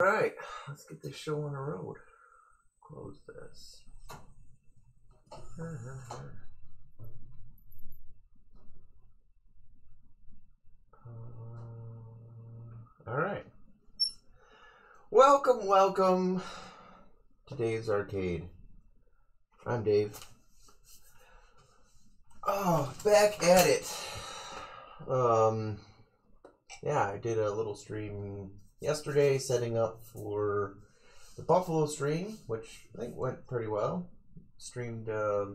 All right, let's get this show on the road. Close this. Uh, all right. Welcome, welcome to Dave's Arcade. I'm Dave. Oh, back at it. Um, yeah, I did a little stream yesterday setting up for the Buffalo stream, which I think went pretty well. Streamed uh,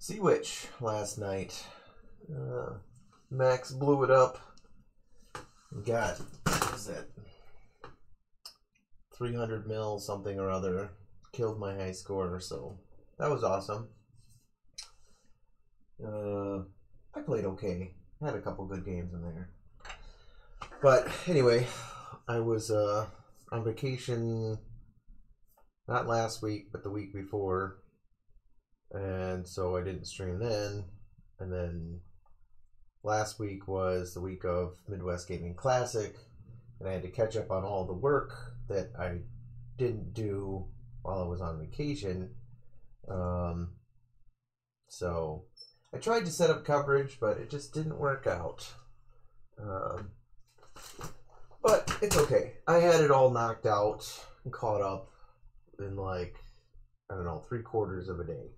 Sea Witch last night. Uh, Max blew it up. Got, what is that? 300 mil something or other. Killed my high score, so that was awesome. Uh, I played okay. Had a couple good games in there. But anyway, I was uh, on vacation not last week, but the week before. And so I didn't stream then. And then last week was the week of Midwest Gaming Classic. And I had to catch up on all the work that I didn't do while I was on vacation. Um, so I tried to set up coverage, but it just didn't work out. Um, but it's okay. I had it all knocked out and caught up in like, I don't know, three quarters of a day.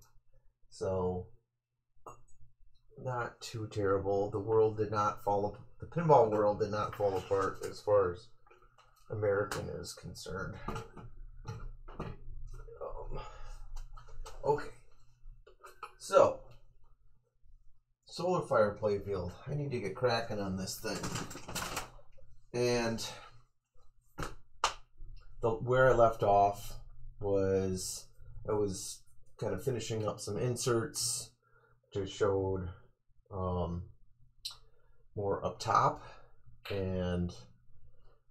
So, not too terrible. The world did not fall, the pinball world did not fall apart as far as American is concerned. Um, okay. So, solar fire playfield. I need to get cracking on this thing. And the where I left off was I was kind of finishing up some inserts, which I showed um, more up top, and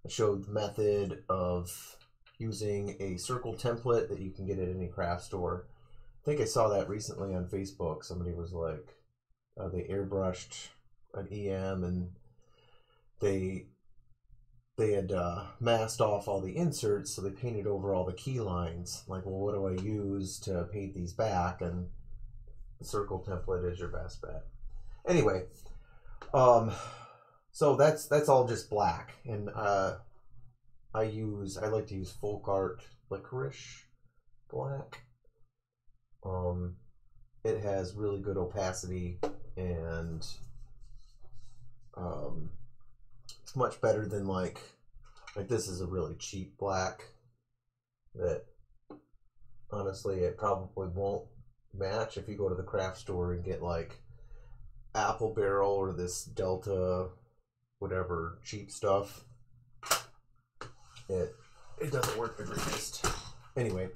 I showed the method of using a circle template that you can get at any craft store. I think I saw that recently on Facebook. Somebody was like, uh, they airbrushed an EM and they they had uh, masked off all the inserts, so they painted over all the key lines. Like, well, what do I use to paint these back? And the circle template is your best bet. Anyway, um, so that's that's all just black, and uh, I use I like to use folk art licorice black. Um, it has really good opacity and um, it's much better than like like this is a really cheap black that honestly it probably won't match if you go to the craft store and get like apple barrel or this delta whatever cheap stuff. It it doesn't work the greatest. Anyway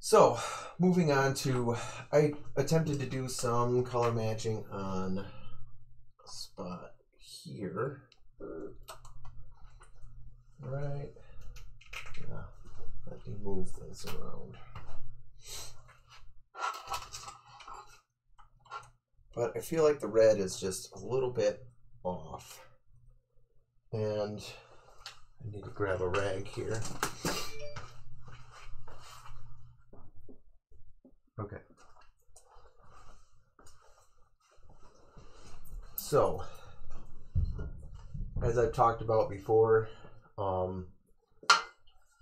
so moving on to i attempted to do some color matching on spot here right. Yeah let me move this around. But i feel like the red is just a little bit off. And i need to grab a rag here. Okay. So as I've talked about before, um,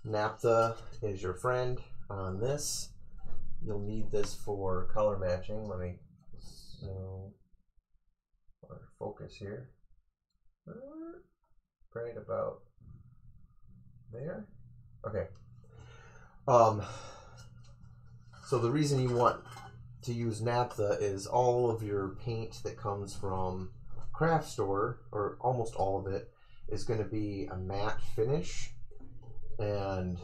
naphtha is your friend on this. You'll need this for color matching. Let me so focus here. Right about there. Okay. Um, so the reason you want to use naphtha is all of your paint that comes from craft store, or almost all of it, is going to be a matte finish, and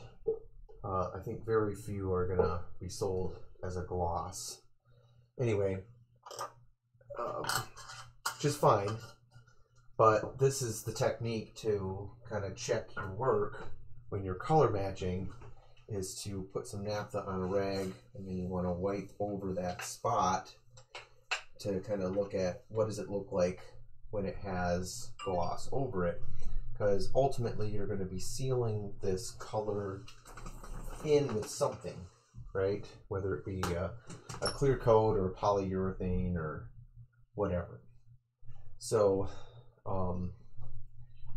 uh, I think very few are going to be sold as a gloss. Anyway, um, which is fine, but this is the technique to kind of check your work when you're color matching is to put some naphtha on a rag and then you want to wipe over that spot to kind of look at what does it look like when it has gloss over it. because ultimately you're going to be sealing this color in with something, right? Whether it be a, a clear coat or polyurethane or whatever. So um,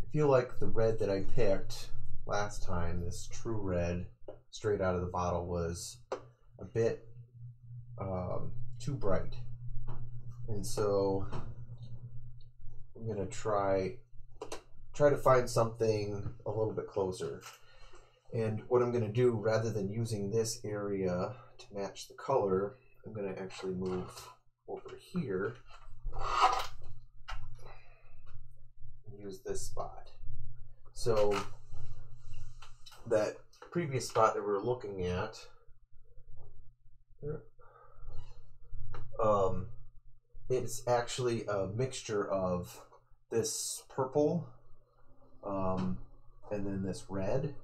I feel like the red that I picked last time, this true red straight out of the bottle, was a bit um, too bright. And so I'm gonna try try to find something a little bit closer. And what I'm gonna do, rather than using this area to match the color, I'm gonna actually move over here and use this spot. So that previous spot that we were looking at, um, it's actually a mixture of this purple um, and then this red.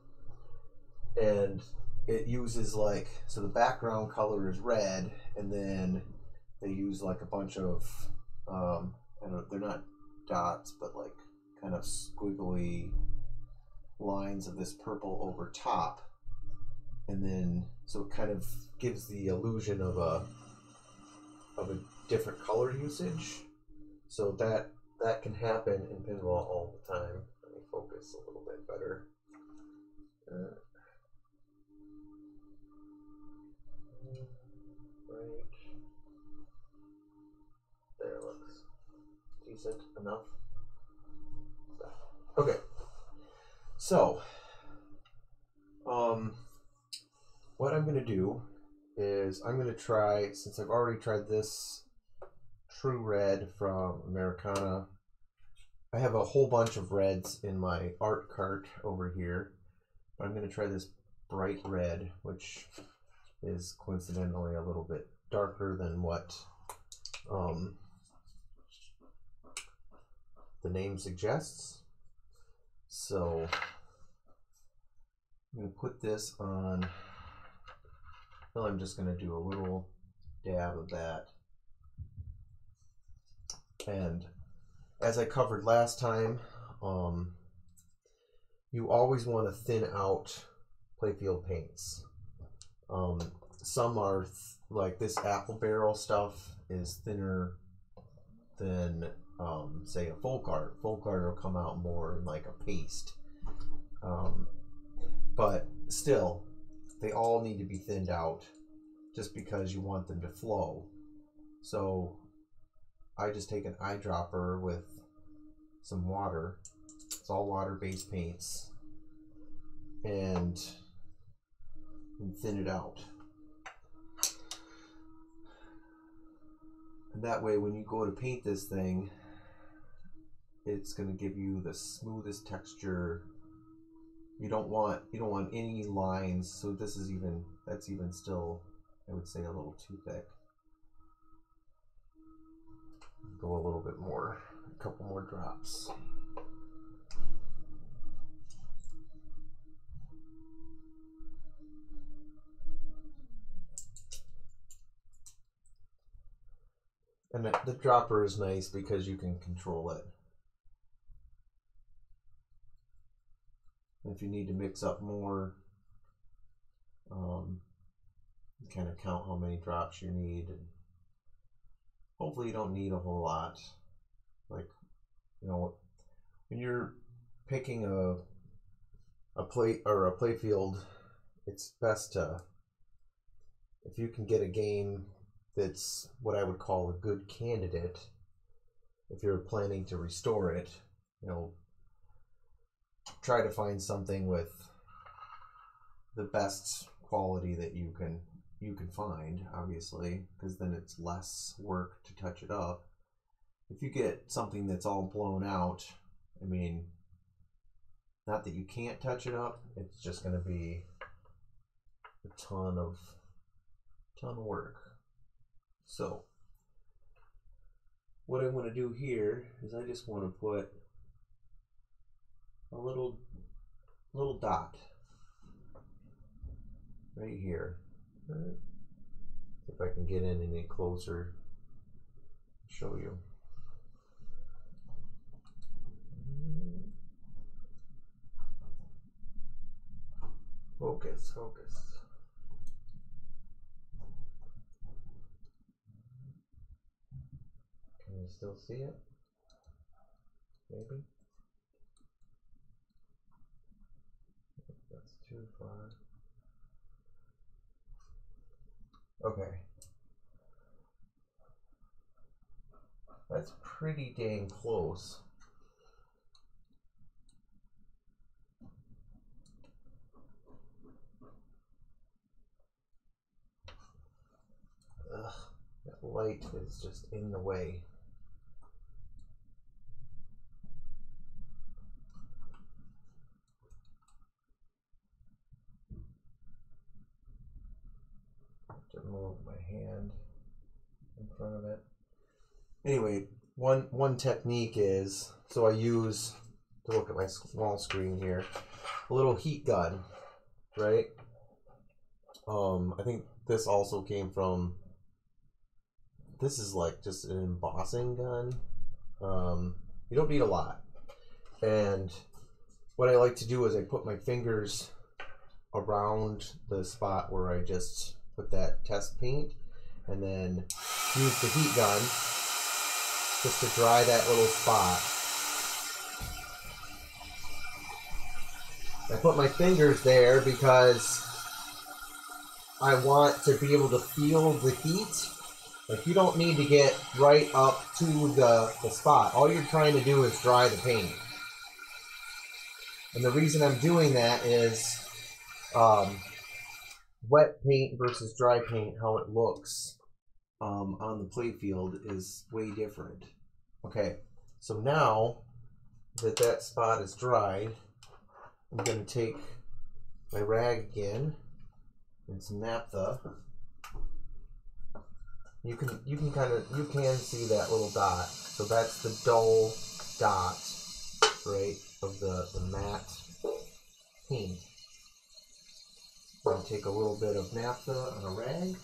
And it uses like, so the background color is red, and then they use like a bunch of, um, I don't know, they're not dots, but like kind of squiggly lines of this purple over top. And then, so it kind of gives the illusion of a, of a different color usage. So that that can happen in pinball all the time. Let me focus a little bit better. Uh, right there looks decent enough. Okay, so um, what I'm gonna do is I'm gonna try since I've already tried this True Red from Americana. I have a whole bunch of reds in my art cart over here. But I'm going to try this bright red, which is coincidentally a little bit darker than what um, the name suggests. So I'm going to put this on. Well, I'm just going to do a little dab of that. And as I covered last time, um, you always want to thin out playfield paints. Um, some are like this apple barrel stuff is thinner than um, say a folk art. Folk art will come out more in like a paste. Um, but still, they all need to be thinned out just because you want them to flow. So I just take an eyedropper with some water. It's all water-based paints. And, and thin it out. And that way when you go to paint this thing, it's going to give you the smoothest texture. You don't want you don't want any lines, so this is even that's even still I would say a little too thick. Go a little bit more, a couple more drops. And the, dropper is nice because you can control it. If you need to mix up more, um, kind of count how many drops you need. And hopefully you don't need a whole lot. Like, you know, when you're picking a a play or a play field, it's best to if you can get a game that's what I would call a good candidate. If you're planning to restore it, you know, try to find something with the best quality that you can you can find obviously because then it's less work to touch it up if you get something that's all blown out i mean not that you can't touch it up it's just going to be a ton of ton of work so what i'm going to do here is i just want to put a little little dot right here. If I can get in any closer, show you. Focus, focus. Can you still see it? Maybe? That's too far. Okay. That's pretty dang close. Ugh, that light is just in the way. To move my hand in front of it. Anyway, one one technique is so I use to look at my small screen here, a little heat gun, right? Um, I think this also came from. This is like just an embossing gun. Um, you don't need a lot, and what I like to do is I put my fingers around the spot where I just put that test paint, and then use the heat gun just to dry that little spot. I put my fingers there because I want to be able to feel the heat. Like you don't need to get right up to the, the spot. All you're trying to do is dry the paint. And the reason I'm doing that is um, wet paint versus dry paint, how it looks um, on the play field is way different. Okay, so now that that spot is dried, I'm going to take my rag again and some naphtha. You can you can kind of you can see that little dot. So that's the dull dot, right, of the the matte paint. I'm going to take a little bit of naphtha on a rag.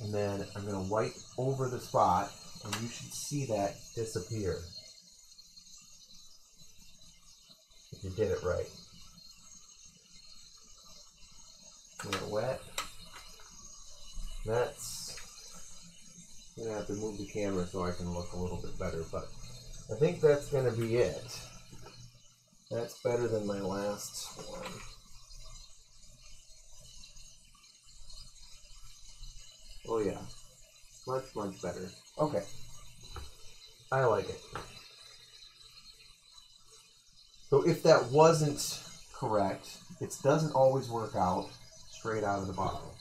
And then I'm going to wipe over the spot, and you should see that disappear. If you did it right. A little wet. That's. I'm going to have to move the camera so I can look a little bit better, but I think that's going to be it. That's better than my last one. Oh yeah. Much, much better. Okay. I like it. So if that wasn't correct, it doesn't always work out straight out of the bottle.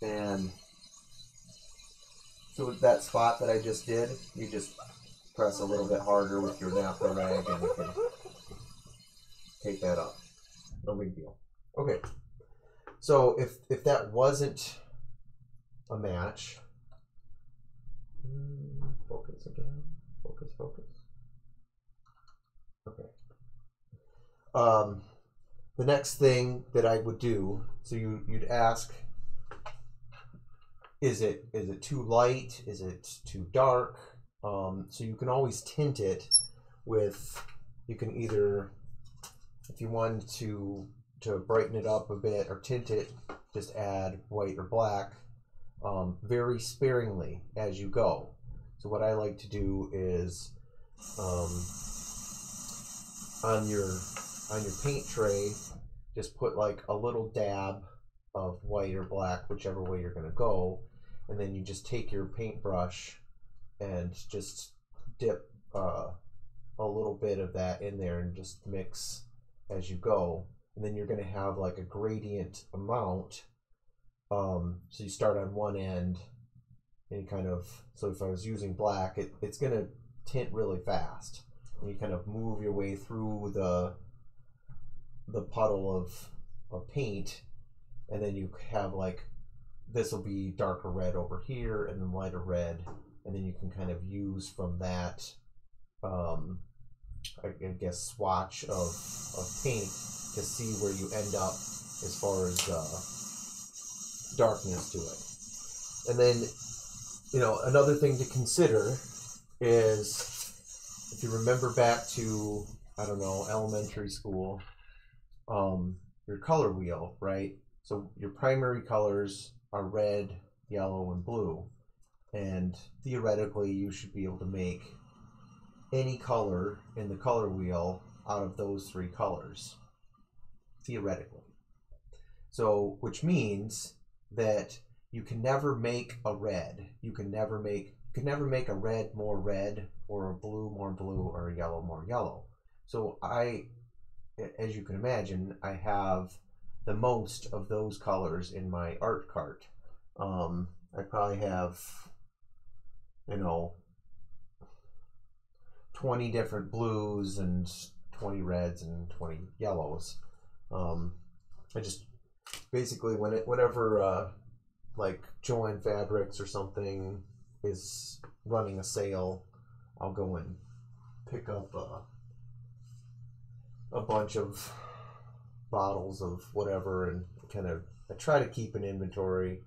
And so that spot that I just did, you just press a little bit harder with your naphtha rag and take that up. No big deal. Okay. So if if that wasn't a match, mm, focus again. Focus, focus. Okay. Um, the next thing that I would do, so you you'd ask, is it is it too light? Is it too dark? Um, so you can always tint it with. You can either if you wanted to to brighten it up a bit or tint it, just add white or black, um, very sparingly as you go. So what I like to do is um, on your on your paint tray, just put like a little dab of white or black, whichever way you're gonna go, and then you just take your paintbrush and just dip uh, a little bit of that in there and just mix as you go and then you're going to have like a gradient amount um, so you start on one end and kind of so if i was using black it, it's going to tint really fast. And you kind of move your way through the the puddle of, of paint and then you have like this will be darker red over here and then lighter red and then you can kind of use from that um, I guess swatch of, of paint to see where you end up as far as uh, darkness to it. And then, you know, another thing to consider is if you remember back to I don't know, elementary school, um, your color wheel, right? So your primary colors are red, yellow, and blue. And theoretically, you should be able to make any color in the color wheel out of those three colors. Theoretically. So, which means that you can never make a red. You can never make you can never make a red more red or a blue more blue or a yellow more yellow. So I as you can imagine, I have the most of those colors in my art cart. Um, I probably have, you know, 20 different blues and 20 reds and 20 yellows. Um, I just basically when it whenever uh, like Joann Fabrics or something is running a sale, I'll go and pick up uh, a bunch of bottles of whatever and kind of I try to keep an inventory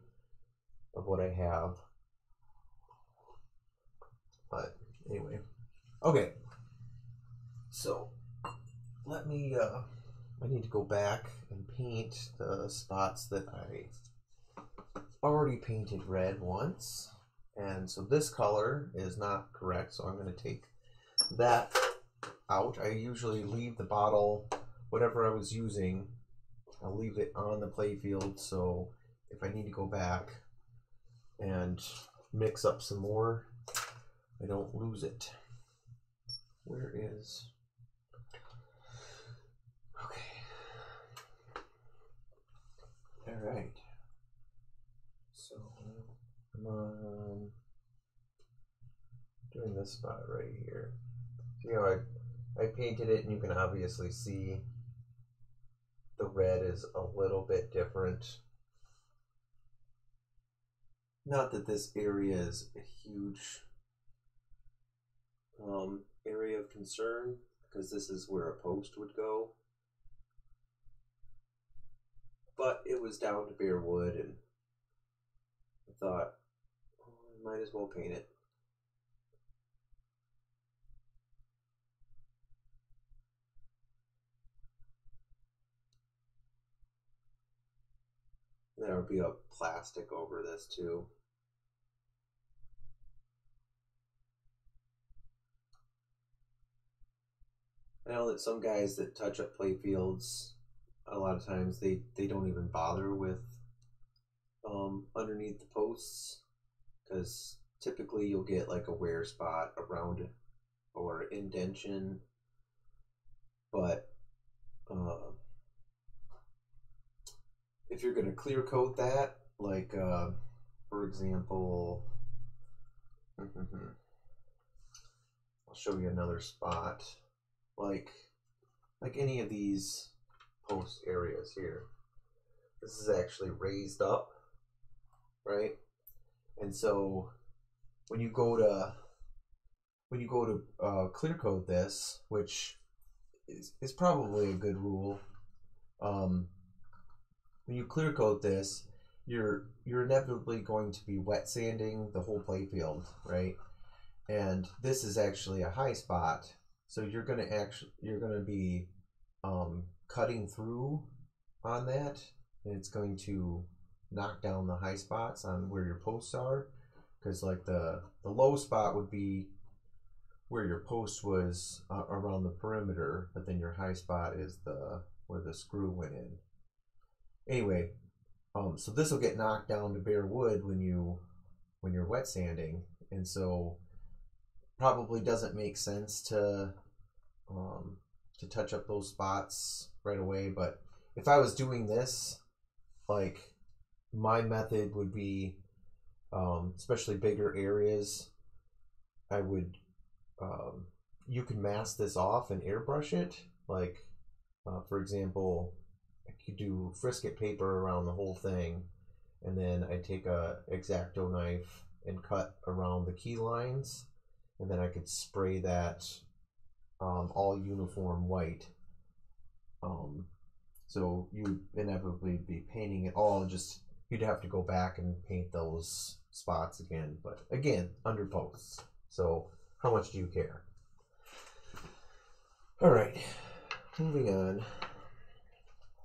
of what I have. But anyway, okay. So let me. Uh, I need to go back and paint the spots that I already painted red once, and so this color is not correct. So I'm going to take that out. I usually leave the bottle, whatever I was using, I'll leave it on the playfield so if I need to go back and mix up some more, I don't lose it. Where is... Okay. Alright. So, I'm on doing this spot right here. See how I I painted it and you can obviously see the red is a little bit different. Not that this area is a huge um, area of concern because this is where a post would go. But it was down to bare wood and I thought, oh, I might as well paint it. There would be a plastic over this too. I know that some guys that touch up play fields, a lot of times they, they don't even bother with um, underneath the posts because typically you'll get like a wear spot around or indention. But uh, if you're going to clear coat that, like uh, for example, I'll show you another spot, like like any of these post areas here. This is actually raised up, right? And so when you go to when you go to uh, clear coat this, which is, is probably a good rule, um, when you clear coat this, you're you're inevitably going to be wet sanding the whole playfield, right? And this is actually a high spot, so you're gonna actually you're gonna be um, cutting through on that, and it's going to knock down the high spots on where your posts are, because like the the low spot would be where your post was uh, around the perimeter, but then your high spot is the where the screw went in. Anyway, um, so this will get knocked down to bare wood when you when you're wet sanding, and so probably doesn't make sense to um, to touch up those spots right away. But if I was doing this, like my method would be, um, especially bigger areas, I would um, you can mask this off and airbrush it. Like, uh, for example, I could do frisket paper around the whole thing, and then I take a exacto knife and cut around the key lines, and then I could spray that um, all uniform white. Um, so you'd inevitably be painting it all. Just you'd have to go back and paint those spots again. But again, under posts. So how much do you care? All right, moving on.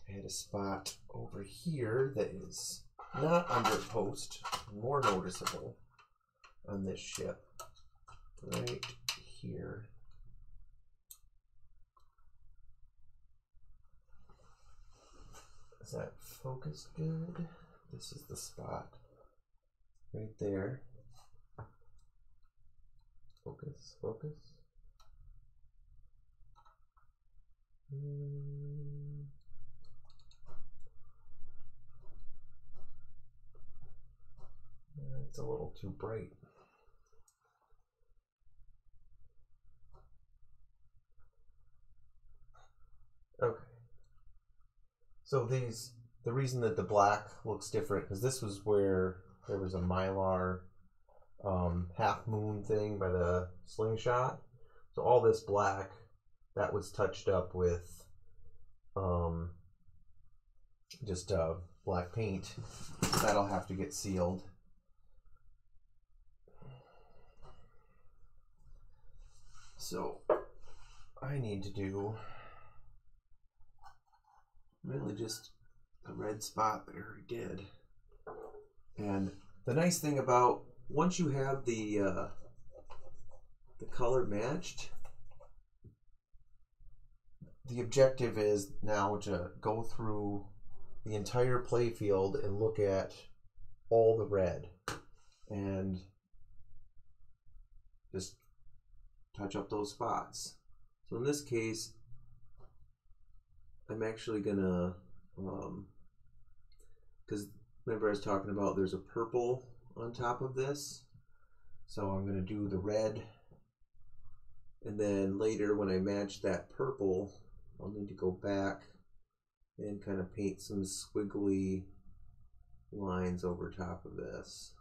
I had a spot over here that is not under post, more noticeable on this ship. Right here. Is that focus good? This is the spot. Right there. Focus, focus. Mm. It's a little too bright. Okay. So these, the reason that the black looks different, because this was where there was a mylar um, half moon thing by the slingshot. So all this black, that was touched up with um, just uh, black paint. That'll have to get sealed. So I need to do really just a red spot there. Already did. And the nice thing about once you have the uh, the color matched, the objective is now to go through the entire play field and look at all the red and just touch up those spots. So in this case, I'm actually gonna, um, because remember I was talking about there's a purple on top of this. So I'm gonna do the red and then later when I match that purple, I'll need to go back and kind of paint some squiggly lines over top of this.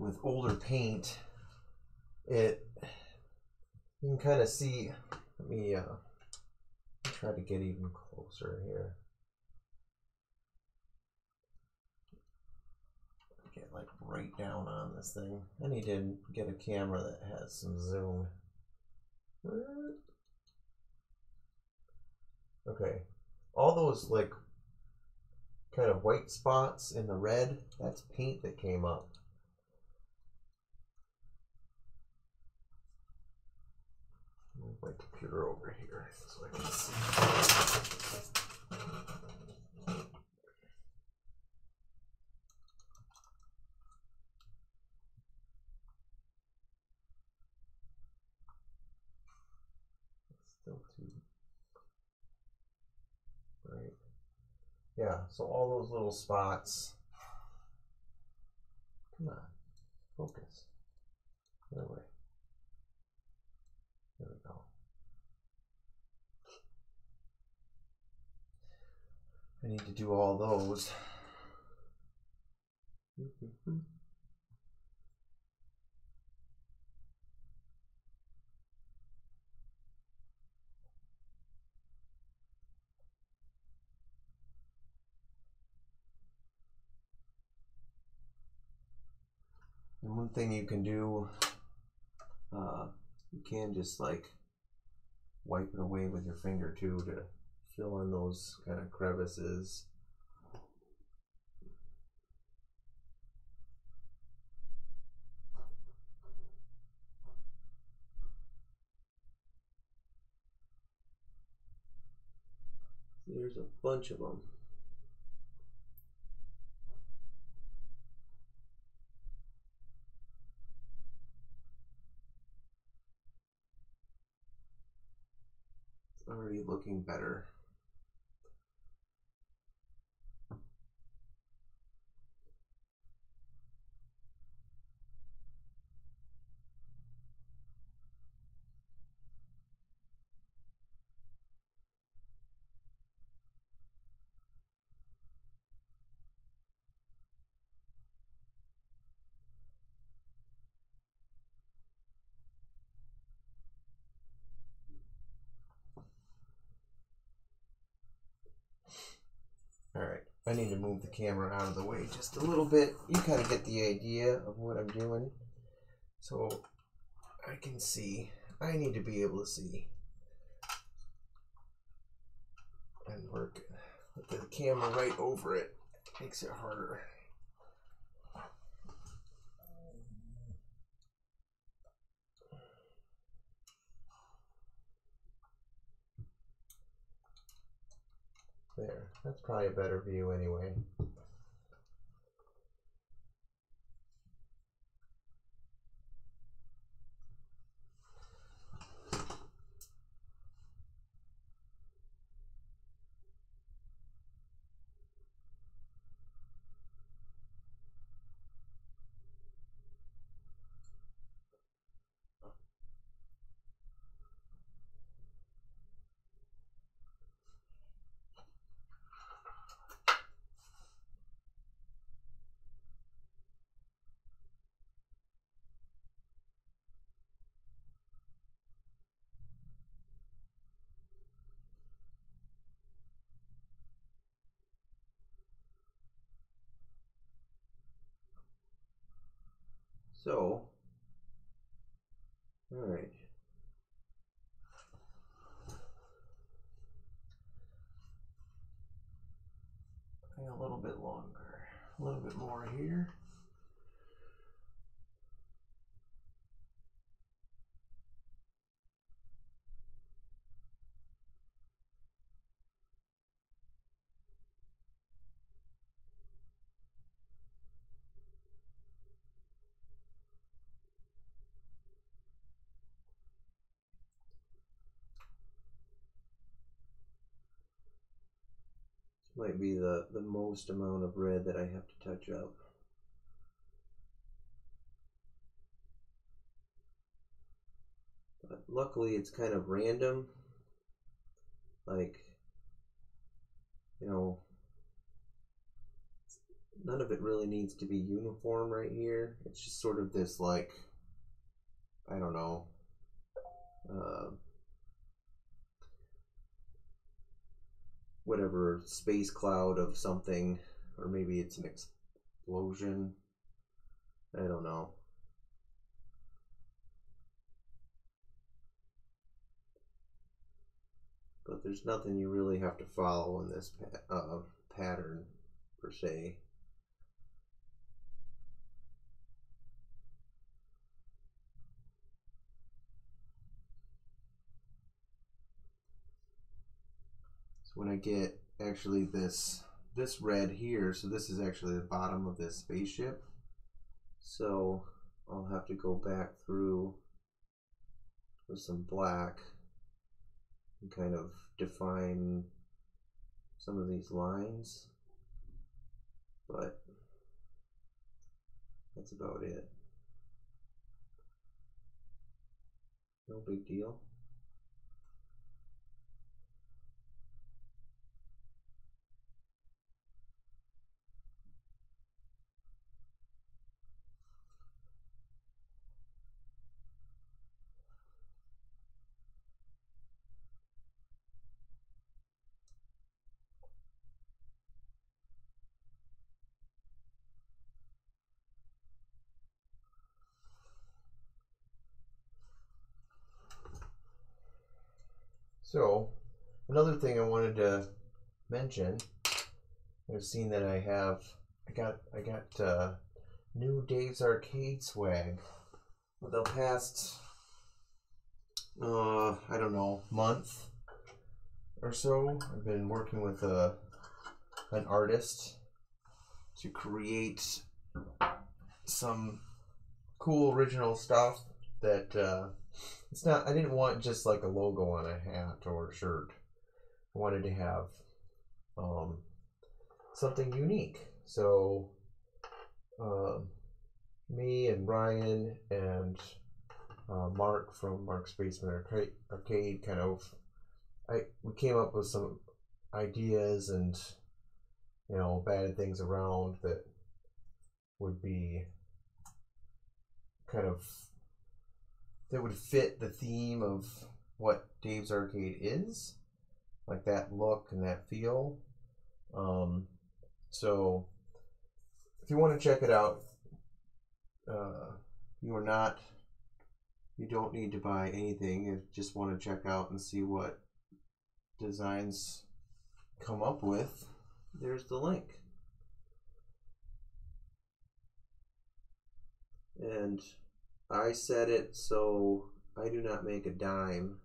With older paint, it you can kind of see. Let me uh, try to get even closer here. Get like right down on this thing. I need to get a camera that has some zoom. Okay, all those like kind of white spots in the red, that's paint that came up. Move my computer over here so I can see. Still too bright. Yeah, so all those little spots. Come on, focus. Other way. There we go. I need to do all those. And one thing you can do, uh, you can just like wipe it away with your finger too to fill in those kind of crevices. There's a bunch of them. It's already looking better. I need to move the camera out of the way just a little bit. You kind of get the idea of what I'm doing. So I can see. I need to be able to see. And work with the camera right over it makes it harder. There, that's probably a better view anyway. So, all right. a little bit longer, a little bit more here. Might be the, the most amount of red that I have to touch up. But luckily it's kind of random. Like, you know, none of it really needs to be uniform right here. It's just sort of this like, I don't know, uh, whatever space cloud of something, or maybe it's an explosion. I don't know. But there's nothing you really have to follow in this pa uh, pattern per se. When I get actually this this red here, so this is actually the bottom of this spaceship. So I'll have to go back through with some black and kind of define some of these lines. But that's about it. No big deal. So, another thing I wanted to mention, I've seen that I have, I got, I got uh, new Dave's Arcade swag. The past, uh, I don't know, month or so, I've been working with a, uh, an artist to create some cool original stuff that uh, it's not. I didn't want just like a logo on a hat or a shirt. I wanted to have um, something unique. So, um, me and Ryan and uh, Mark from Mark's Basement Arcade, kind of, I we came up with some ideas and you know batted things around that would be kind of that would fit the theme of what Dave's Arcade is, like that look and that feel. Um, So if you want to check it out, uh, you are not, you don't need to buy anything. You just want to check out and see what designs come up with. There's the link. And I said it so I do not make a dime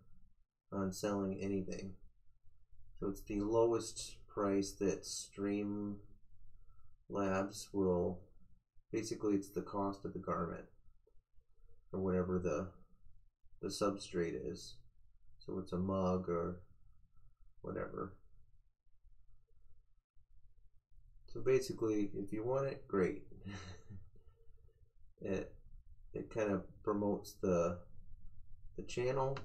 on selling anything. So it's the lowest price that Stream Labs will basically it's the cost of the garment or whatever the the substrate is. So it's a mug or whatever. So basically if you want it, great. it it kind of promotes the the channel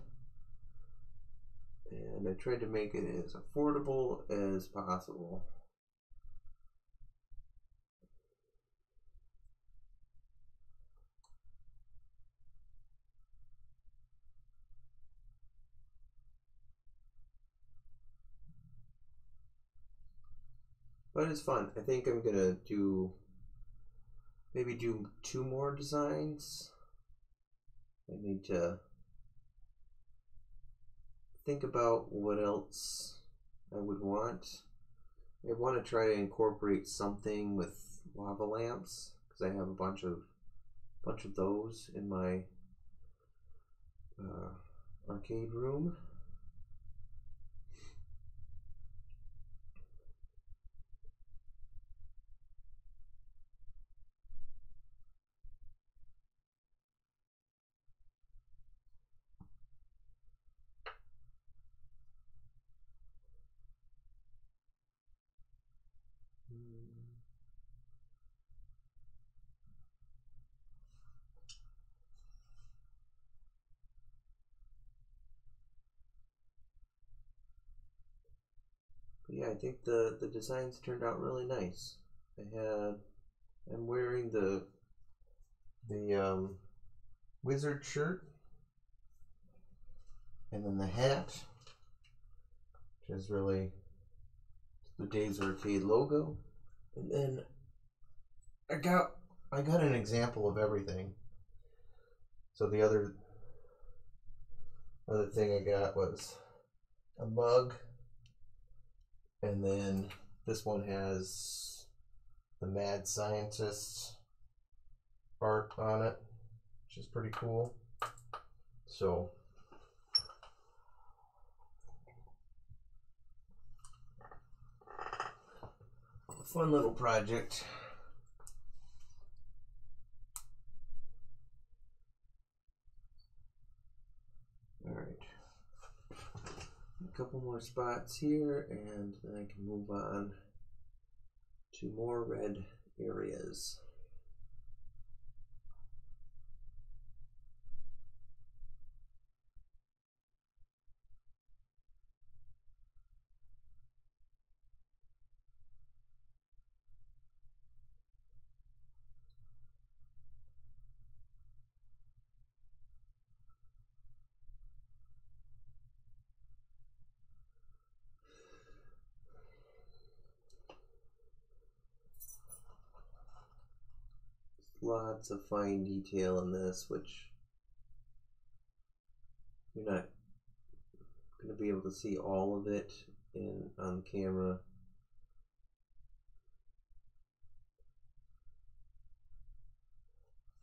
and I tried to make it as affordable as possible. But it's fun. I think I'm gonna do maybe do two more designs. I need to think about what else I would want. I want to try to incorporate something with lava lamps because I have a bunch of bunch of those in my uh, arcade room. I think the the designs turned out really nice. I had I'm wearing the the um, wizard shirt and then the hat, which is really the Dave's Arcade logo, and then I got I got an example of everything. So the other other thing I got was a mug and then this one has the mad scientist art on it, which is pretty cool. So fun little project. All right a couple more spots here and then I can move on to more red areas. Lots of fine detail in this, which you're not going to be able to see all of it in on camera.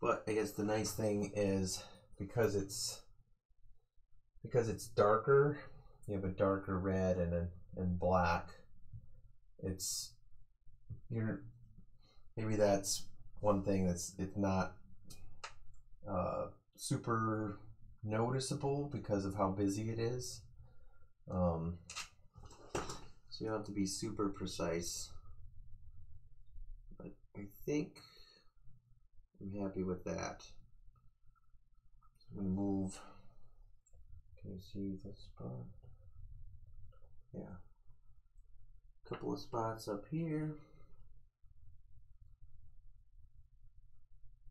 But I guess the nice thing is because it's because it's darker, you have a darker red and a and black. It's you're maybe that's one thing that's it's not uh, super noticeable because of how busy it is. Um, so you don't have to be super precise. But I think I'm happy with that. We move. Can you see the spot? Yeah. Couple of spots up here.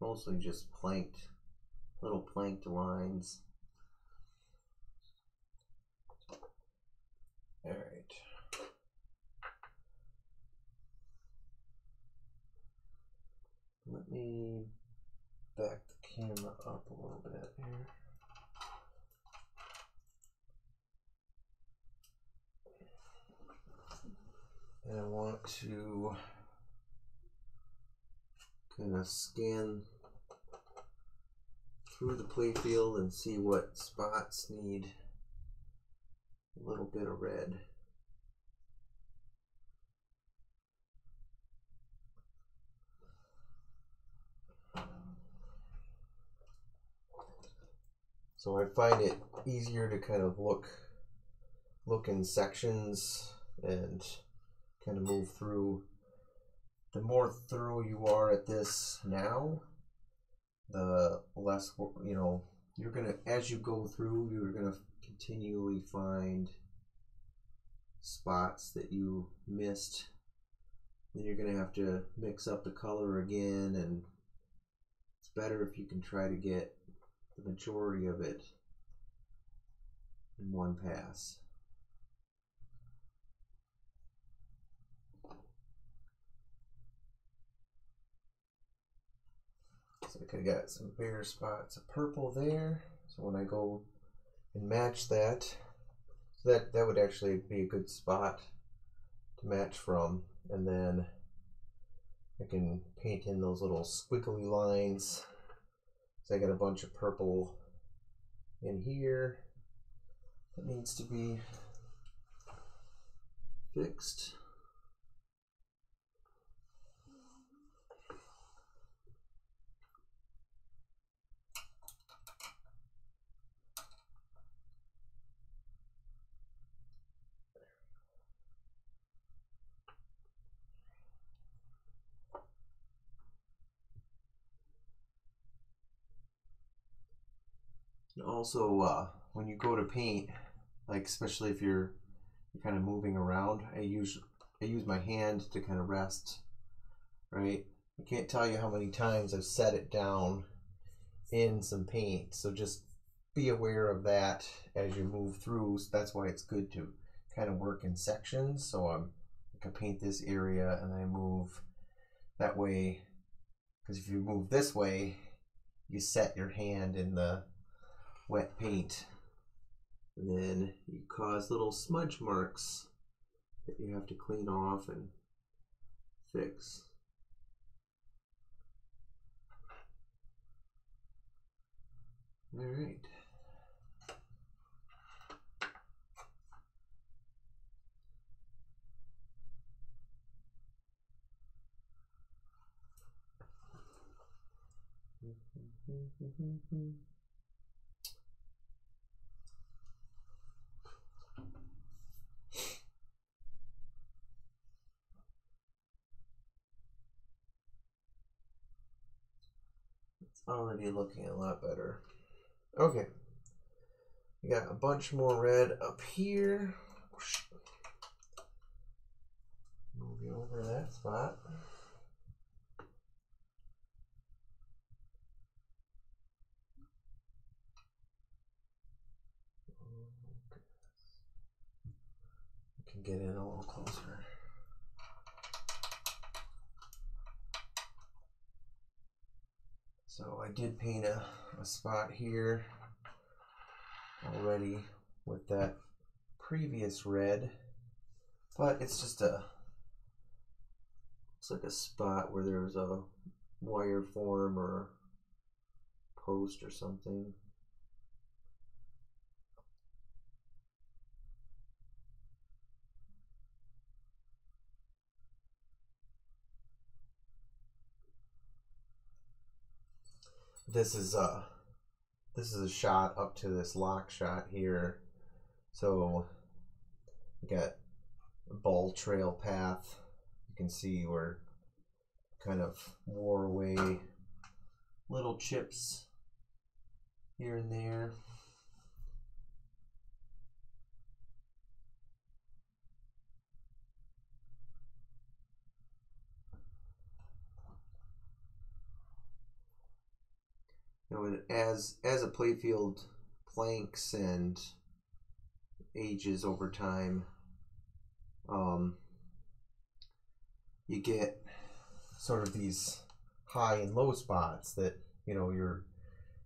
Mostly just planked, little planked lines. All right. Let me back the camera up a little bit here. And I want to kind of scan through the playfield and see what spots need a little bit of red. So I find it easier to kind of look look in sections and kind of move through. The more thorough you are at this now, the less you know you're gonna as you go through you're gonna continually find spots that you missed. Then you're gonna have to mix up the color again and it's better if you can try to get the majority of it in one pass So I could have got some bare spots of purple there. So when I go and match that, so that, that would actually be a good spot to match from. And then I can paint in those little squiggly lines. So I got a bunch of purple in here that needs to be fixed. And also, uh, when you go to paint, like especially if you're, you're kind of moving around, I use I use my hand to kind of rest. Right, I can't tell you how many times I've set it down in some paint. So just be aware of that as you move through. So that's why it's good to kind of work in sections. So I'm I can paint this area and I move that way. Because if you move this way, you set your hand in the wet paint. And then you cause little smudge marks that you have to clean off and fix. All right. It's already looking a lot better. Okay. We got a bunch more red up here. Moving over that spot. can get in a little closer. I did paint a, a spot here already with that previous red, but it's just a, it's like a spot where there's a wire form or post or something. This is uh this is a shot up to this lock shot here. So got a ball trail path. You can see where kind of wore away little chips here and there. Know, as as a playfield planks and ages over time, um, you get sort of these high and low spots that you know you're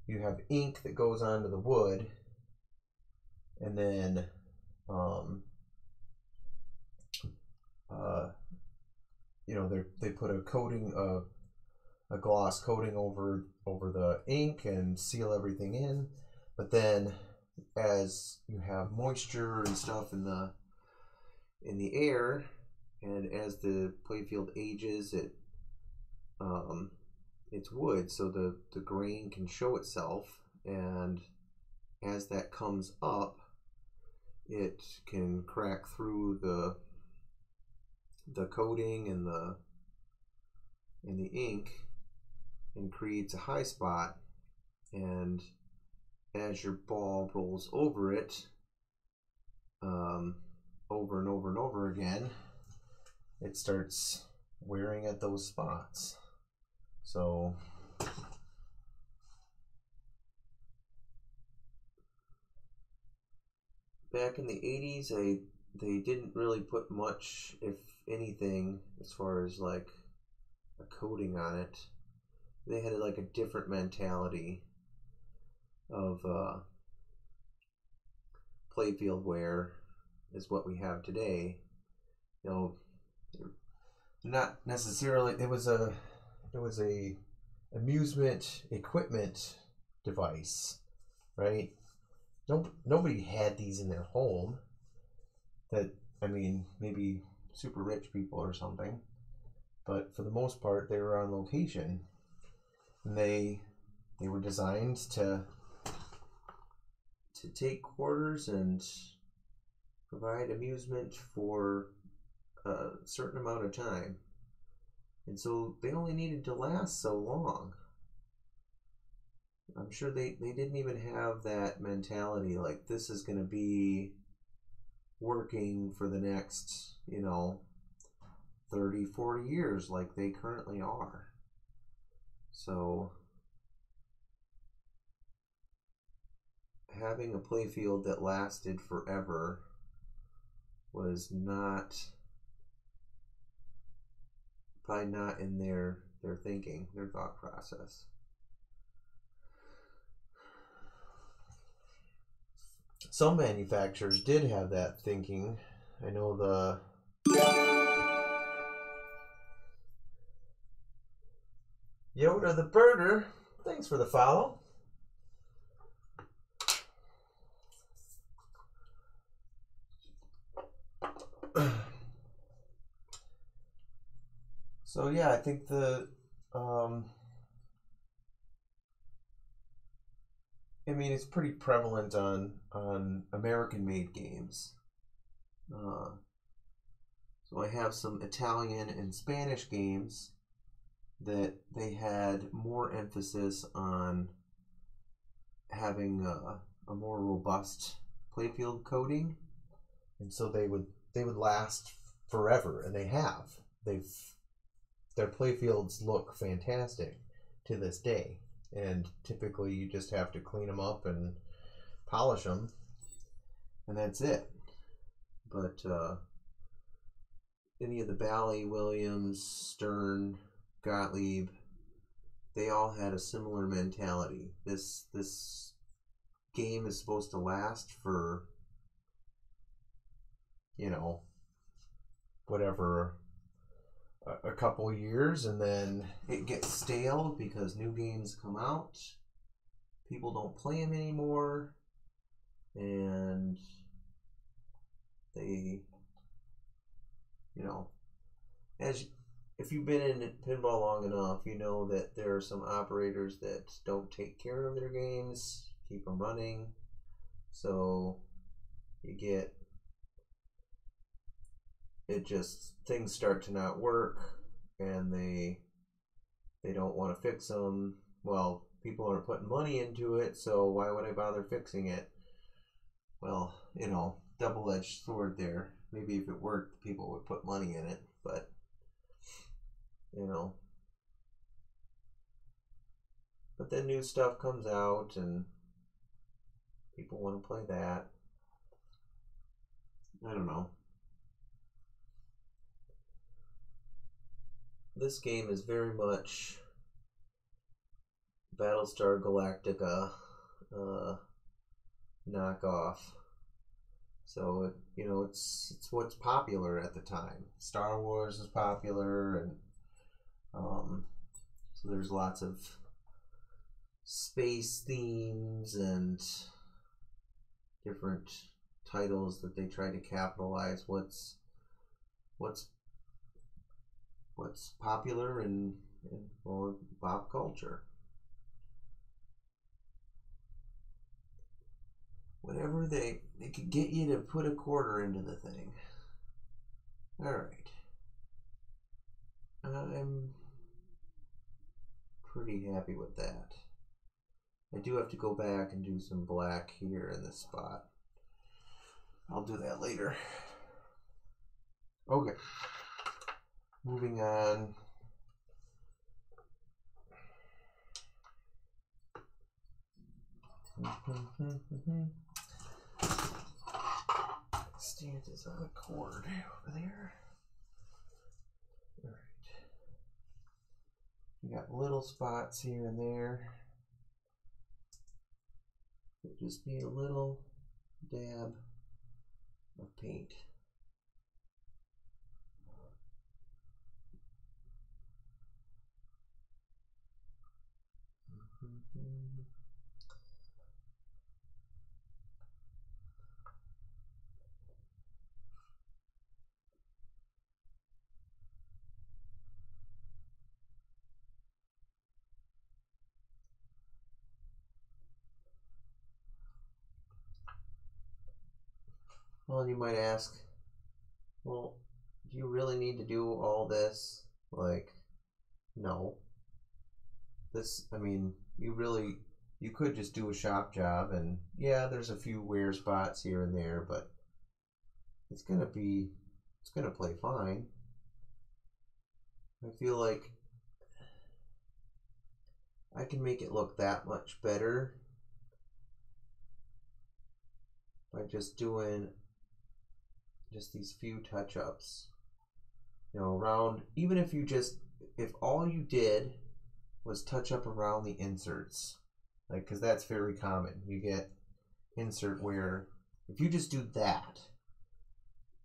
you have ink that goes onto the wood and then um, uh, you know they they put a coating of a gloss coating over over the ink and seal everything in. But then as you have moisture and stuff in the in the air and as the playfield ages it um, it's wood so the the grain can show itself. And as that comes up it can crack through the the coating and the and the ink and creates a high spot. And as your ball rolls over it um, over and over and over again it starts wearing at those spots. So back in the 80s I they didn't really put much if anything as far as like a coating on it they had like a different mentality of uh, playfield wear is what we have today you know not necessarily it was a it was a amusement equipment device right no, nobody had these in their home. That I mean, maybe super rich people or something, but for the most part, they were on location, and they they were designed to to take quarters and provide amusement for a certain amount of time. And so they only needed to last so long. I'm sure they, they didn't even have that mentality like this is going to be working for the next, you know, 30, 40 years like they currently are. So having a playfield that lasted forever was not probably not in their their thinking, their thought process. some manufacturers did have that thinking. I know the Yoda the Burger. Thanks for the follow. so yeah, I think the um, I mean, it's pretty prevalent on on American-made games. Uh, so I have some Italian and Spanish games that they had more emphasis on having a, a more robust playfield coating, and so they would they would last forever, and they have. They've their playfields look fantastic to this day. And typically you just have to clean them up and polish them and that's it. But uh, any of the Bally, Williams, Stern, Gottlieb, they all had a similar mentality. This this game is supposed to last for you know whatever a, couple years and then it gets stale because new games come out. People don't play them anymore, and they, you know, as if you've been in pinball long enough, you know that there are some operators that don't take care of their games, keep them running, so you get it just things start to not work and they they don't want to fix them well people aren't putting money into it so why would i bother fixing it? Well you know double-edged sword there. Maybe if it worked people would put money in it but you know but then new stuff comes out and people want to play that i don't know this game is very much Battlestar Galactica uh, knockoff. So it, you know, it's it's what's popular at the time. Star Wars is popular, and um, so there's lots of space themes and different titles that they try to capitalize. What's what's what's popular in, in well, pop culture. Whatever they they could get you to put a quarter into the thing. All right. I'm pretty happy with that. I do have to go back and do some black here in this spot. I'll do that later. Okay. Moving on. Stand is on a cord over there. We got little spots here and there. We just need a little dab of paint. Well, you might ask, well, do you really need to do all this? Like, no. This, I mean, you really, you could just do a shop job, and yeah, there's a few wear spots here and there, but it's gonna be, it's gonna play fine. I feel like I can make it look that much better by just doing just these few touch ups. You know, around, even if you just, if all you did was touch up around the inserts, like, because that's very common. You get insert wear, if you just do that,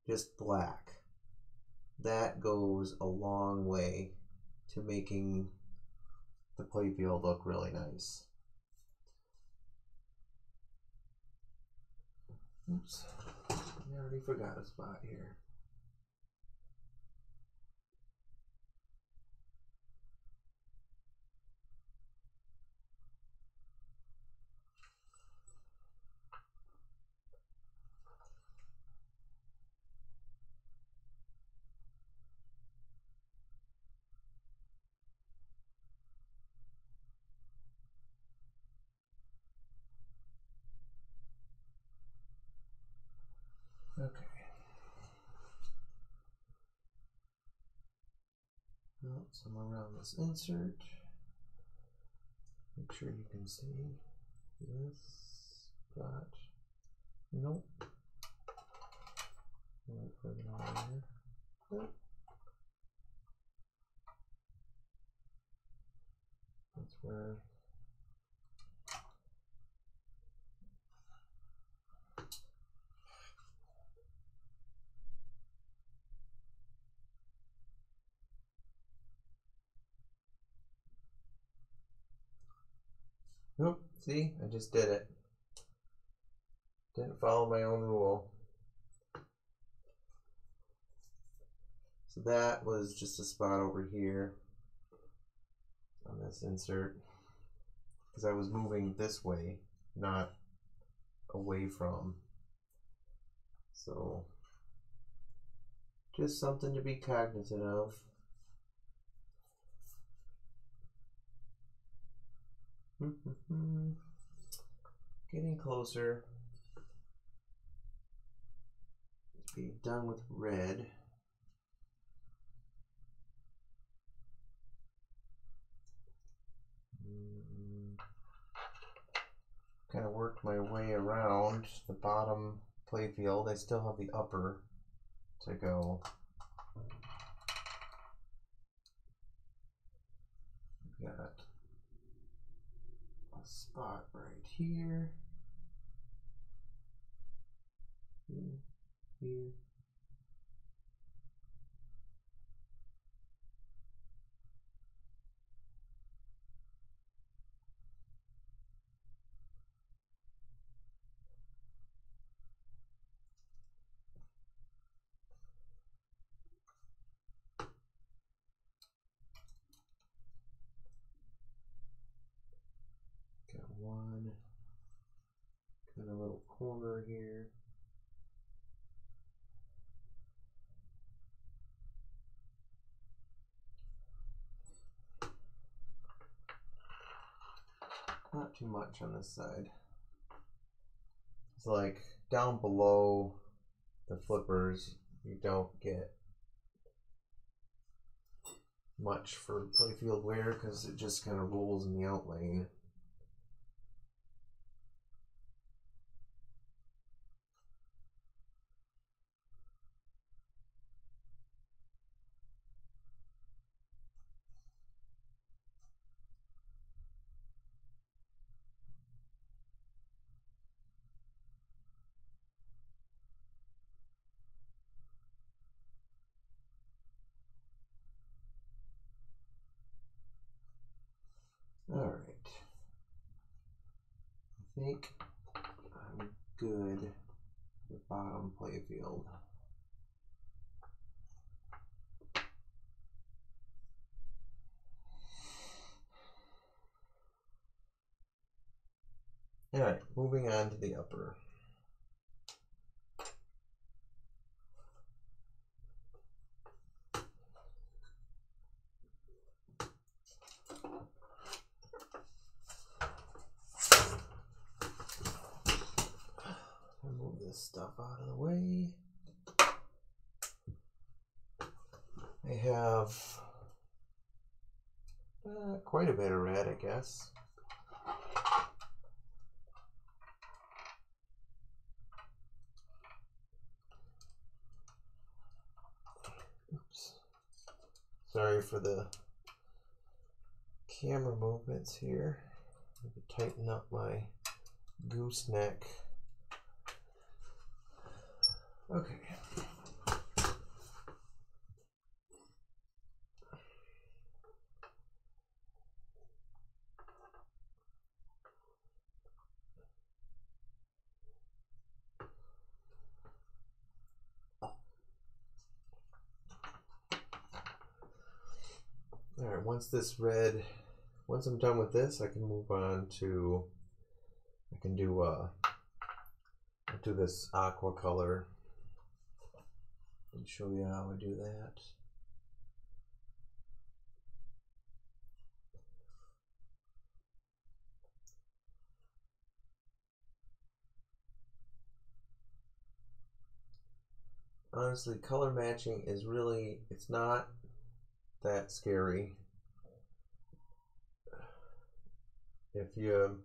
just black, that goes a long way to making the playfield look really nice. Oops. I already forgot a spot here. Okay. Somewhere around this insert. Make sure you can see this spot. Nope. For it on here. Nope. That's where Nope, see, I just did it. Didn't follow my own rule. So that was just a spot over here on this insert because I was moving this way, not away from. So just something to be cognizant of. Mm-hmm. Getting closer be done with red. Mm-hmm. Kind of worked my way around the bottom playfield. I still have the upper to go. Got spot right here. Here, here. Got one kind of little corner here. Not too much on this side. It's like down below the flippers, you don't get much for playfield wear because it just kind of rolls in the outlane right. I think I'm good with All right, moving on to the upper. I'll move this stuff out of the way. I have uh, quite a bit of guess. Oops. Sorry for the camera movements here. Tighten up my gooseneck. Okay. All right, once this red, once I'm done with this, I can move on to, I can do, uh, do this aqua color and show you how I do that. Honestly, color matching is really, it's not that scary. If you um,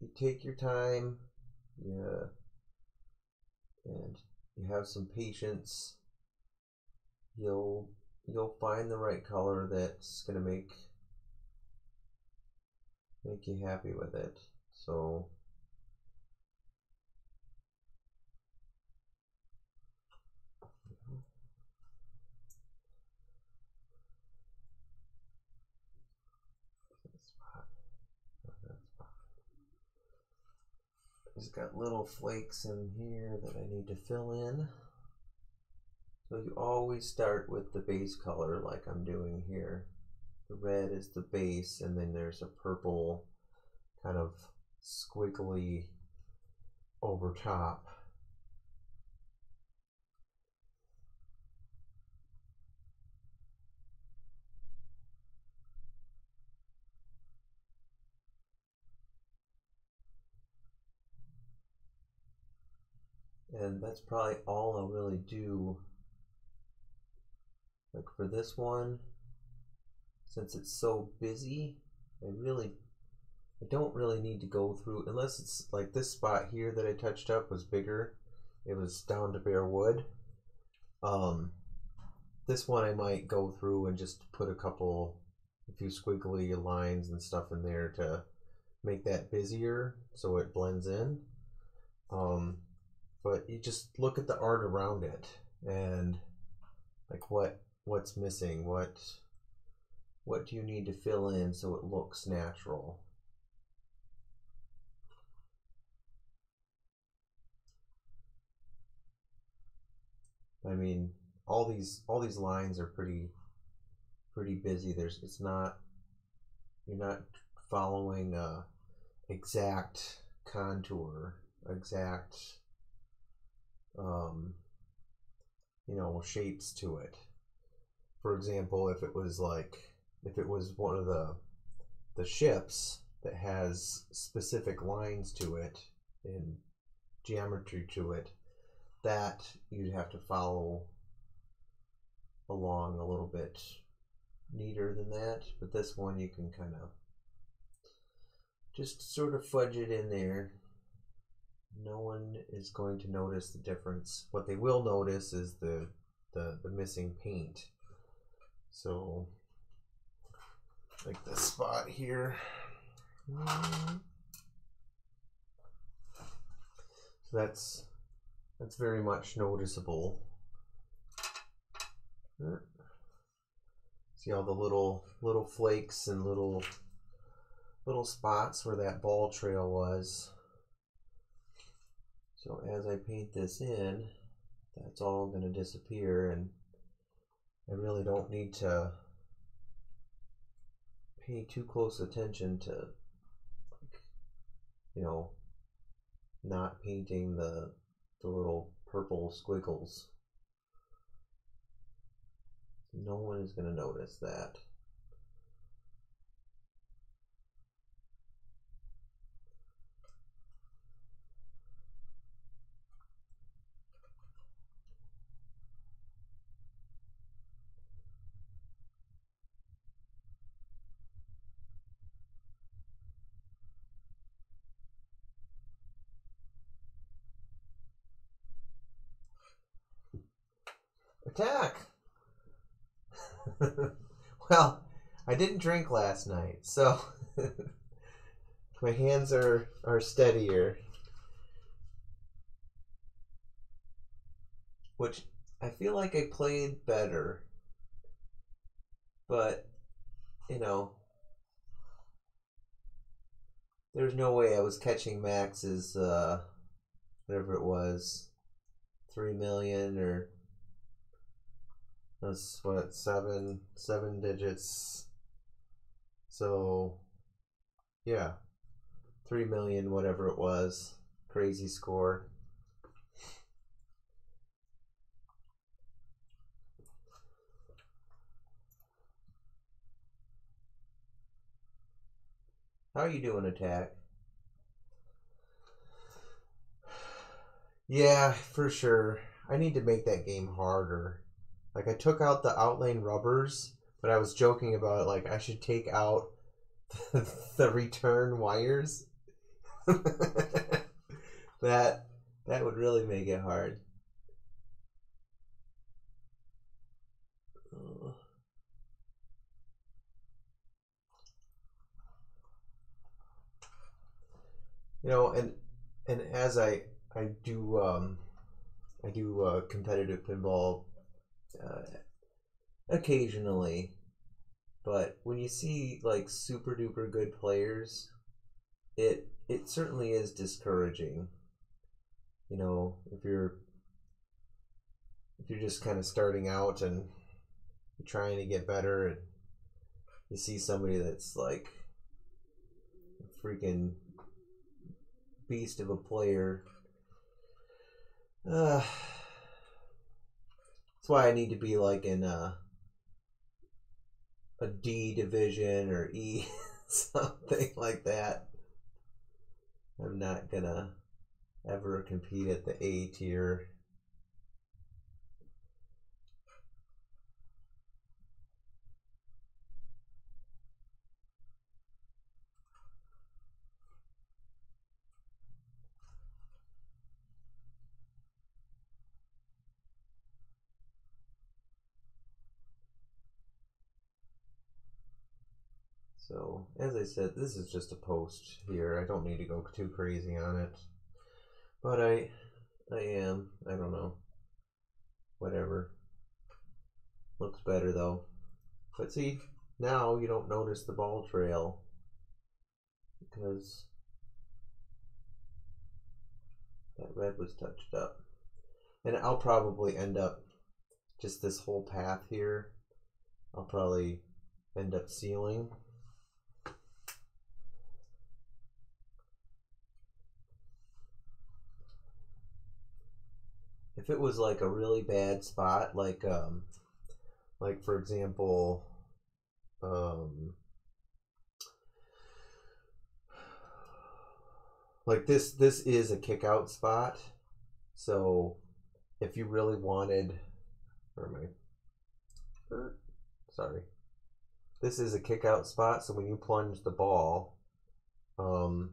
you take your time, yeah, and you have some patience, you'll you'll find the right color that's gonna make make you happy with it. So It's got little flakes in here that I need to fill in. So you always start with the base color like I'm doing here. The red is the base and then there's a purple kind of squiggly over top. And that's probably all I'll really do. Like for this one, since it's so busy, I really, I don't really need to go through, unless it's like this spot here that I touched up was bigger. It was down to bare wood. Um, this one I might go through and just put a couple a few squiggly lines and stuff in there to make that busier so it blends in. Um, but you just look at the art around it and like what what's missing, what what do you need to fill in so it looks natural? I mean, all these all these lines are pretty pretty busy. There's it's not you're not following a exact contour, exact um, you know shapes to it. For example, if it was like if it was one of the the ships that has specific lines to it and geometry to it, that you'd have to follow along a little bit neater than that. But this one you can kind of just sort of fudge it in there. No one is going to notice the difference. What they will notice is the the, the missing paint. So like this spot here. So that's that's very much noticeable. See all the little little flakes and little little spots where that ball trail was. So as I paint this in, that's all going to disappear and I really don't need to pay too close attention to like, you know not painting the the little purple squiggles. No one is going to notice that. Attack! well, I didn't drink last night, so my hands are, are steadier. Which I feel like I played better. But, you know, there's no way I was catching Max's, uh, whatever it was, 3 million or that's what seven seven digits. So yeah. Three million whatever it was. Crazy score. How are you doing, attack? Yeah, for sure. I need to make that game harder. Like I took out the outlane rubbers, but I was joking about it. Like I should take out the, the return wires. that that would really make it hard. You know, and and as I I do um I do uh, competitive pinball uh, occasionally, but when you see like super duper good players, it it certainly is discouraging. You know, if you're if you're just kind of starting out and trying to get better and you see somebody that's like a freaking beast of a player uh, that's why I need to be like in a a D division or E something like that. I'm not gonna ever compete at the A tier. As I said, this is just a post here. I don't need to go too crazy on it. But I I am. I don't know. Whatever. Looks better though. But see, now you don't notice the ball trail because that red was touched up. And I'll probably end up just this whole path here. I'll probably end up sealing. If it was like a really bad spot, like um, like for example, um, like this this is a kick out spot so if you really wanted where am I? Er, sorry. This is a kick out spot so when you plunge the ball um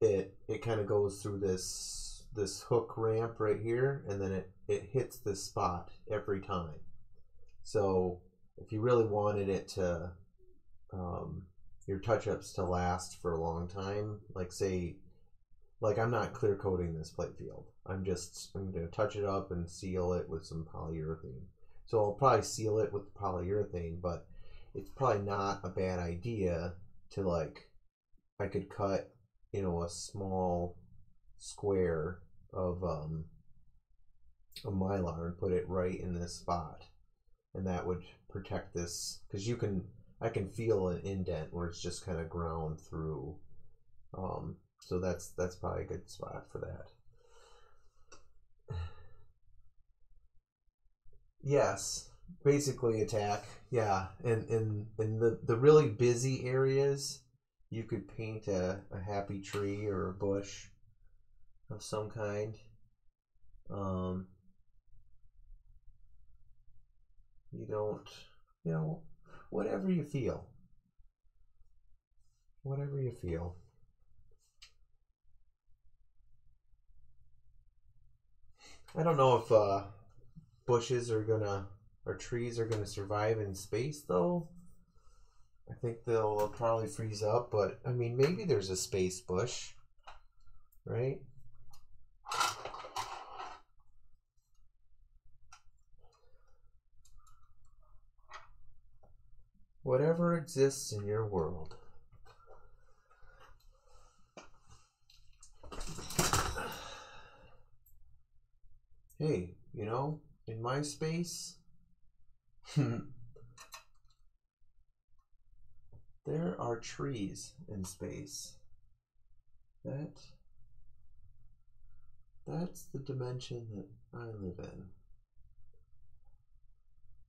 it it kind of goes through this this hook ramp right here and then it it hits this spot every time so if you really wanted it to um, your touch ups to last for a long time, like say, like I'm not clear coating this playfield. I'm just I'm gonna touch it up and seal it with some polyurethane. So I'll probably seal it with the polyurethane, but it's probably not a bad idea to like I could cut you know a small square of um a mylar and put it right in this spot and that would protect this because you can I can feel an indent where it's just kind of ground through. Um, so that's that's probably a good spot for that. Yes, basically attack. Yeah, and in in the the really busy areas, you could paint a, a happy tree or a bush of some kind. Um, you don't, you know, whatever you feel. Whatever you feel. I don't know if uh, bushes are gonna or trees are gonna survive in space though. I think they'll probably freeze up, but I mean maybe there's a space bush, right? Whatever exists in your world. Hey, you know, in my space, there are trees in space. That that's the dimension that I live in.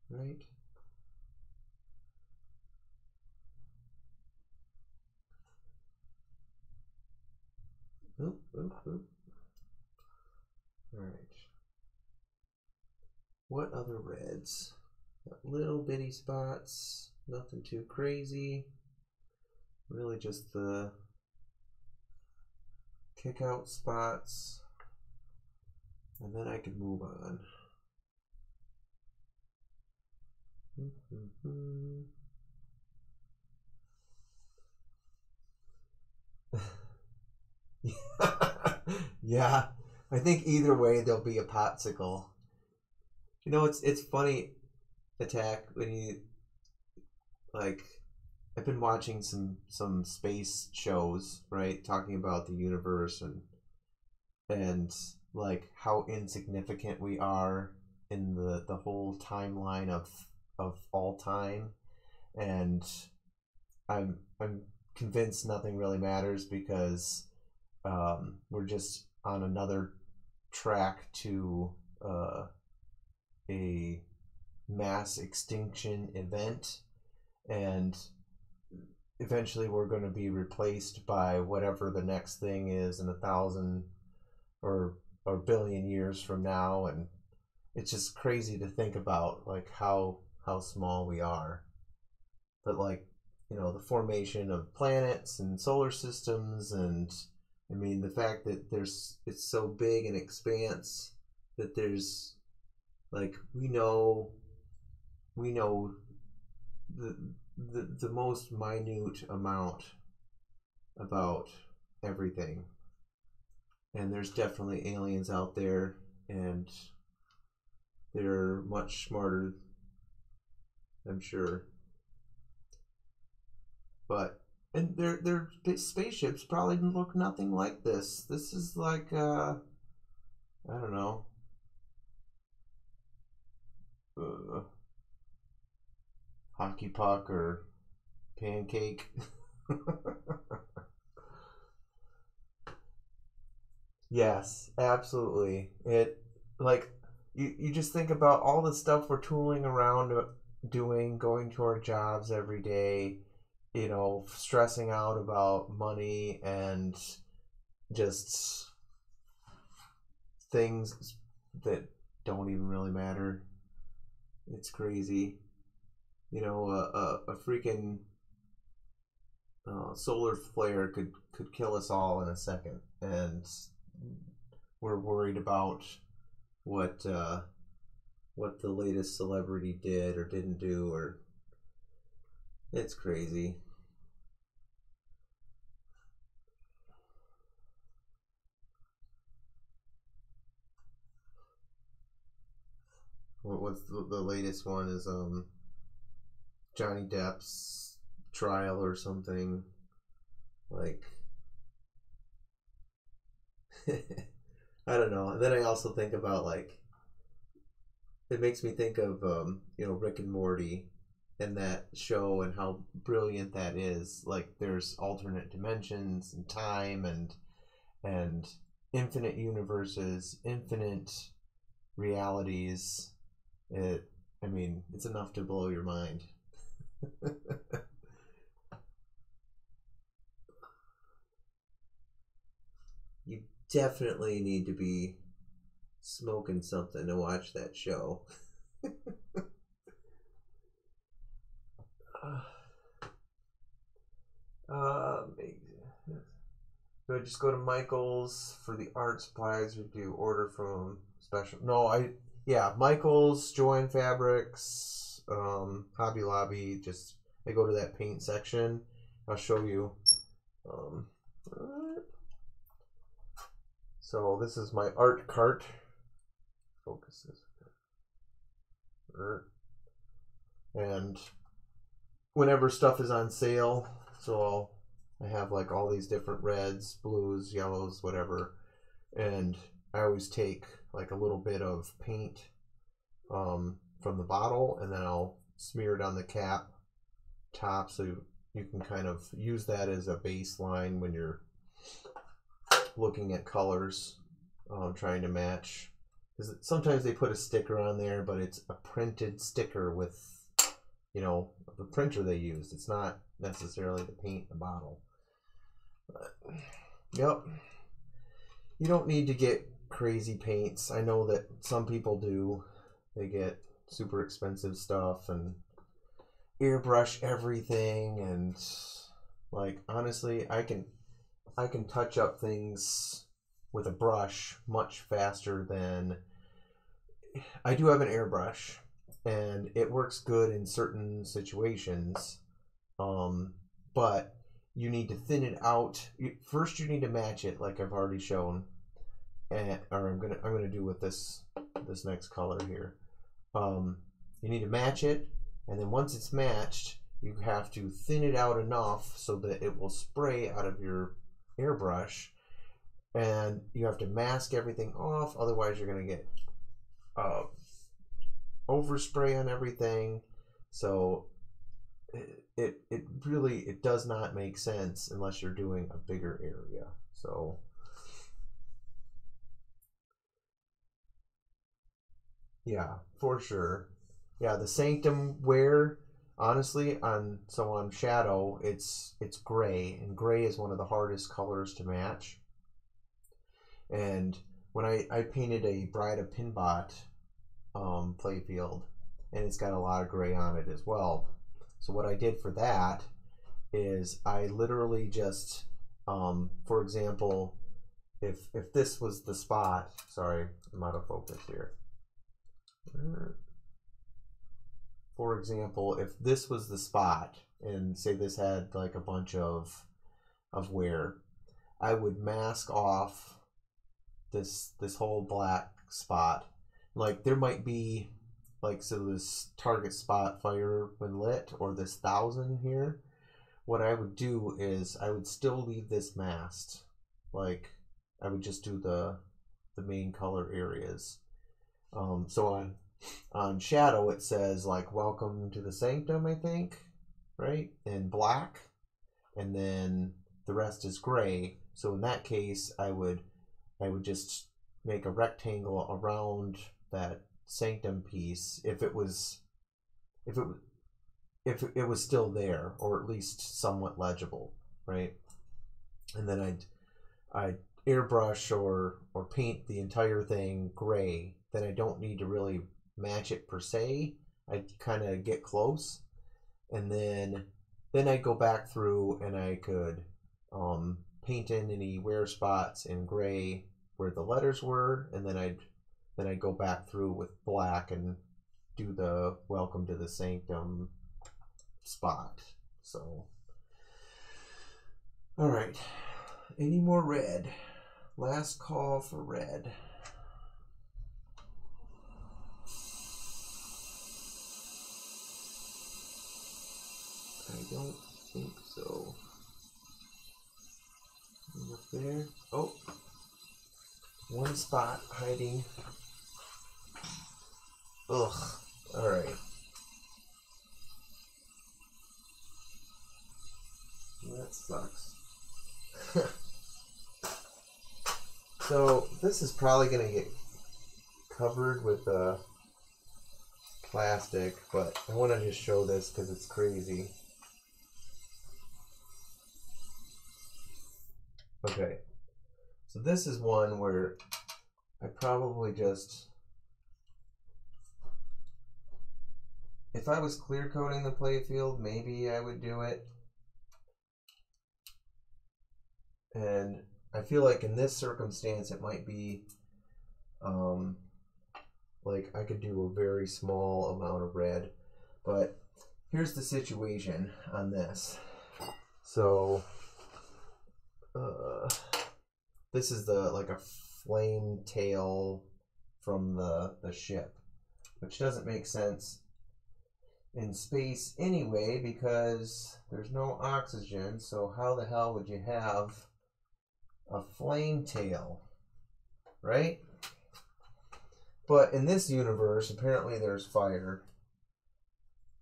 Right? Oop, oop, oop. Alright. What other reds? Got little bitty spots, nothing too crazy. Really just the kick out spots. And then I can move on. Mm -hmm. yeah, I think either way there'll be a popsicle. You know, it's it's funny, attack when you like. I've been watching some some space shows, right, talking about the universe and and like how insignificant we are in the the whole timeline of of all time, and I'm I'm convinced nothing really matters because um, we're just on another track to uh, a mass extinction event. And eventually we're going to be replaced by whatever the next thing is in a thousand or or billion years from now. And it's just crazy to think about like how how small we are. But like you know the formation of planets and solar systems and I mean, the fact that there's it's so big and expanse that there's like we know we know the, the the most minute amount about everything. And there's definitely aliens out there and they're much smarter I'm sure. But and their their spaceships probably look nothing like this. This is like uh I don't know. Uh, hockey puck or pancake. yes, absolutely. It like you, you just think about all the stuff we're tooling around uh, doing, going to our jobs every day, you know, stressing out about money and just things that don't even really matter. It's crazy. You know, a, a, a freaking uh, solar flare could, could kill us all in a second. And we're worried about what uh, what the latest celebrity did or didn't do or it's crazy. What's the, the latest one is um Johnny Depp's trial or something like I don't know. And then I also think about like it makes me think of um, you know Rick and Morty and that show and how brilliant that is. Like there's alternate dimensions and time and and infinite universes, infinite realities. It I mean, it's enough to blow your mind. you definitely need to be smoking something to watch that show. uh, so I just go to Michael's for the art supplies. We do order from special. No, I yeah, Michael's, Joann Fabrics, um, Hobby Lobby. Just I go to that paint section. I'll show you. Um, so this is my art cart focuses. And whenever stuff is on sale, so I'll, I have like all these different reds, blues, yellows, whatever, and I always take like a little bit of paint um, from the bottle, and then I'll smear it on the cap top, so you, you can kind of use that as a baseline when you're looking at colors, um, trying to match because sometimes they put a sticker on there, but it's a printed sticker with, you know, the printer they used. It's not necessarily the paint in the bottle. But, yep. You don't need to get crazy paints. I know that some people do. They get super expensive stuff and airbrush everything and like honestly, I can I can touch up things with a brush much faster than I do have an airbrush and it works good in certain situations. Um, but you need to thin it out. First, you need to match it, like I've already shown, and or I'm gonna I'm gonna do with this this next color here. Um, you need to match it, and then once it's matched, you have to thin it out enough so that it will spray out of your airbrush, and you have to mask everything off. Otherwise, you're gonna get uh, overspray on everything. So it, it really it does not make sense unless you're doing a bigger area. So yeah, for sure. Yeah, the sanctum wear honestly on so on shadow it's it's gray and gray is one of the hardest colors to match and when I, I painted a Bride of Pinbot um, playfield, and it's got a lot of gray on it as well. So what I did for that is I literally just, um, for example, if if this was the spot, sorry, I'm out of focus here. for example, if this was the spot, and say this had like a bunch of of wear, I would mask off this this whole black spot. Like there might be like so this target spot fire when lit or this thousand here. What I would do is I would still leave this mast Like I would just do the the main color areas. Um, so on on shadow it says like welcome to the sanctum I think, right? In black, and then the rest is gray. So in that case, I would I would just make a rectangle around that sanctum piece if it was if it if it was still there or at least somewhat legible, right? And then I'd I'd airbrush or or paint the entire thing gray. Then I don't need to really match it per se. I kind of get close, and then then I go back through and I could um, paint in any wear spots in gray where the letters were, and then I'd then I'd go back through with black and do the welcome to the sanctum spot. So, all right, any more red? Last call for red. I don't think so. Up there. Oh, one spot hiding. Ugh. All right. That sucks. so this is probably gonna get covered with uh, plastic, but I want to just show this because it's crazy. Okay, so this is one where I probably just, if I was clear coating the playfield, maybe I would do it. And I feel like in this circumstance, it might be, um, like I could do a very small amount of red, but here's the situation on this. So uh, this is the like a flame tail from the the ship, which doesn't make sense in space anyway because there's no oxygen. So how the hell would you have a flame tail, right? But in this universe, apparently there's fire.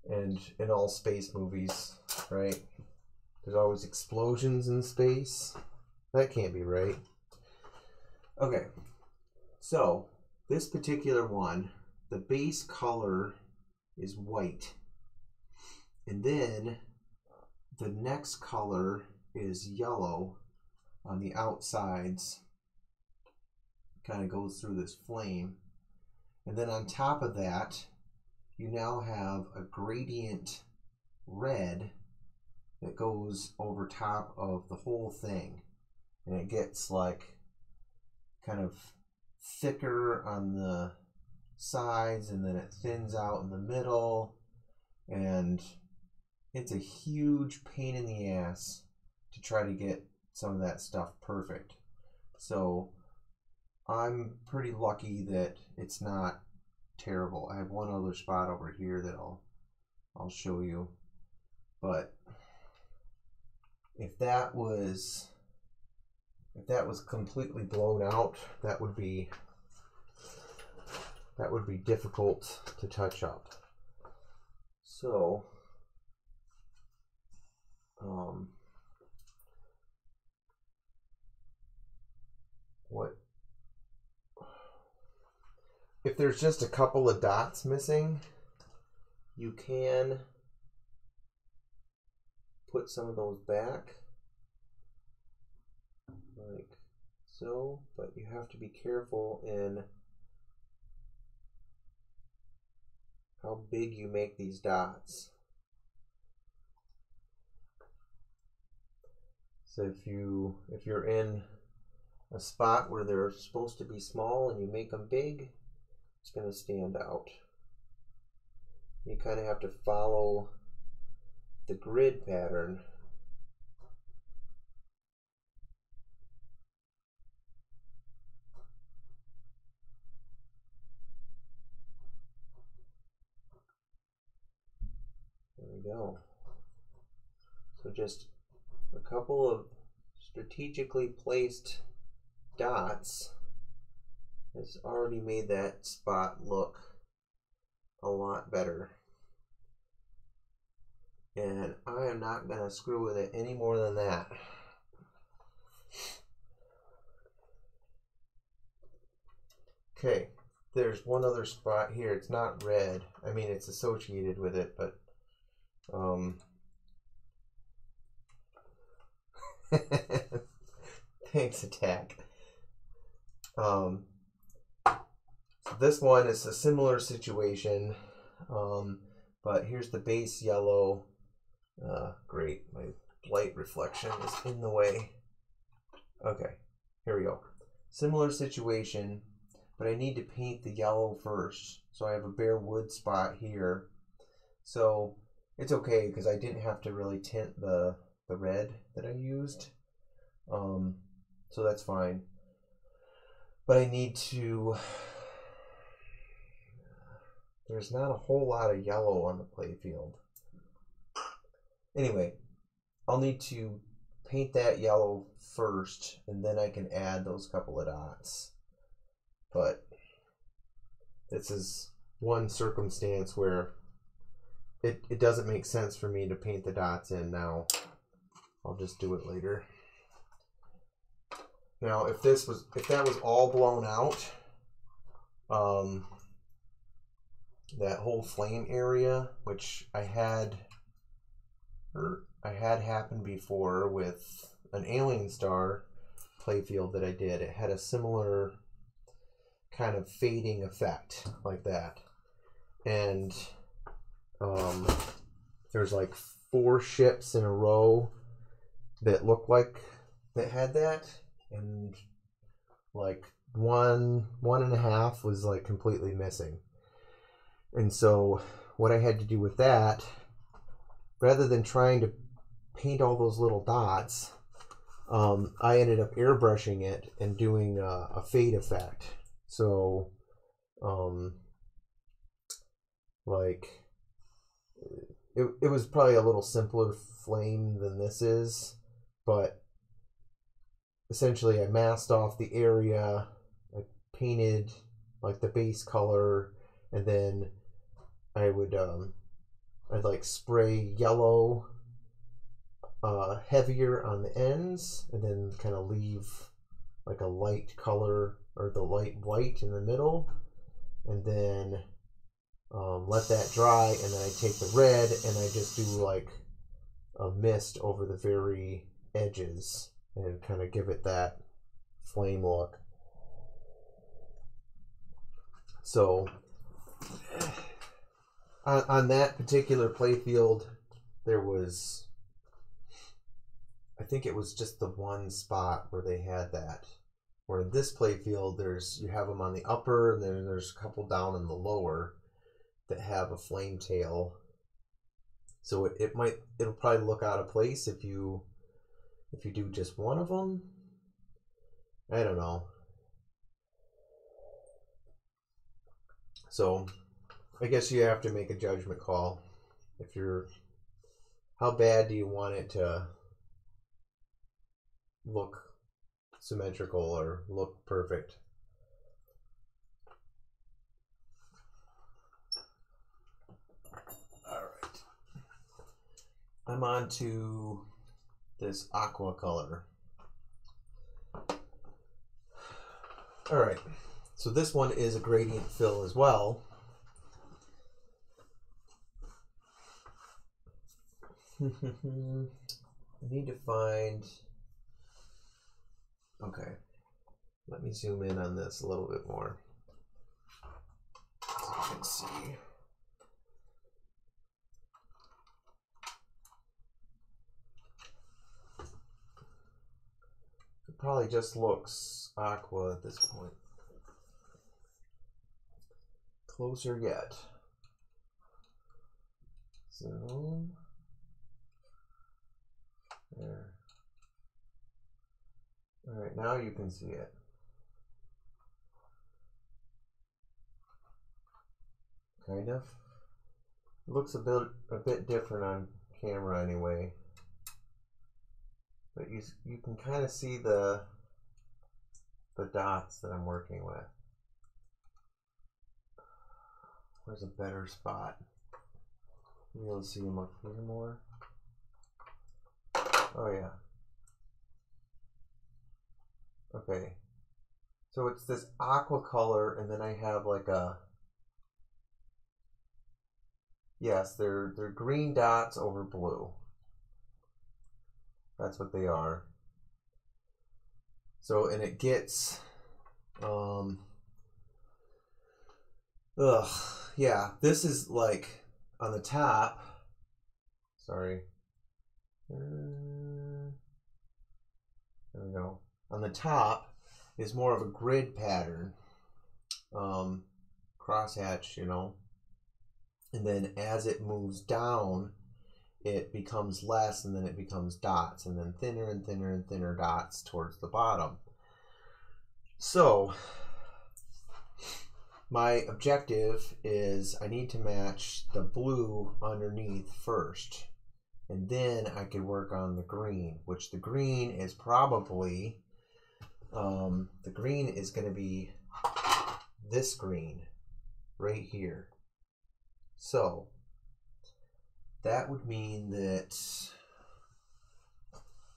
And in all space movies, right? There's always explosions in space. That can't be right. Okay, so this particular one, the base color is white. And then the next color is yellow on the outsides. Kind of goes through this flame. And then on top of that, you now have a gradient red that goes over top of the whole thing. And it gets like kind of thicker on the sides and then it thins out in the middle. And it's a huge pain in the ass to try to get some of that stuff perfect. So I'm pretty lucky that it's not terrible. I have one other spot over here that I'll I'll show you. But if that was if that was completely blown out, that would be that would be difficult to touch up. So um, what if there's just a couple of dots missing, you can put some of those back like so, but you have to be careful in how big you make these dots. So if you if you're in a spot where they're supposed to be small and you make them big, it's going to stand out. You kind of have to follow the grid pattern. There we go. So just a couple of strategically placed dots has already made that spot look a lot better. And I am not going to screw with it any more than that. Okay, there's one other spot here. It's not red. I mean, it's associated with it, but um, thanks, attack. Um, so this one is a similar situation, um, but here's the base yellow. Uh, great, my light reflection is in the way. Okay, here we go. Similar situation, but I need to paint the yellow first. So I have a bare wood spot here. So it's okay because I didn't have to really tint the, the red that I used. Um, so that's fine. But I need to there's not a whole lot of yellow on the playfield. Anyway, I'll need to paint that yellow first, and then I can add those couple of dots. But this is one circumstance where it, it doesn't make sense for me to paint the dots in now. I'll just do it later. Now, if this was, if that was all blown out, um, that whole flame area, which I had or I had happened before with an Alien Star playfield that I did. It had a similar kind of fading effect like that. And um, there's like four ships in a row that looked like that had that and like one one and a half was like completely missing and so what I had to do with that, rather than trying to paint all those little dots, um, I ended up airbrushing it and doing a, a fade effect. So, um, like, it, it was probably a little simpler flame than this is, but essentially I masked off the area, I painted like the base color, and then I would um, I'd like spray yellow uh, heavier on the ends and then kind of leave like a light color or the light white in the middle and then um, let that dry and then I take the red and I just do like a mist over the very edges and kind of give it that flame look. So on, on that particular playfield, there was, I think it was just the one spot where they had that. Where in this playfield, there's you have them on the upper, and then there's a couple down in the lower that have a flame tail. So it, it might it'll probably look out of place if you if you do just one of them. I don't know. So I guess you have to make a judgment call. If you're, how bad do you want it to look symmetrical or look perfect? All right. I'm on to this aqua color. All right. So this one is a gradient fill as well. I need to find. Okay. Let me zoom in on this a little bit more. So you can see. Probably just looks aqua at this point. Closer yet. Zoom. There. All right, now you can see it. Kind of. looks a bit a bit different on camera anyway. But you you can kind of see the the dots that I'm working with. Where's a better spot? Be able to see them up here more. Oh yeah. Okay. So it's this aqua color and then I have like a Yes, they're they're green dots over blue. That's what they are. So and it gets um ugh yeah, this is like on the top. Sorry. There we go. On the top is more of a grid pattern. Um, crosshatch, you know. And then as it moves down, it becomes less and then it becomes dots and then thinner and thinner and thinner dots towards the bottom. So my objective is I need to match the blue underneath first. And then I could work on the green, which the green is probably, um, the green is going to be this green right here. So that would mean that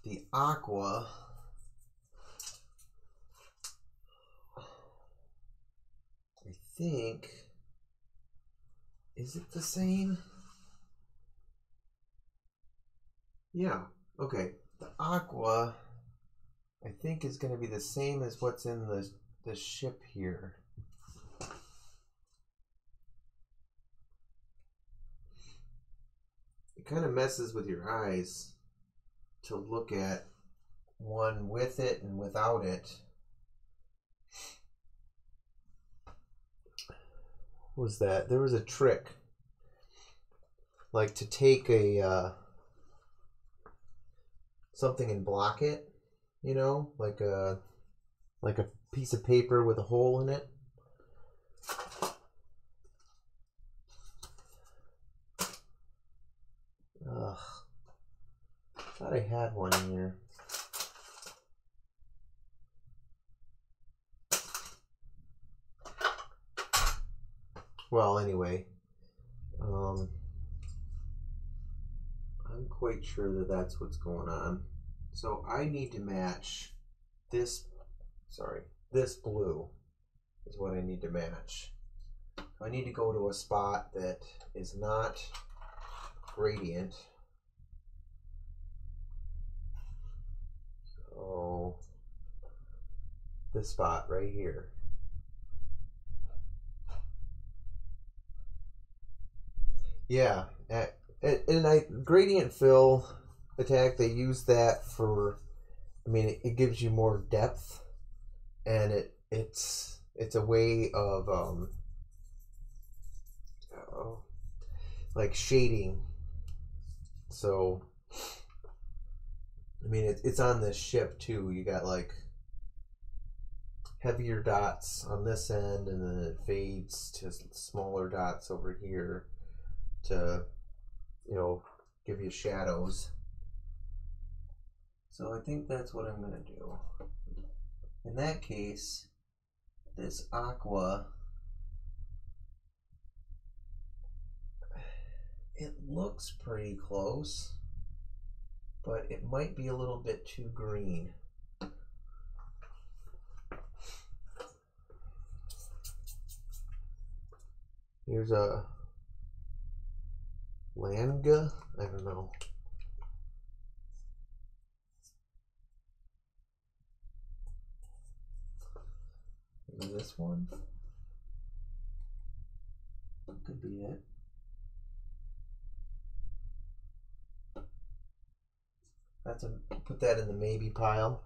the aqua I think is it the same? Yeah, okay. The aqua I think is going to be the same as what's in the the ship here. Kind of messes with your eyes to look at one with it and without it. Was that? There was a trick. Like to take a uh, something and block it, you know, like a like a piece of paper with a hole in it. Ugh. I thought I had one here. Well, anyway, um, I'm quite sure that that's what's going on. So I need to match this, sorry, this blue is what I need to match. I need to go to a spot that is not gradient. So this spot right here. Yeah, and I gradient fill attack they use that for. I mean, it, it gives you more depth, and it it's it's a way of um, oh, like shading so, I mean, it, it's on this ship too. You got like heavier dots on this end, and then it fades to smaller dots over here to, you know, give you shadows. So I think that's what I'm going to do. In that case, this aqua It looks pretty close, but it might be a little bit too green. Here's a Langa. I don't know. Maybe this one. Could be it. That's a put that in the maybe pile.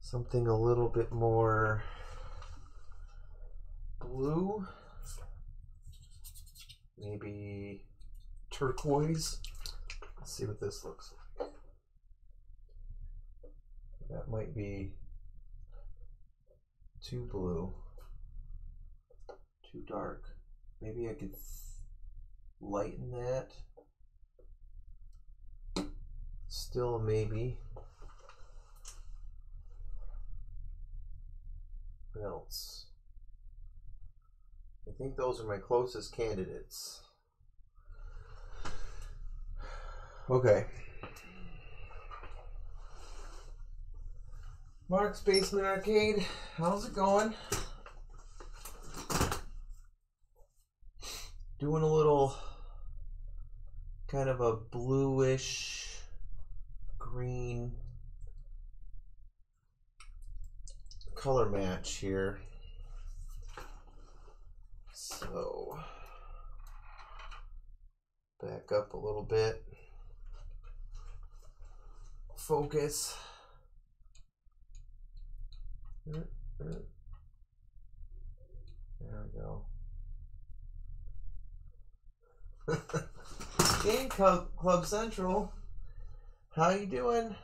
Something a little bit more blue. Maybe turquoise. Let's see what this looks like. That might be too blue, too dark. Maybe I could lighten that. Still maybe. What else? I think those are my closest candidates. Okay. Mark's Basement Arcade, how's it going? Doing a little kind of a bluish green color match here. So back up a little bit. Focus. There we go. Game Club, Club Central. How you doing?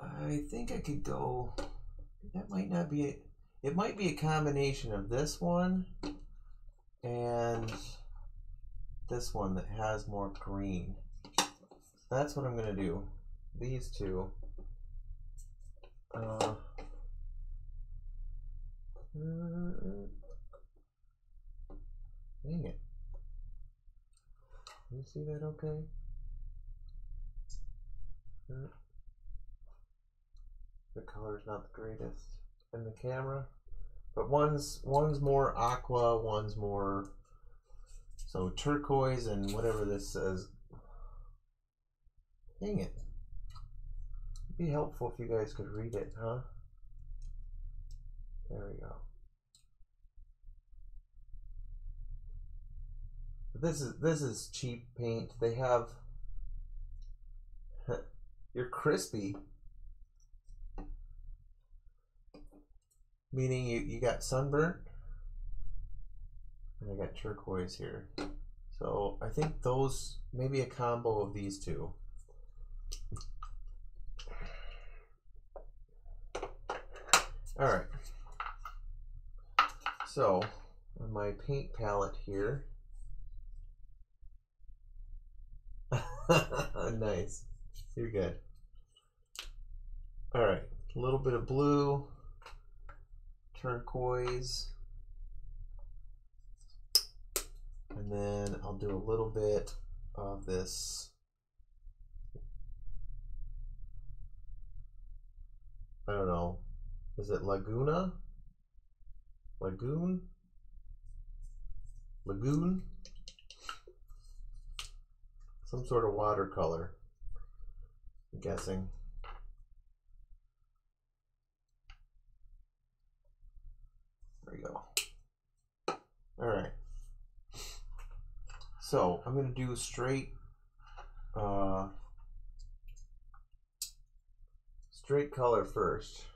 I think I could go. That might not be. A, it might be a combination of this one and this one that has more green. That's what I'm gonna do. These two. Uh, mm, mm, mm. dang it. You see that okay? The color's not the greatest in the camera. But one's one's more aqua, one's more so turquoise and whatever this says. Dang it. It'd be helpful if you guys could read it, huh? There we go. This is this is cheap paint. They have you're crispy. Meaning you, you got sunburnt. And I got turquoise here. So I think those maybe a combo of these two. All right. So on my paint palette here. nice. You're good. All right. A little bit of blue, turquoise, and then I'll do a little bit of this I don't know. Is it Laguna? Lagoon? Lagoon? Some sort of watercolor. I'm guessing. There we go. All right. So I'm gonna do straight, uh, straight color first.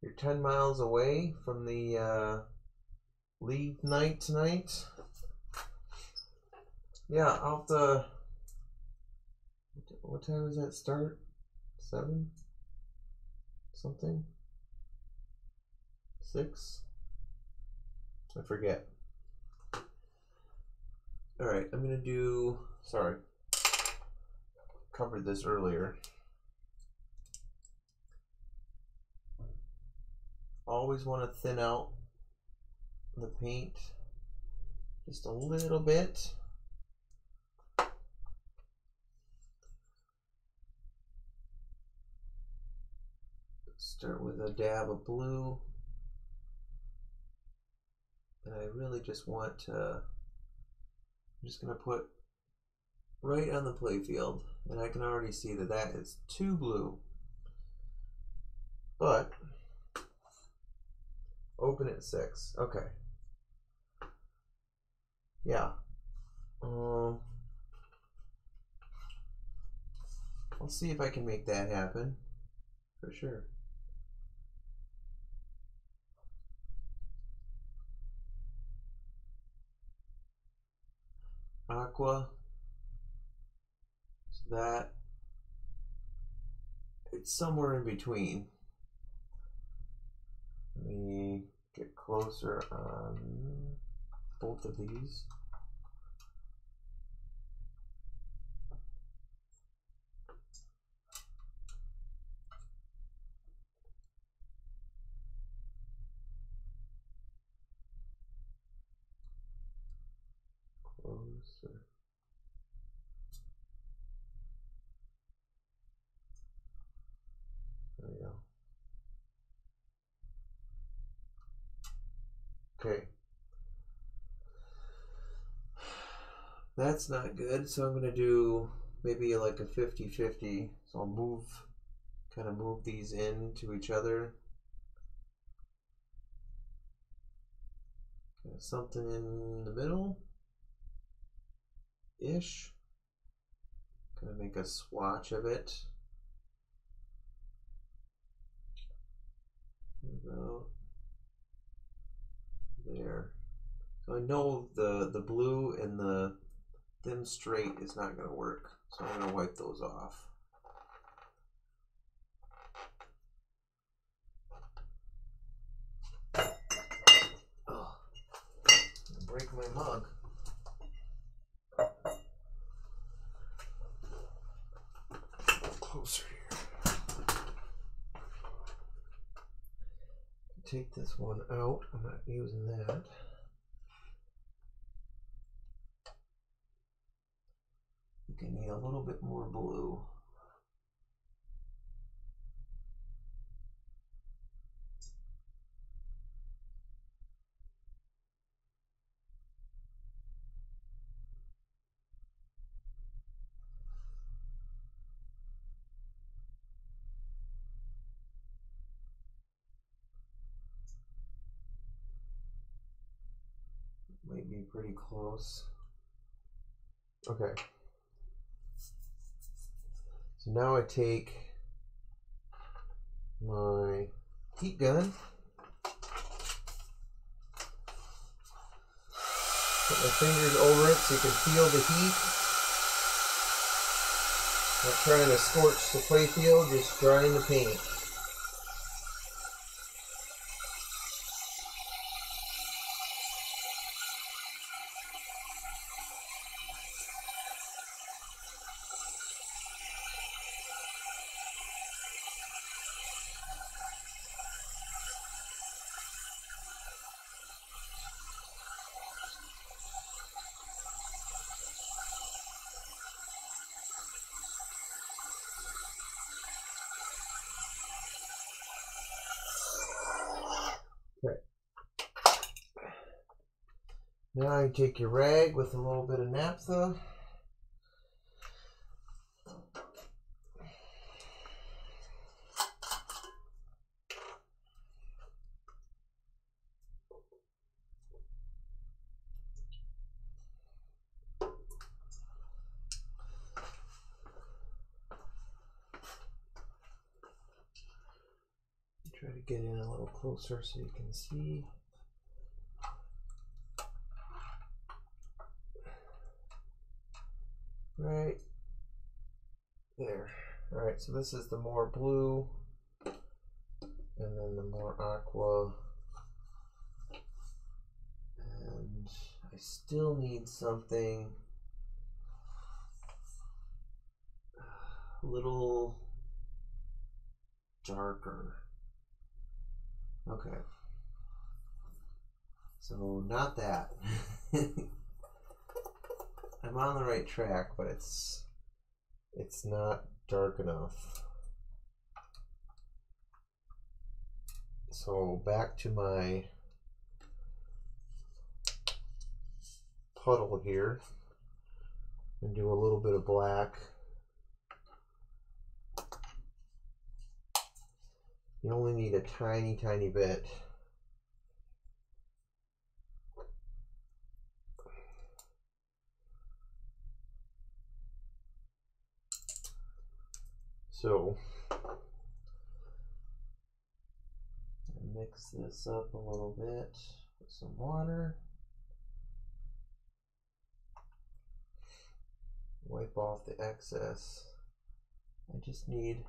You're 10 miles away from the uh, night tonight. Yeah, I'll have to. What time does that start? Seven? Something? Six? I forget. Alright, I'm gonna do. Sorry. Covered this earlier. Always want to thin out the paint just a little bit. Start with a dab of blue. And I really just want to, I'm just going to put right on the playfield. And I can already see that that is too blue. But, open at 6. Okay. Yeah. Um, I'll see if I can make that happen. For sure. Aqua. So that it's somewhere in between. Let me get closer on both of these. Closer. There we go. Okay. That's not good, so I'm going to do maybe like a 50-50. So I'll move, kind of move these in to each other. Something in the middle. Ish. Of make a swatch of it. There. So I know the the blue and the thin straight is not going to work. So I'm going to wipe those off. Oh, break my mug. Closer here. Take this one out. I'm not using that. Can need a little bit more blue. Might be pretty close. Okay. So now I take my heat gun, put my fingers over it so you can feel the heat. Not trying to scorch the playfield, just drying the paint. Now you take your rag with a little bit of naphtha. Try to get in a little closer so you can see. Right there. All right, so this is the more blue, and then the more aqua, and I still need something a little darker. Okay. So not that. I'm on the right track, but it's it's not dark enough. So back to my puddle here and do a little bit of black. You only need a tiny, tiny bit. So, mix this up a little bit with some water. wipe off the excess. I just need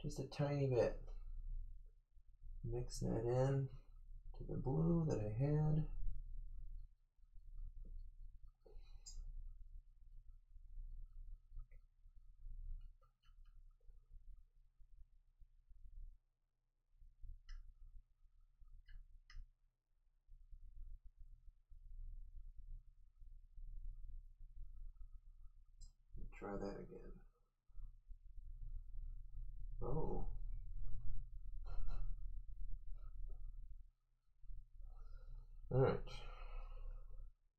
just a tiny bit. Mix that in to the blue that I had. Try that again. Oh. All right.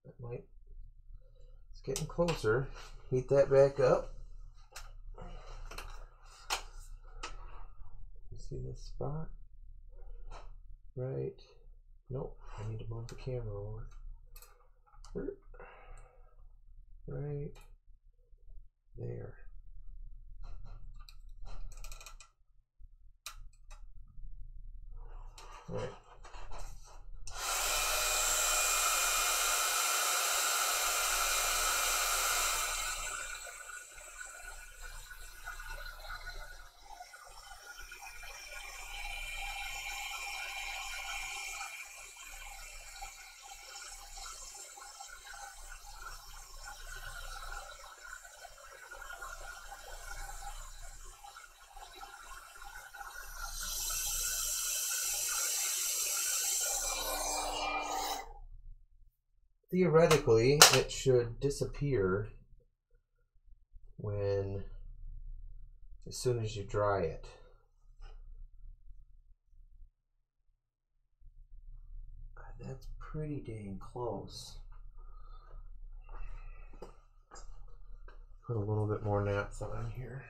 That might. It's getting closer. Heat that back up. You see this spot? Right. Nope. I need to move the camera over. Right there. Right. Theoretically it should disappear when as soon as you dry it. That's pretty dang close. Put a little bit more naphtha on here.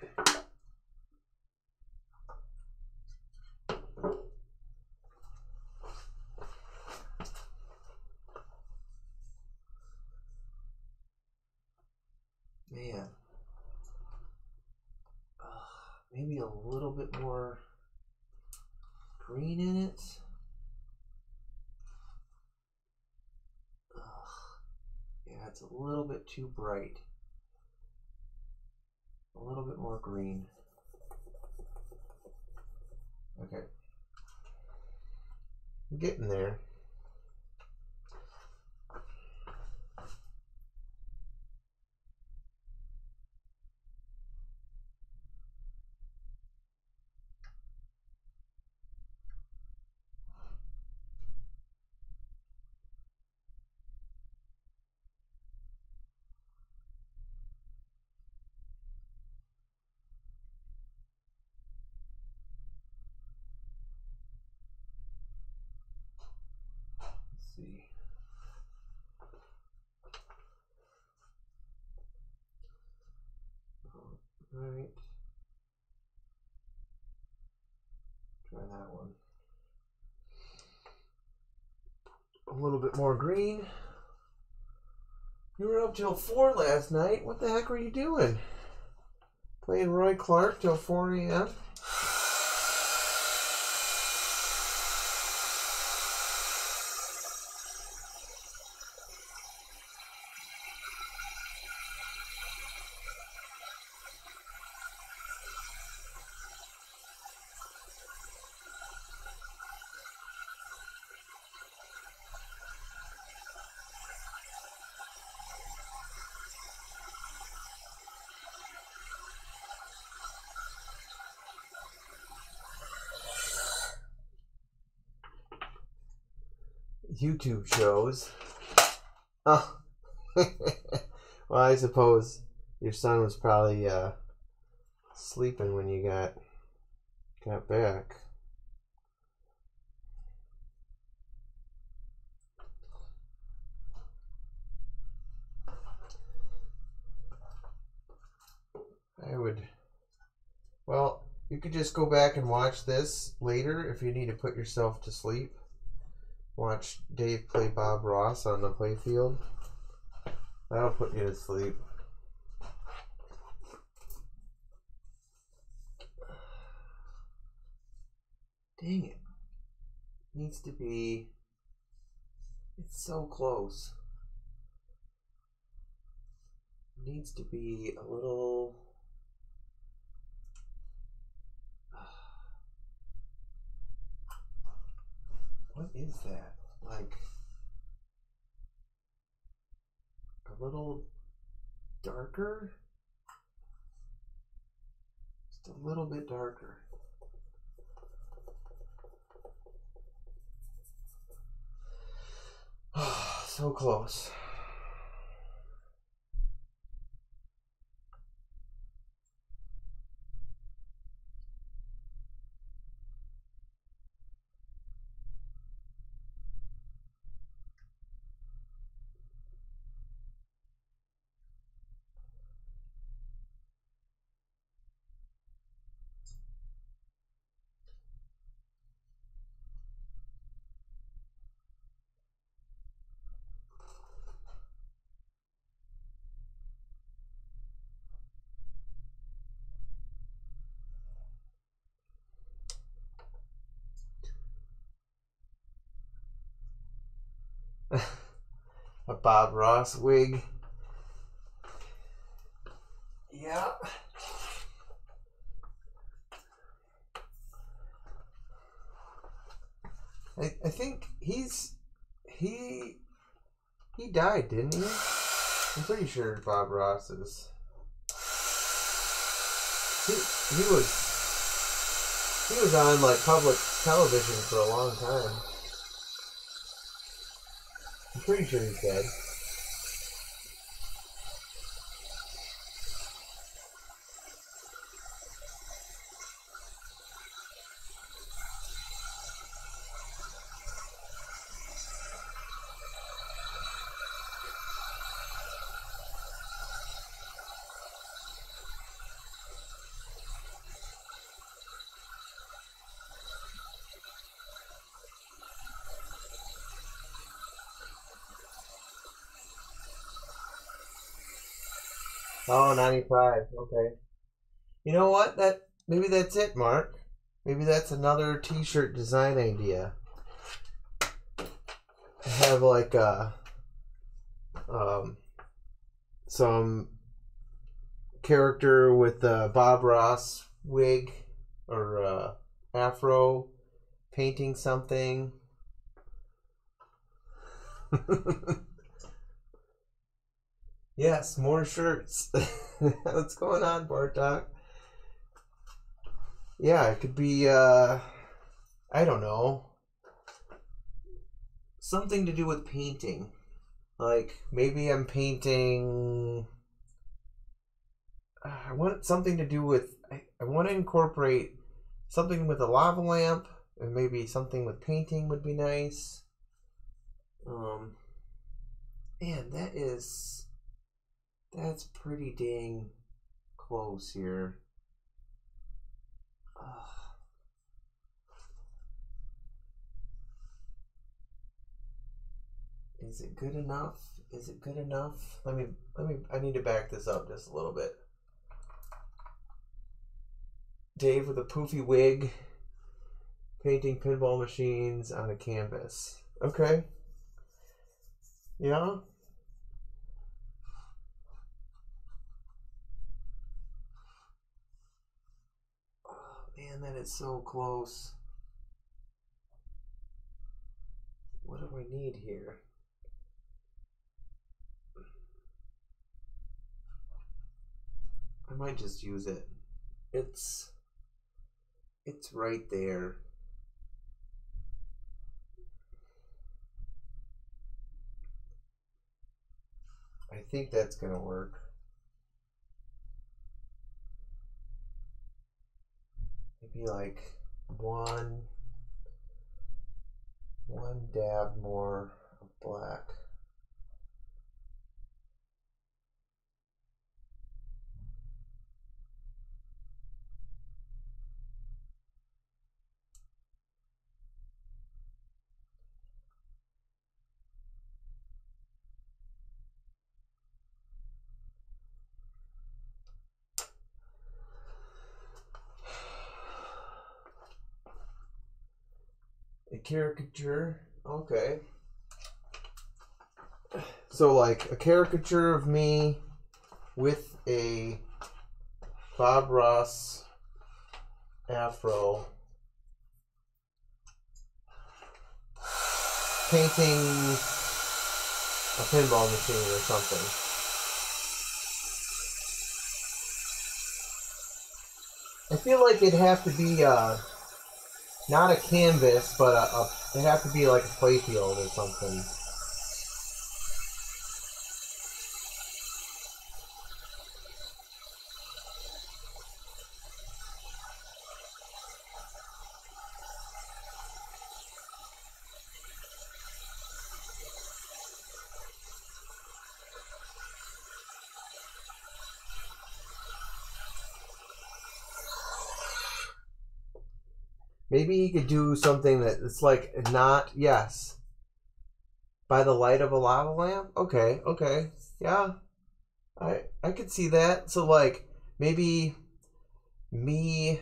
Man. Uh, maybe a little bit more green in it. Ugh. Yeah, it's a little bit too bright. A little bit more green. Okay. I'm getting there. Let's see. Right. Try that one. A little bit more green. You were up till 4 last night. What the heck were you doing? Playing Roy Clark till 4 a.m.? YouTube shows. Oh. well, I suppose your son was probably uh, sleeping when you got got back. I would. Well, you could just go back and watch this later if you need to put yourself to sleep. Watch Dave play Bob Ross on the playfield. That'll put you to sleep. Dang it. Needs to be. It's so close. needs to be a little. What is that? Like a little darker? Just a little bit darker. so close. a Bob Ross wig. Yeah. I, I think he's he he died, didn't he? I'm pretty sure Bob Ross is. He, he was he was on like public television for a long time. Pretty sure he's dead. Oh, 95. Okay. You know what? That maybe that's it, Mark. Maybe that's another t-shirt design idea. Have like a um some character with a Bob Ross wig or uh, afro painting something. Yes, more shirts. What's going on, Bartok? Yeah, it could be, uh, I don't know, something to do with painting. Like, maybe I'm painting. uh, I want something to do with. I, I want to incorporate something with a lava lamp, and maybe something with painting would be nice. Um, man, that is. That's pretty dang close here. Ugh. Is it good enough? Is it good enough? Let me let me I need to back this up just a little bit. Dave with a poofy wig painting pinball machines on a canvas. Okay. Yeah. Oh then it's so close. What do I need here? I might just use it. It's it's right there. I think that's gonna work. Maybe like one one dab more of black. A caricature. Okay. So like a caricature of me with a Bob Ross afro painting a pinball machine or something. I feel like it'd have to be uh, not a canvas, but a, a it'd have to be like a playfield or something. Maybe he could do something that it's like not yes. By the light of a lava lamp? Okay, okay. Yeah. I I could see that. So like maybe me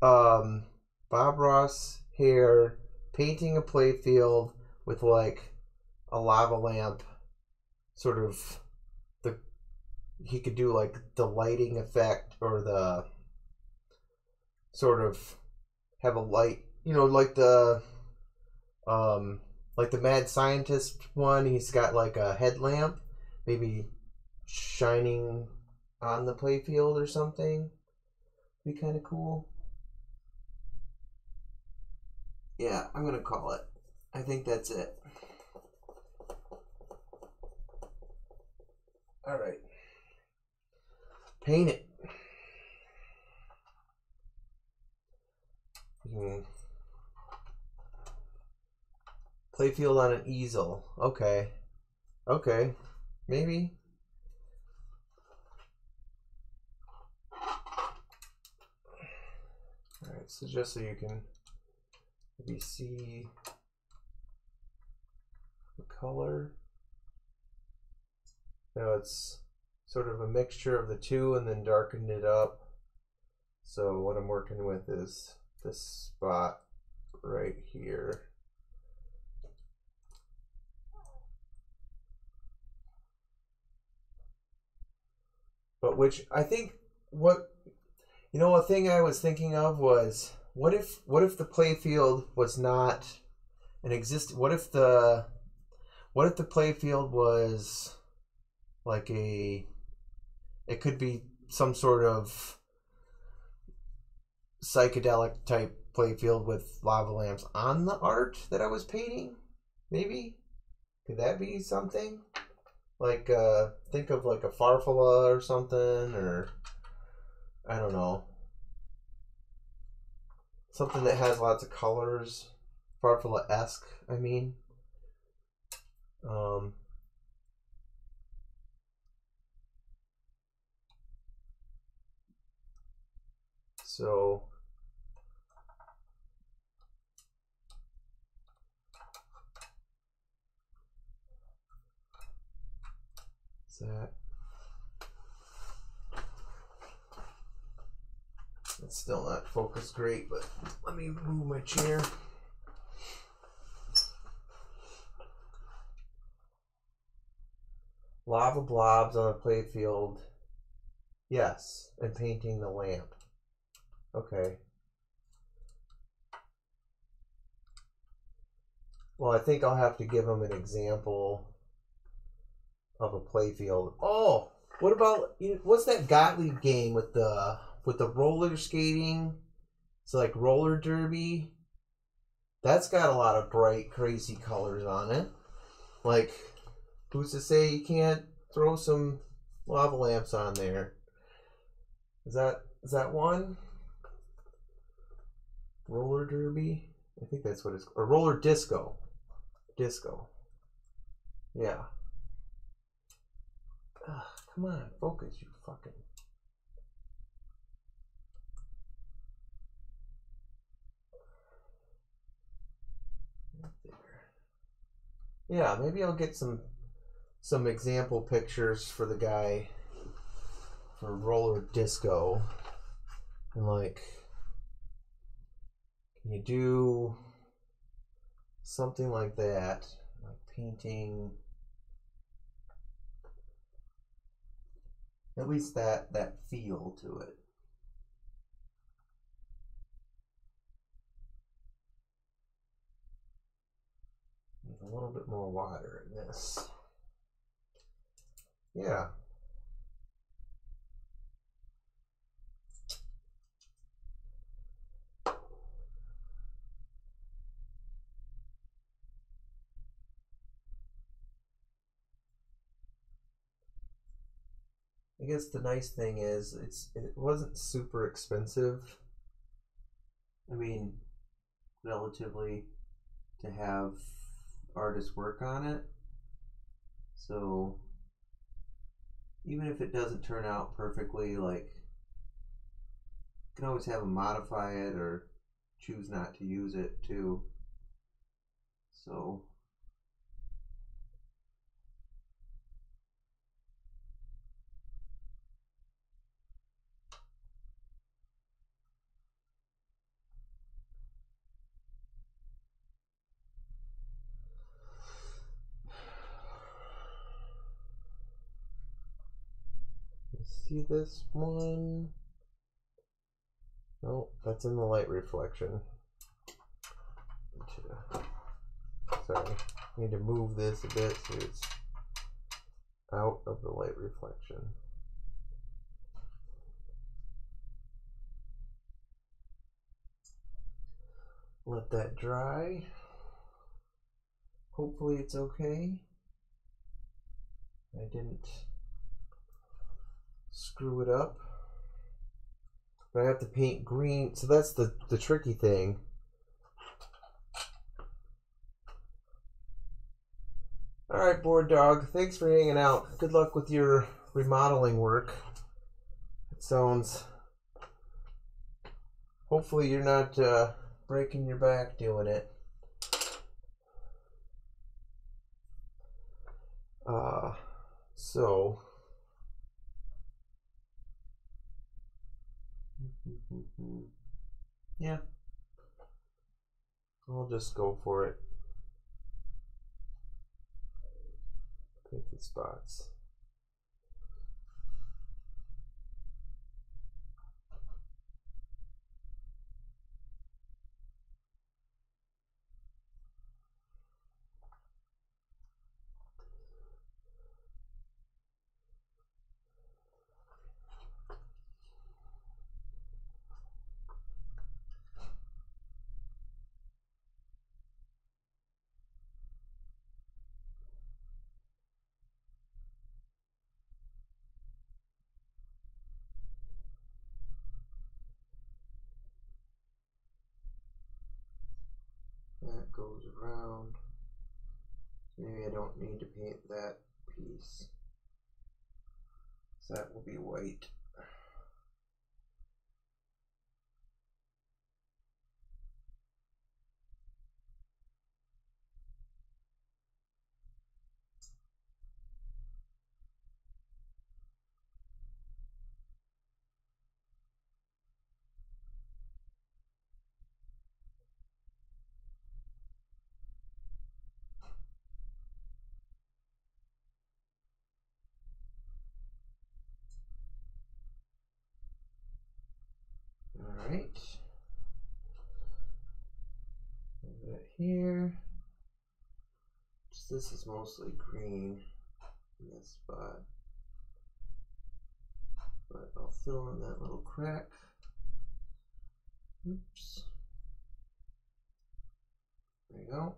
um Bob Ross here painting a playfield with like a lava lamp sort of the he could do like the lighting effect or the sort of have a light, you know, like the um like the mad scientist one, he's got like a headlamp maybe shining on the playfield or something. Be kind of cool. Yeah, I'm going to call it. I think that's it. All right. Paint it. Hmm. Playfield on an easel. Okay. Okay. Maybe. Alright, so just so you can maybe see the color. Now it's sort of a mixture of the two and then darkened it up. So what I'm working with is this spot right here. But which I think what you know a thing I was thinking of was what if what if the playfield was not an exist what if the what if the playfield was like a it could be some sort of psychedelic type playfield with lava lamps on the art that I was painting. Maybe could that be something? Like uh, think of like a farfalla or something, or I don't know, something that has lots of colors, farfalla esque. I mean. Um, so that? It's still not focused great, but let me move my chair. Lava blobs on a playfield. Yes, and painting the lamp. Okay. Well, I think I'll have to give them an example of a playfield. Oh, what about what's that Gottlieb game with the with the roller skating? It's like roller derby. That's got a lot of bright, crazy colors on it. Like, who's to say you can't throw some lava lamps on there? Is that is that one? Roller derby? I think that's what it's or roller disco. Disco. Yeah. Ugh, come on, focus, you fucking. Yeah, maybe I'll get some some example pictures for the guy for roller disco and like can you do something like that like painting at least that that feel to it. A little bit more water in this. Yeah. I guess the nice thing is it's it wasn't super expensive. I mean, relatively to have artists work on it. So even if it doesn't turn out perfectly, like you can always have them modify it or choose not to use it too. So see this one? No, that's in the light reflection. Sorry, I need to move this a bit so it's out of the light reflection. Let that dry. Hopefully it's okay. I didn't screw it up. But I have to paint green, so that's the, the tricky thing. Alright, board dog, thanks for hanging out. Good luck with your remodeling work. It sounds... Hopefully you're not uh, breaking your back doing it. Uh, so... Mm-hmm. Yeah. I'll just go for it. Pick the spots. that goes around. Maybe I need to paint that piece. So that will be white. All right. Here. Just this is mostly green in this spot. But I'll fill in that little crack. Oops. There you go.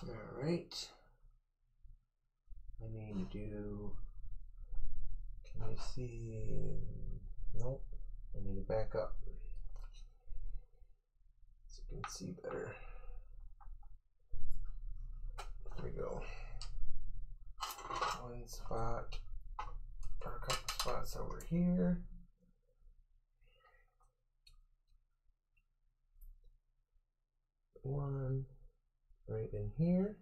All right. I need to do. Can I see? Nope. I need to back up so you can see better. There we go. One spot, or a couple spots over here. One right in here.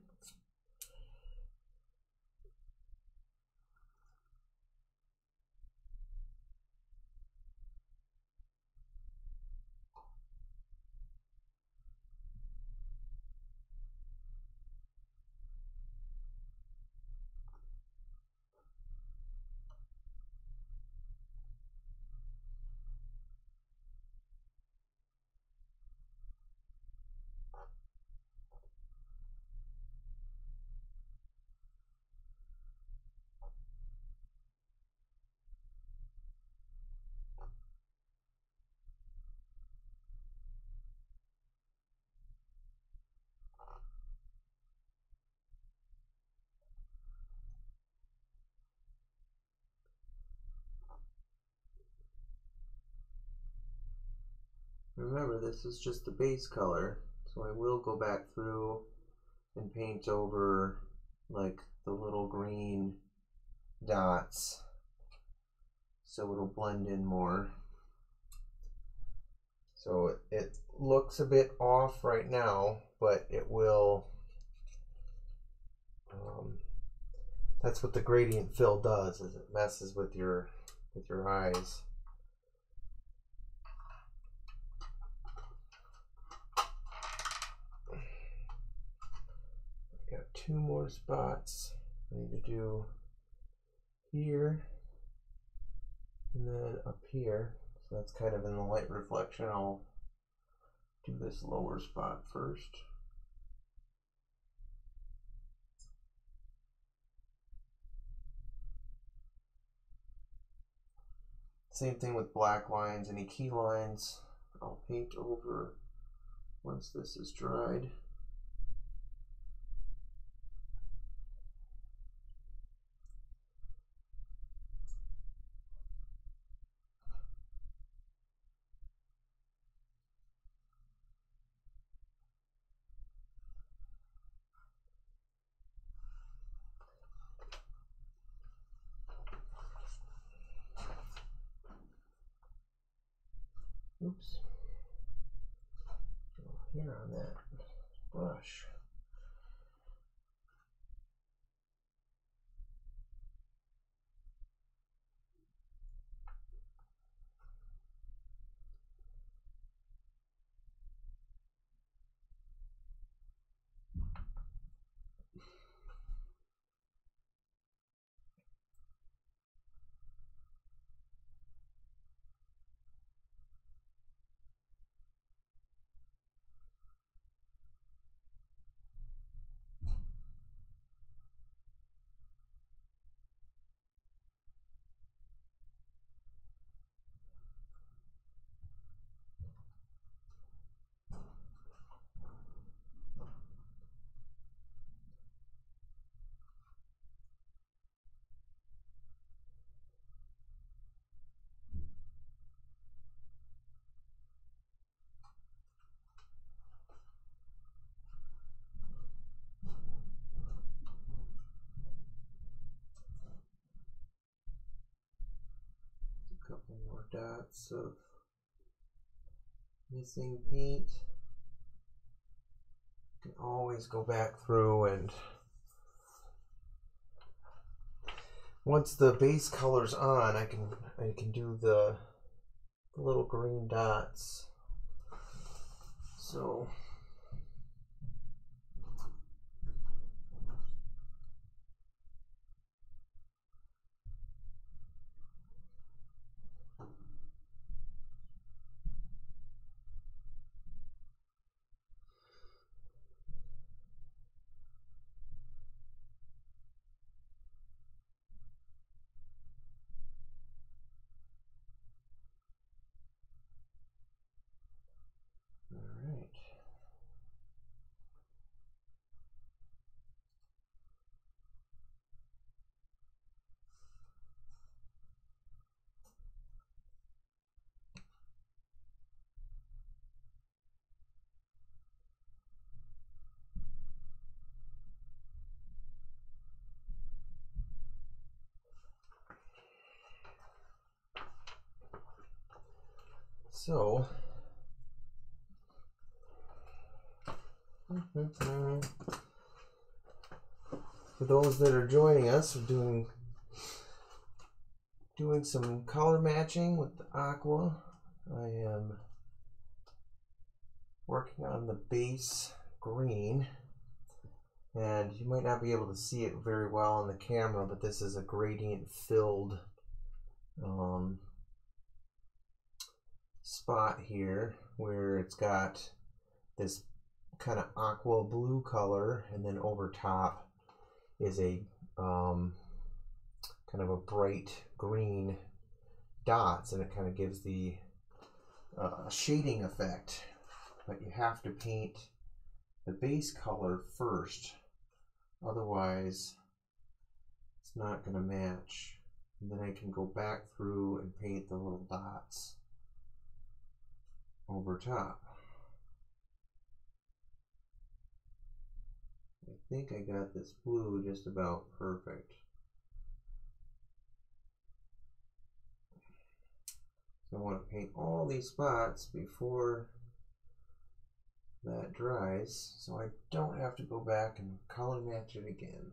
Remember, this is just the base color, so I will go back through and paint over like the little green dots so it'll blend in more. So it, looks a bit off right now, but it will, um, that's what the gradient fill does, is it messes with your, with your eyes. got two more spots I need to do here and then up here. So that's kind of in the light reflection. I'll do this lower spot first. Same thing with black lines, any key lines I'll paint over once this is dried. Dots of missing paint. You can always go back through and once the base color's on, I can I can do the, the little green dots. So All right. So, for those that are joining us, we're doing doing some color matching with the aqua. I am working on the base green and you might not be able to see it very well on the camera but this is a gradient filled um, spot here where it's got this kind of aqua blue color and then over top is a um, kind of a bright green dots and it kind of gives the uh, shading effect. But you have to paint the base color first otherwise it's not going to match. And then I can go back through and paint the little dots over top I think I got this blue just about perfect so I want to paint all these spots before that dries so I don't have to go back and color match it again.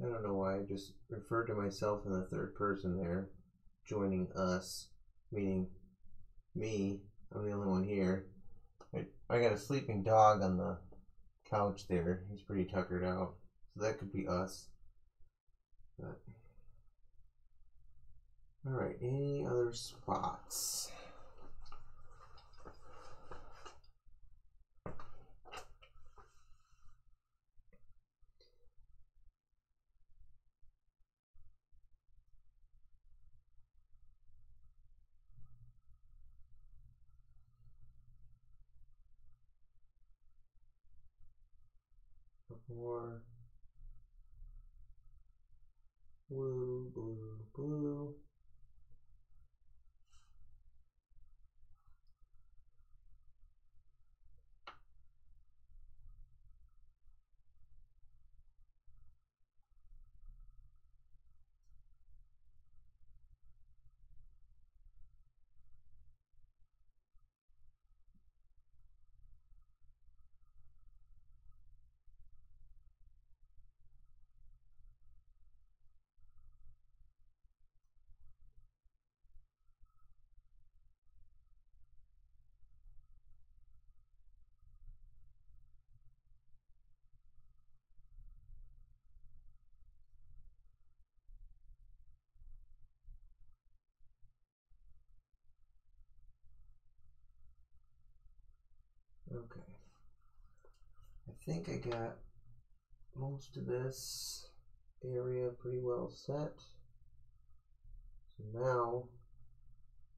I don't know why I just referred to myself in the third person there, joining us, meaning me. I'm the only one here. I, I got a sleeping dog on the couch there. He's pretty tuckered out. So that could be us. But Alright, any other spots? more blue, blue, blue. Okay. I think I got most of this area pretty well set. So now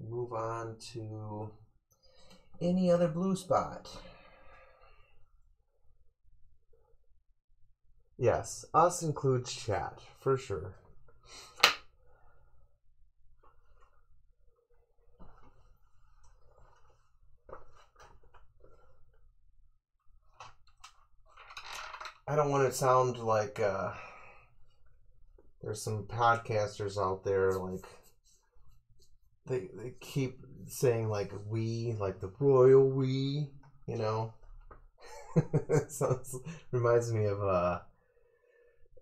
move on to any other blue spot. Yes, us includes chat, for sure. I don't want to sound like uh, there's some podcasters out there like they they keep saying like we like the royal we you know sounds reminds me of uh,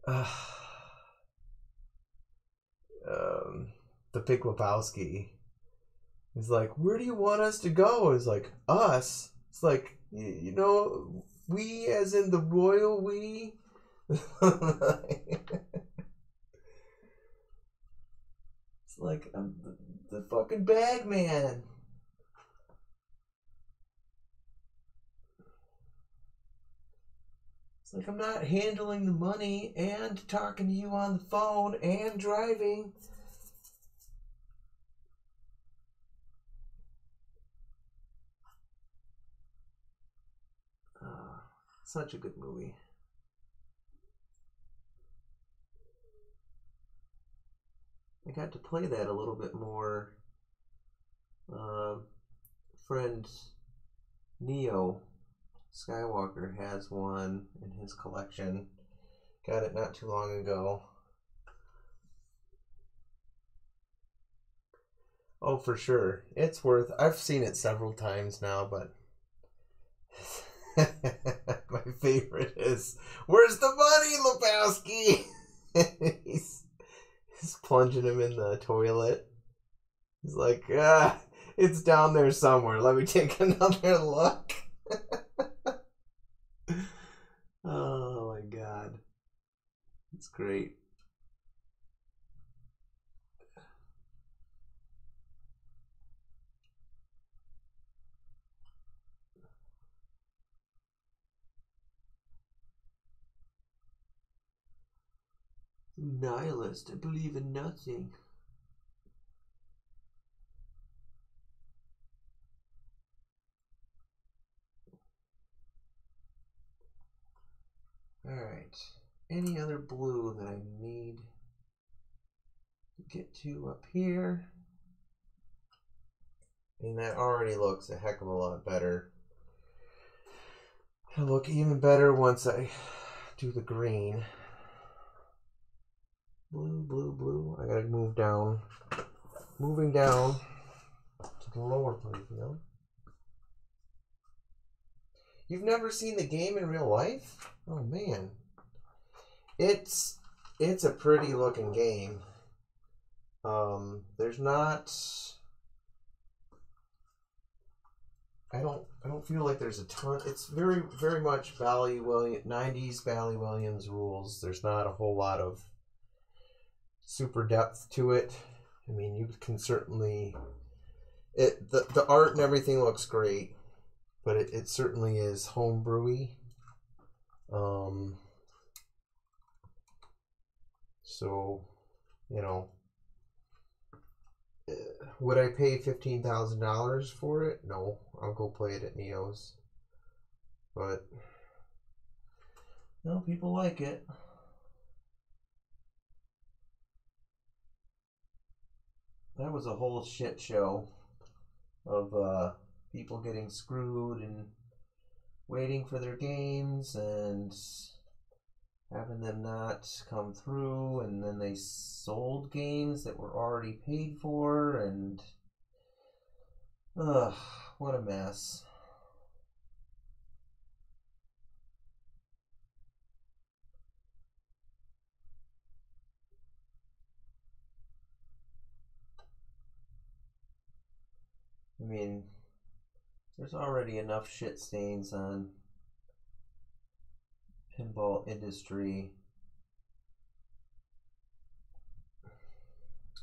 uh um the Big Lebowski. He's like, where do you want us to go? It's like us. It's like you, you know we as in the royal we? it's like I'm the, the fucking bag man. It's like I'm not handling the money and talking to you on the phone and driving. Such a good movie. I got to play that a little bit more. Uh, friend Neo Skywalker has one in his collection. Got it not too long ago. Oh, for sure. It's worth. I've seen it several times now, but my favorite is "Where's the money, Lebowski?" he's he's plunging him in the toilet. He's like, ah, it's down there somewhere. Let me take another look. oh my god, it's great. Nihilist, I believe in nothing. Alright. Any other blue that I need to get to up here? And that already looks a heck of a lot better. It'll look even better once I do the green. Blue, blue, blue. I gotta move down. Moving down to the lower playfield. You've never seen the game in real life? Oh man. It's it's a pretty looking game. Um there's not I don't I don't feel like there's a ton it's very very much Bally Williams 90s Bally Williams rules. There's not a whole lot of super depth to it. I mean, you can certainly it the the art and everything looks great, but it, it certainly is homebrewy. Um, so, you know, eh, would I pay fifteen thousand dollars for it? No, I'll go play it at Neo's. But, no, people like it. That was a whole shit show of uh, people getting screwed and waiting for their games and having them not come through and then they sold games that were already paid for and ugh what a mess I mean, there's already enough shit stains on pinball industry.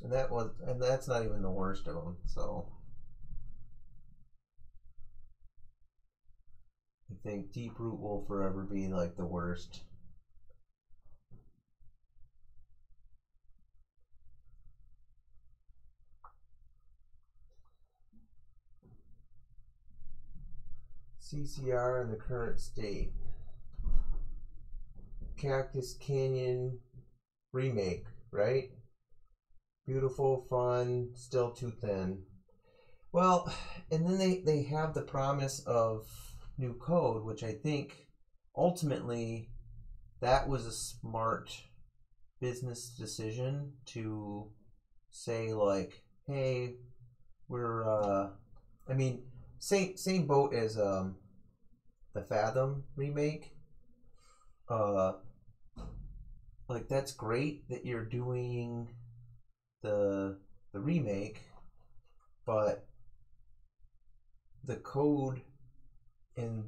And that was and that's not even the worst of them. So I think Deeproot will forever be like the worst. CCR in the current state. Cactus Canyon remake, right? Beautiful, fun, still too thin. Well, and then they, they have the promise of new code, which I think ultimately that was a smart business decision to say like, hey, we're uh I mean, same same boat as um the Fathom remake. Uh like that's great that you're doing the the remake, but the code in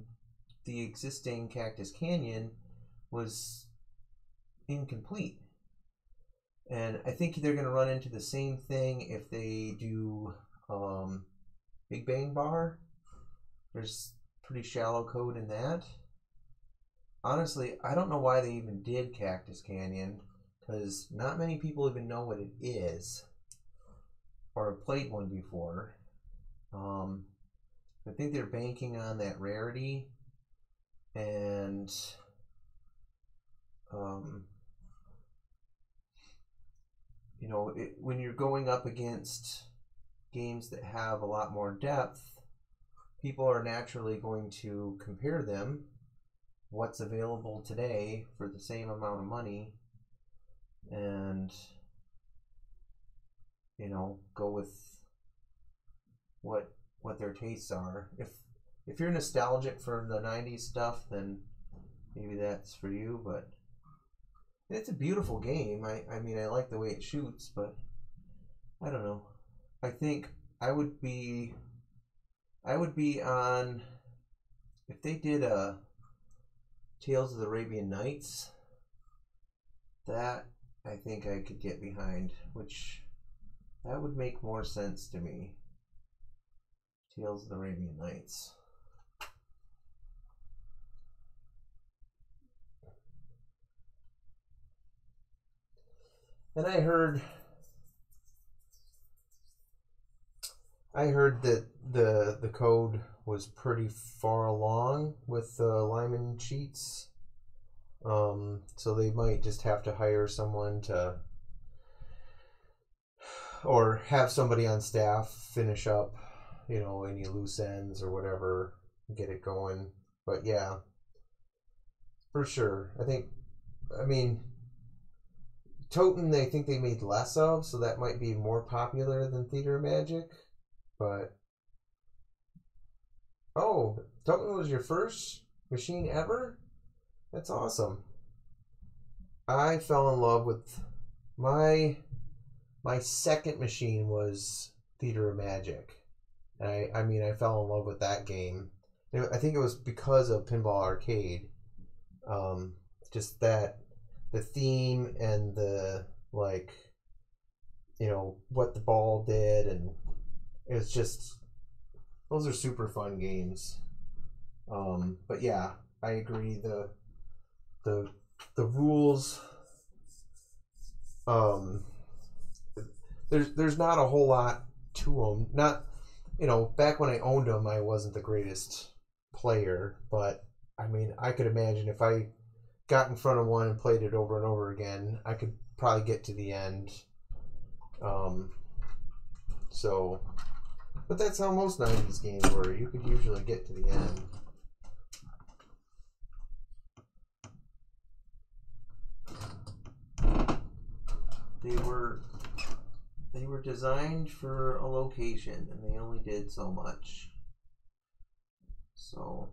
the existing Cactus Canyon was incomplete. And I think they're going to run into the same thing if they do um, Big Bang Bar. There's pretty shallow code in that. Honestly, I don't know why they even did Cactus Canyon because not many people even know what it is or have played one before. Um, I think they're banking on that rarity and um, you know, it, when you're going up against games that have a lot more depth, people are naturally going to compare them what's available today for the same amount of money and you know go with what what their tastes are. If if you're nostalgic for the 90s stuff then maybe that's for you but it's a beautiful game. I i mean i like the way it shoots but i don't know i think i would be i would be on if they did a tales of the arabian nights that i think i could get behind which that would make more sense to me. Tales of the arabian nights. And I heard I heard that the the code was pretty far along with the Lyman Sheats. Um, so they might just have to hire someone to or have somebody on staff finish up, you know, any loose ends or whatever, get it going. But yeah, for sure. I think I mean TOTAN, they think they made less of, so that might be more popular than Theater Magic. But oh, TOTAN was your first machine ever. That's awesome. I fell in love with my my second machine was Theater of Magic. And I I mean I fell in love with that game. I think it was because of Pinball Arcade. Um, just that the theme and the like you know what the ball did and it's just those are super fun games um but yeah i agree the the the rules um there's there's not a whole lot to them not you know back when i owned them i wasn't the greatest player but i mean i could imagine if i got in front of one and played it over and over again, I could probably get to the end. Um, so, but that's how most 90s games were. You could usually get to the end. They were they were designed for a location and they only did so much. So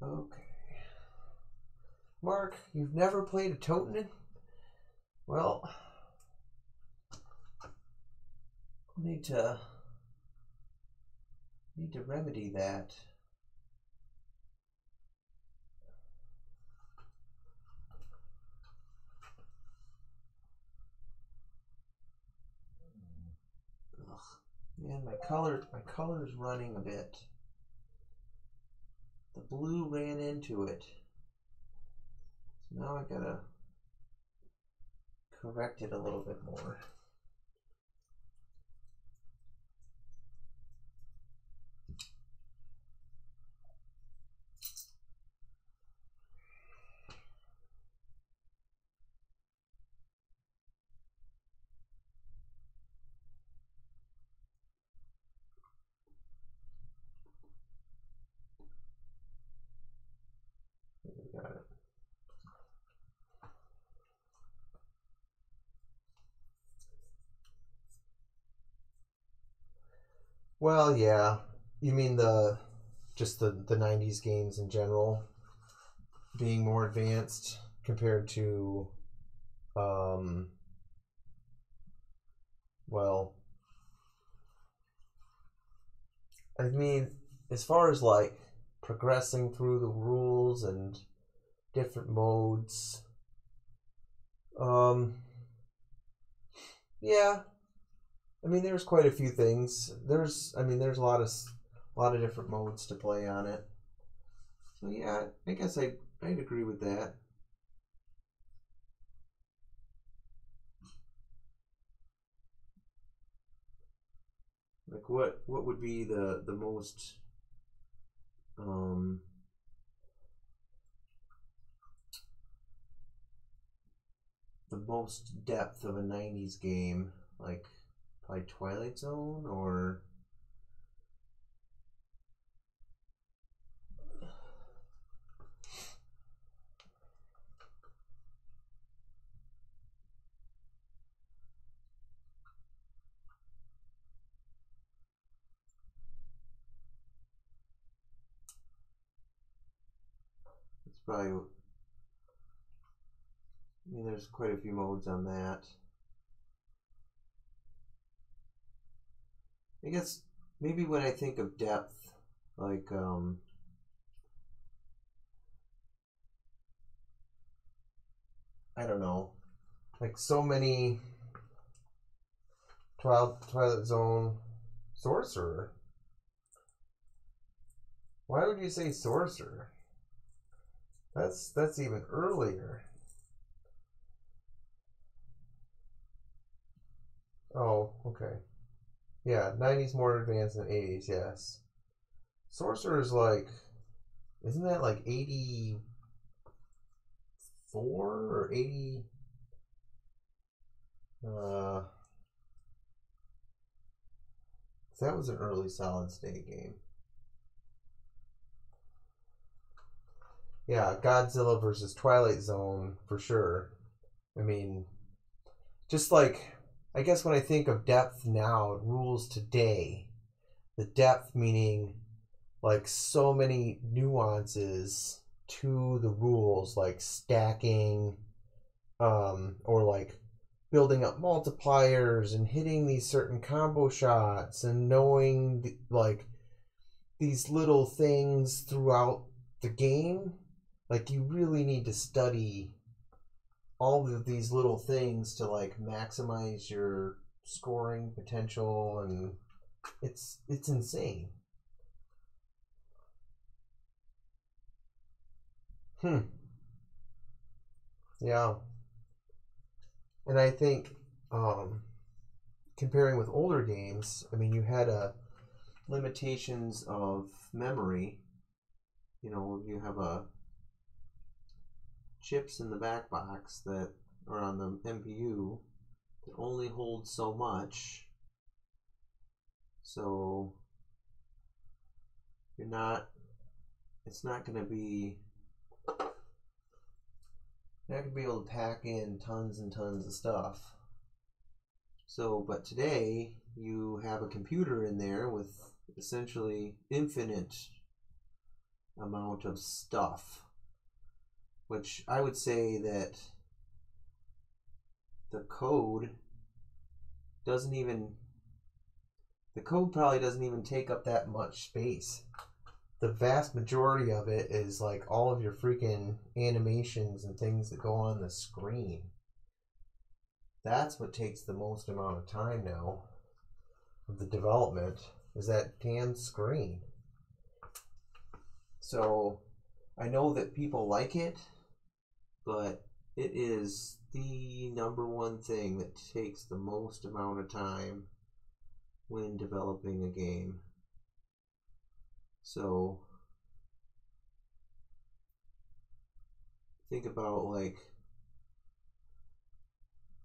Okay. Mark, you've never played a TOTAN? Well, need to need to remedy that. Ugh. Man, my color my color is running a bit. The blue ran into it. Now I gotta correct it a little bit more. Well, yeah. You mean the just the the 90s games in general being more advanced compared to um well I mean as far as like progressing through the rules and different modes. Um, yeah, I mean, there's quite a few things. There's, I mean, there's a lot of a lot of different modes to play on it. So yeah, I guess I I'd agree with that. Like what what would be the the most um the most depth of a 90s game like probably Twilight Zone or It's probably. I mean, there's quite a few modes on that. I guess maybe when I think of depth, like um, I don't know, like so many Twilight Twilight Zone sorcerer. Why would you say sorcerer? That's that's even earlier. Oh, okay. Yeah, 90s more advanced than 80s, yes. Sorcerer is like, isn't that like 84 or 80? Uh, that was an early solid state game. Yeah, Godzilla versus Twilight Zone for sure. I mean, just like I guess when I think of depth now, rules today, the depth meaning like so many nuances to the rules, like stacking, um, or like building up multipliers and hitting these certain combo shots and knowing the, like these little things throughout the game like you really need to study all of these little things to like maximize your scoring potential and it's it's insane. Hmm. Yeah. And i think um comparing with older games i mean you had a uh, limitations of memory. You know you have a chips in the back box that are on the MPU that only hold so much. So you're not, it's not going to be, you're not going to be able to pack in tons and tons of stuff. So, but today you have a computer in there with essentially infinite amount of stuff which I would say that the code doesn't even the code probably doesn't even take up that much space. The vast majority of it is like all of your freaking animations and things that go on the screen. That's what takes the most amount of time now of the development is that damn screen. So I know that people like it but it is the number one thing that takes the most amount of time when developing a game. So think about like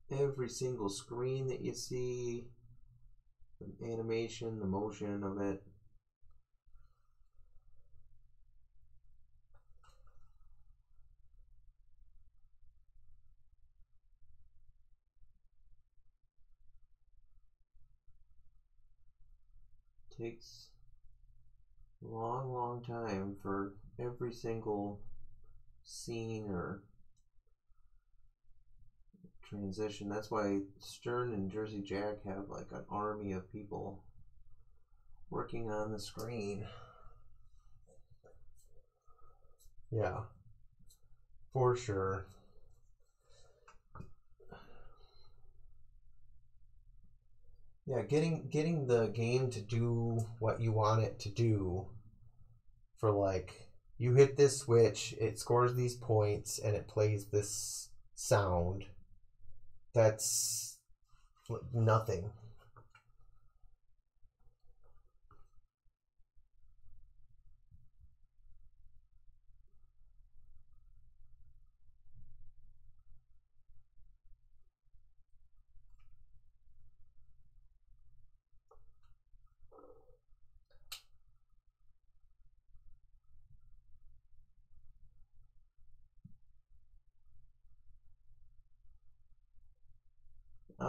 every single screen that you see, the animation, the motion of it, takes long, long time for every single scene or transition. That's why Stern and Jersey Jack have like an army of people working on the screen. Yeah, for sure. Yeah, getting getting the game to do what you want it to do for like you hit this switch, it scores these points and it plays this sound. That's nothing.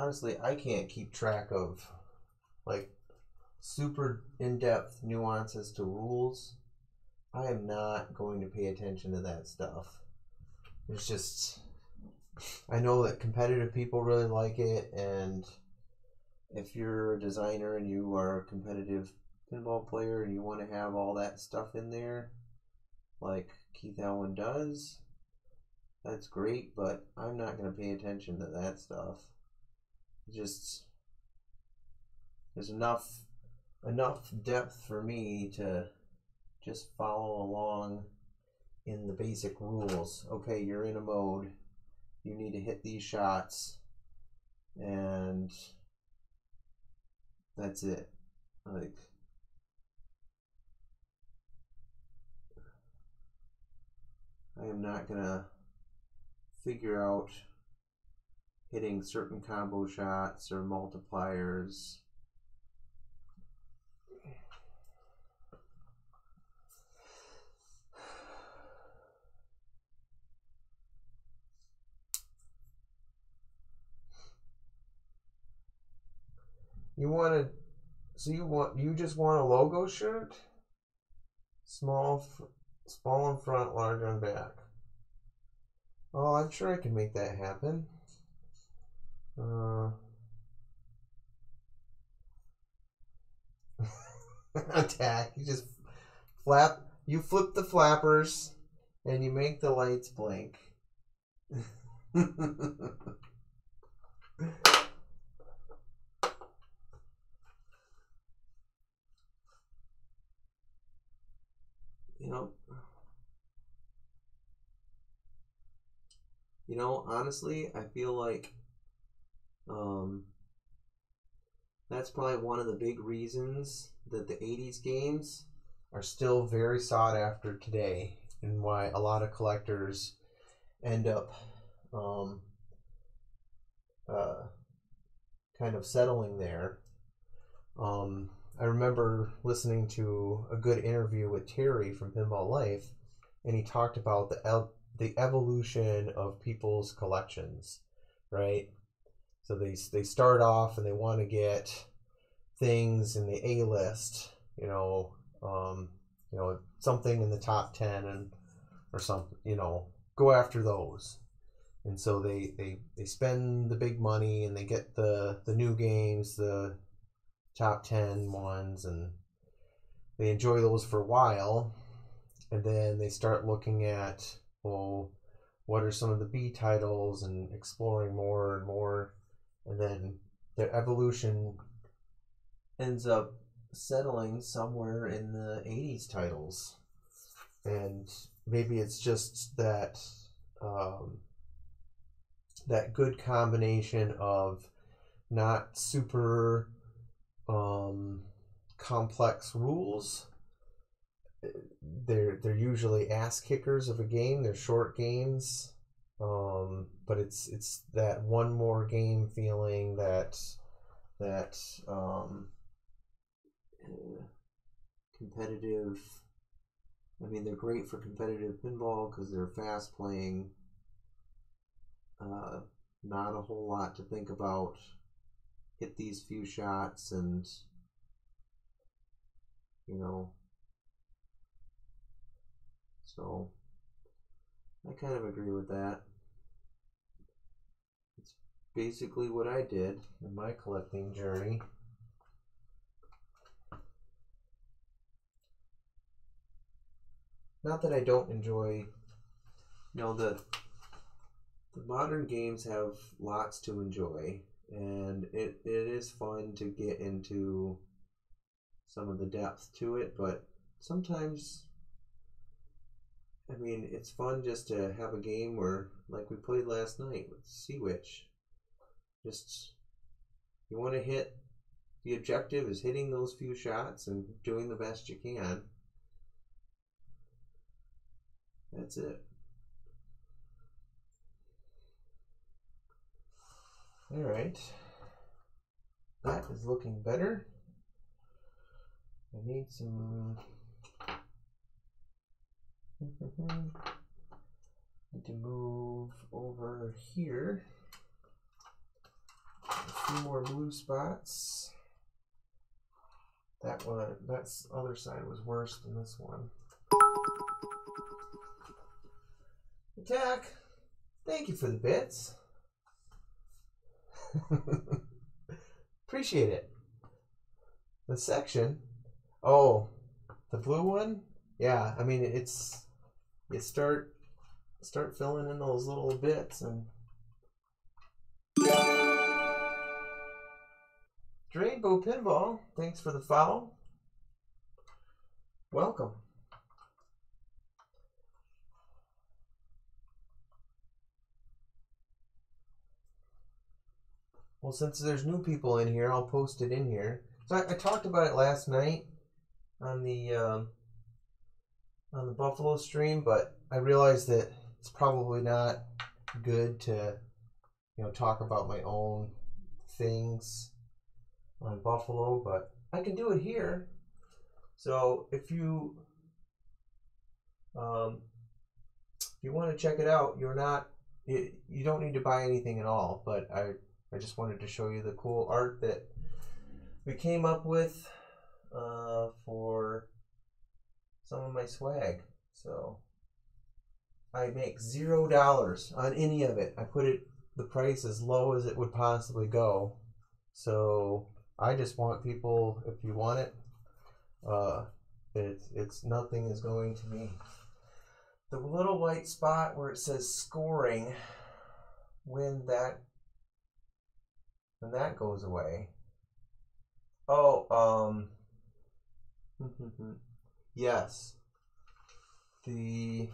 Honestly, I can't keep track of like super in depth nuances to rules. I am not going to pay attention to that stuff. It's just, I know that competitive people really like it, and if you're a designer and you are a competitive pinball player and you want to have all that stuff in there, like Keith Elwin does, that's great, but I'm not going to pay attention to that stuff. Just there's enough enough depth for me to just follow along in the basic rules. Okay, you're in a mode. You need to hit these shots and that's it. Like I am not gonna figure out hitting certain combo shots or multipliers. You want to, so you want, you just want a logo shirt? Small, small in front, large on back. Oh, I'm sure I can make that happen. Uh, attack. You just flap. You flip the flappers, and you make the lights blink. you know. You know, honestly, I feel like um, that's probably one of the big reasons that the 80s games are still very sought after today and why a lot of collectors end up um, uh, kind of settling there. Um, I remember listening to a good interview with Terry from Pinball Life, and he talked about the el- the evolution of people's collections, right? So they they start off and they want to get things in the A list, you know, um, you know, something in the top ten and or something, you know, go after those. And so they, they, they spend the big money and they get the, the new games, the top 10 ones, and they enjoy those for a while. And then they start looking at well, what are some of the B titles and exploring more and more. And then their evolution ends up settling somewhere in the 80s titles. And maybe it's just that um, that good combination of not super um, complex rules they're they're usually ass kickers of a game. They're short games, um, but it's it's that one more game feeling that that um, competitive. I mean, they're great for competitive pinball because they're fast playing. Uh, not a whole lot to think about. Hit these few shots and you know so I kind of agree with that. Basically what I did in my collecting journey. Not that I don't enjoy, you know, the the modern games have lots to enjoy, and it, it is fun to get into some of the depth to it, but sometimes I mean, it's fun just to have a game where, like we played last night with Sea Witch. Just, you want to hit, the objective is hitting those few shots and doing the best you can. That's it. All right. That is looking better. I need some Need to move over here. Few more blue spots. That one, that other side was worse than this one. Attack! Thank you for the bits. Appreciate it. The section. Oh, the blue one? Yeah, I mean it's you start start filling in those little bits and Drainbow Pinball, thanks for the follow. Welcome. Well, since there's new people in here, I'll post it in here. So I, I talked about it last night on the um, on the Buffalo stream, but I realized that it's probably not good to you know talk about my own things on Buffalo, but I can do it here. So if you um, if you want to check it out, you're not you, you don't need to buy anything at all, but I I just wanted to show you the cool art that we came up with uh, for some of my swag. So I make zero dollars on any of it. I put it the price as low as it would possibly go. So I just want people, if you want it, uh, it's it's nothing is going to me. The little white spot where it says scoring, when that when that goes away. Oh, um, yes. The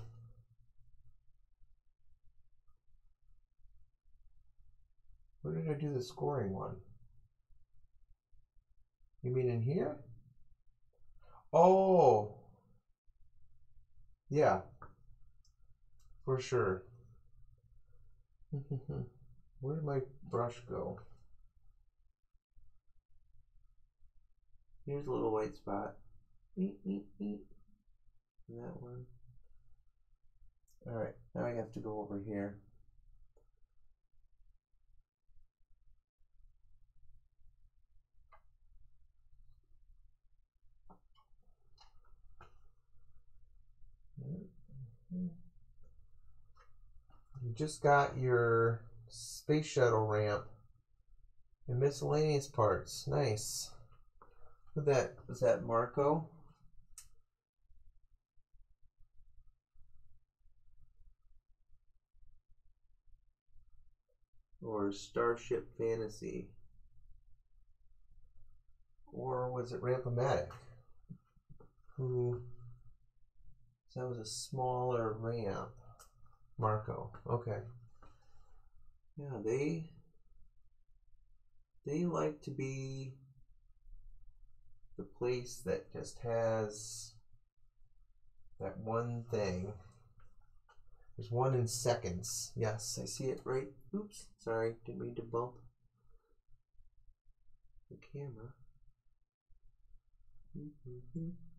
where did I do the scoring one? You mean in here? Oh, yeah, for sure. Where did my brush go? Here's a little white spot. That one. Alright, now I have to go over here. You just got your space shuttle ramp and miscellaneous parts. Nice. Who that was that Marco? Or Starship Fantasy? Or was it Rampomatic? Who that was a smaller ramp. Marco. Okay. Yeah, they they like to be the place that just has that one thing. There's one in seconds. Yes, I see it right. Oops, sorry, didn't mean to bump the camera. Mm -hmm.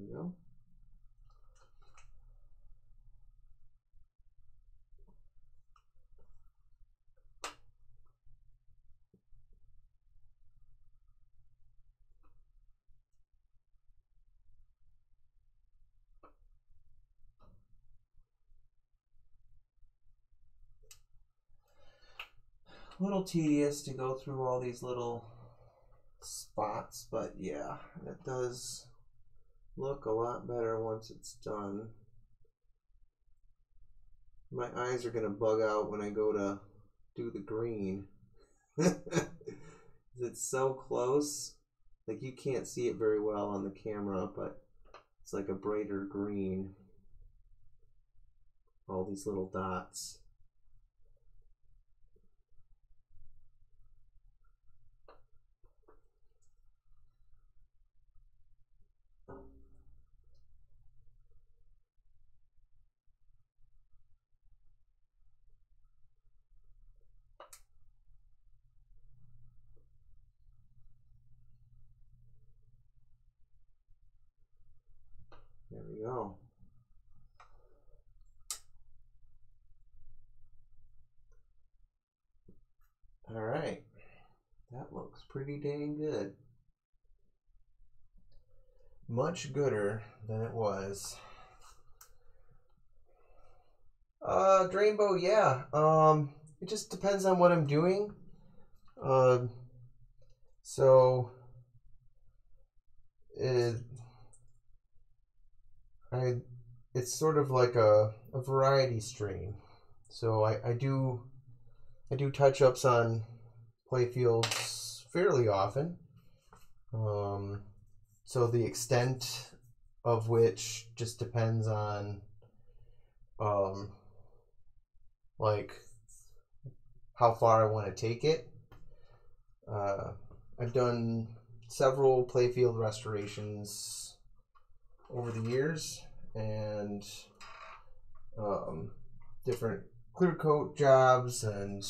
There we go. A little tedious to go through all these little spots, but yeah, it does look a lot better once it's done. My eyes are going to bug out when I go to do the green. it's so close. Like you can't see it very well on the camera, but it's like a brighter green. All these little dots. There we go. Pretty dang good. Much gooder than it was. Uh, Drainbow, yeah. Um, it just depends on what I'm doing. Uh, so, it, I, it's sort of like a, a variety stream. So I, I do, I do touch ups on playfields fairly often. Um, so the extent of which just depends on um, like how far I want to take it. Uh, I've done several playfield restorations over the years and um, different clear coat jobs and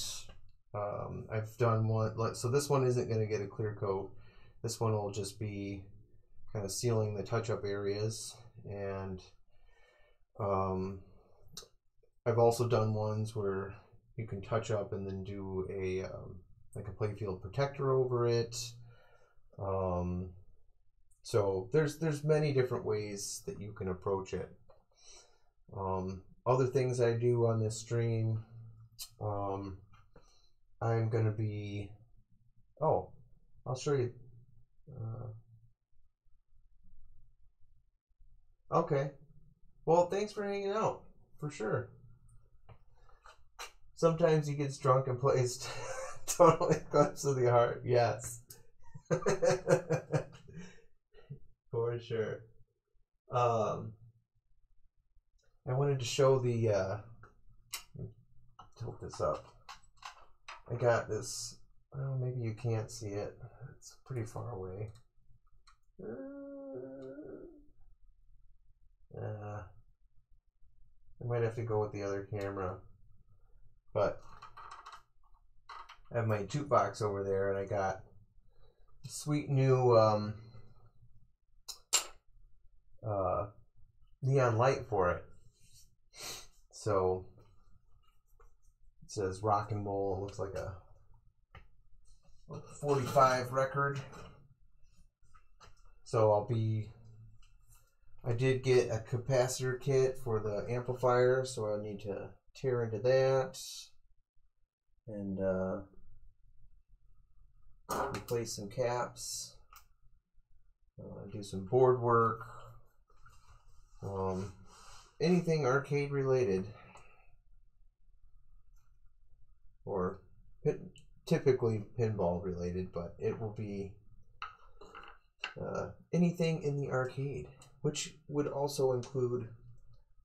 um, I've done one like so this one isn't going to get a clear coat this one will just be kind of sealing the touch up areas and um, I've also done ones where you can touch up and then do a um, like a playfield protector over it. Um, so there's there's many different ways that you can approach it. Um, other things I do on this stream, um, I'm gonna be. Oh, I'll show you. Uh, okay. Well, thanks for hanging out for sure. Sometimes he gets drunk and plays totally close to the heart. Yes. For sure. Um, I wanted to show the, uh, tilt this up. I got this, well, maybe you can't see it. It's pretty far away. Uh, I might have to go with the other camera. But I have my jukebox over there, and I got sweet new um, uh, neon light for it. So says Rock and Roll. It looks like a 45 record. So I'll be. I did get a capacitor kit for the amplifier, so I need to tear into that and uh, replace some caps, uh, do some board work, um, anything arcade related, or pin, typically pinball related, but it will be uh, anything in the arcade, which would also include.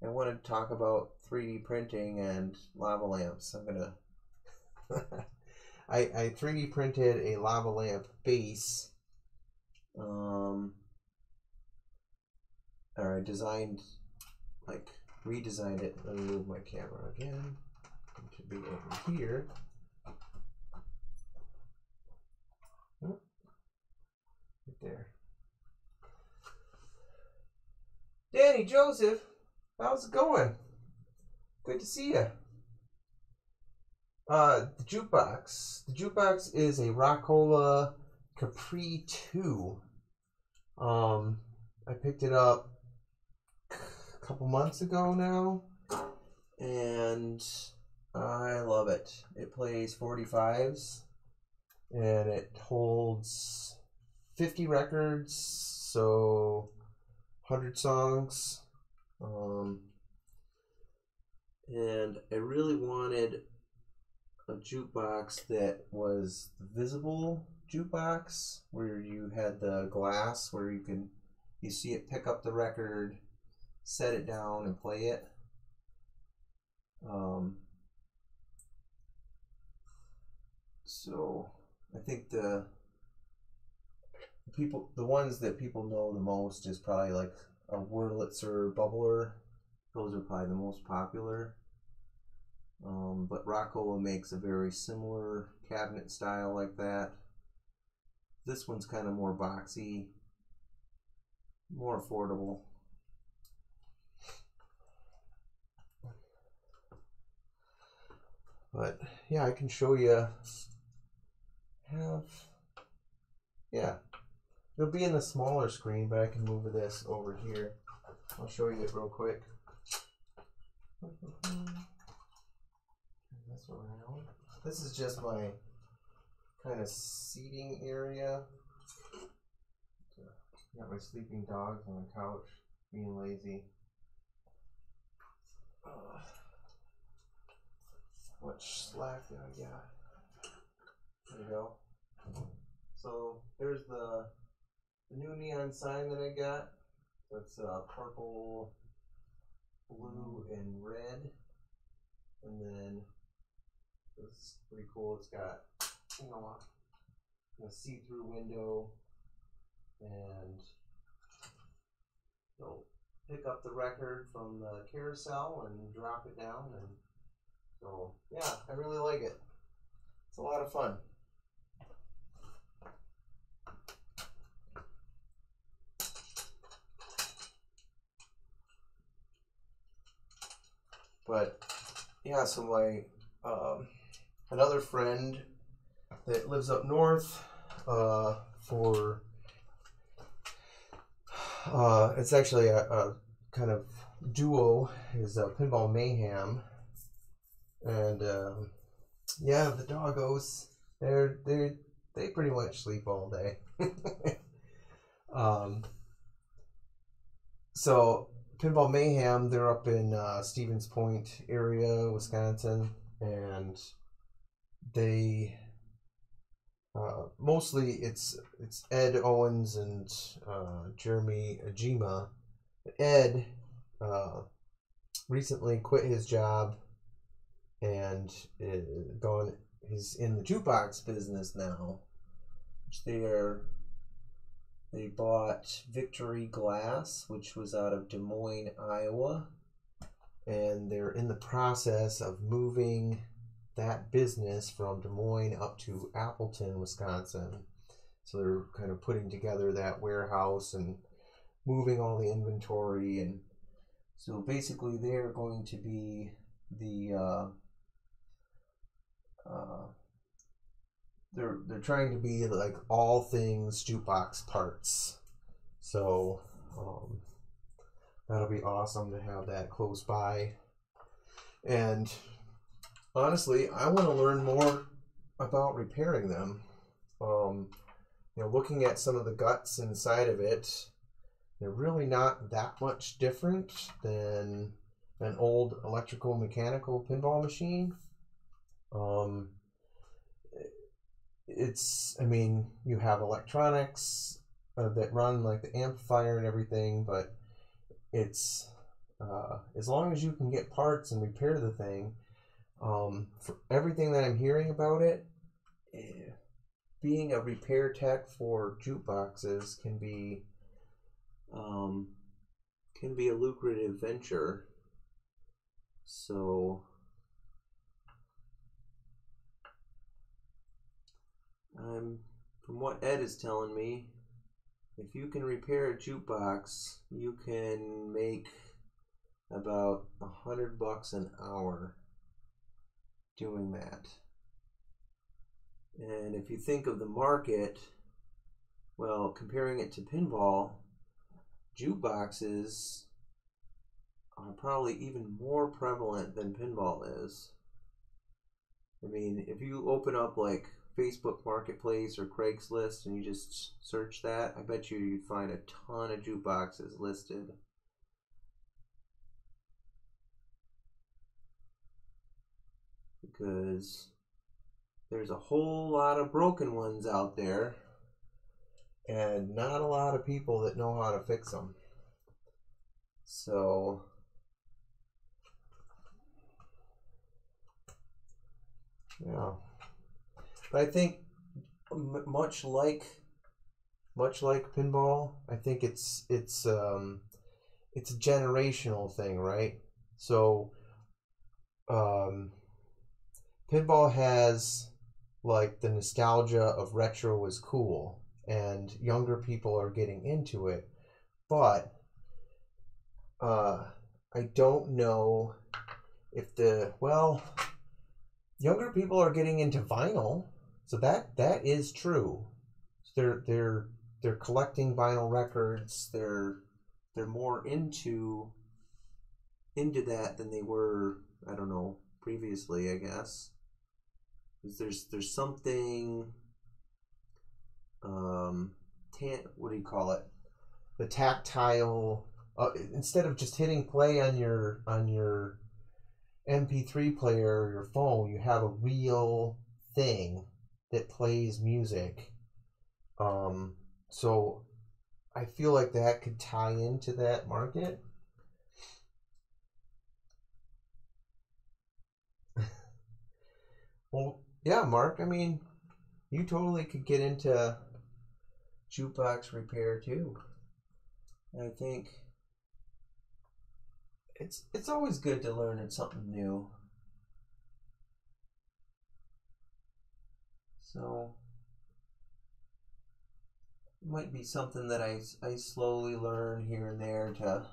I want to talk about 3D printing and lava lamps. I'm gonna. I I 3D printed a lava lamp base. Um. Or I designed, like redesigned it. Let me move my camera again. Should be over here. Right there. Danny Joseph, how's it going? Good to see you. Uh, the jukebox. The jukebox is a Rockola Capri 2. Um, I picked it up a couple months ago now, and I love it. It plays 45s, and it holds 50 records, so 100 songs. Um, and I really wanted a jukebox that was visible jukebox where you had the glass where you can you see it pick up the record set it down and play it um, so I think the people the ones that people know the most is probably like a Wurlitzer bubbler those are probably the most popular. Um, but Rockola makes a very similar cabinet style like that. This one's kind of more boxy, more affordable. But yeah, I can show you. Have Yeah. It'll be in the smaller screen, but I can move this over here. I'll show you it real quick. This around. This is just my kind of seating area. Got my sleeping dogs on the couch, being lazy. Much slack did I got? There we go. So there's the, the new neon sign that I got. So it's uh, purple, blue, and red. And then it's pretty cool. It's got you know a, see-through window, and it'll pick up the record from the carousel and drop it down. And so yeah, I really like it. It's a lot of fun. But yeah, so my um, another friend that lives up north uh, for uh, it's actually a, a, kind of duo is uh, Pinball Mayhem, and um, yeah, the doggos they're they they pretty much sleep all day. um, so Pinball Mayhem, they're up in uh, Stevens Point area, Wisconsin, and they uh, mostly it's it's Ed Owens and uh, Jeremy Ajima. Ed uh, recently quit his job and gone. He's in the jukebox business now, they are they bought Victory Glass, which was out of Des Moines, Iowa, and they're in the process of moving that business from Des Moines up to Appleton, Wisconsin. So they're kind of putting together that warehouse and moving all the inventory and so basically they're going to be the uh, uh, they're they're trying to be like all things jukebox parts. So um, that'll be awesome to have that close by. And honestly, I want to learn more about repairing them. Um, you know, looking at some of the guts inside of it, they're really not that much different than an old electrical mechanical pinball machine. Um, it's, I mean, you have electronics uh, that run like the amplifier and everything, but it's uh, as long as you can get parts and repair the thing, um, for everything that I'm hearing about it, eh, being a repair tech for jukeboxes can be um, can be a lucrative venture. So I'm from what Ed is telling me, if you can repair a jukebox, you can make about a hundred bucks an hour doing that. And if you think of the market, well, comparing it to pinball, jukeboxes are probably even more prevalent than pinball is. I mean, if you open up like Facebook Marketplace or Craigslist and you just search that, I bet you you'd find a ton of jukeboxes listed. because there's a whole lot of broken ones out there and not a lot of people that know how to fix them. So yeah. But I think much like much like pinball, I think it's it's um it's a generational thing, right? So um pinball has like the nostalgia of retro was cool and younger people are getting into it but uh i don't know if the well younger people are getting into vinyl so that that is true they're they're they're collecting vinyl records. They're they're more into into that than they were. I don't know previously. I guess there's there's something. Um, tan- what do you call it? The tactile. Uh, instead of just hitting play on your on your MP3 player or your phone, you have a real thing that plays music. Um, so I feel like that could tie into that market. well, yeah, Mark. I mean, you totally could get into jukebox repair too. I think it's it's always good to learn something new. So it might be something that I I slowly learn here and there to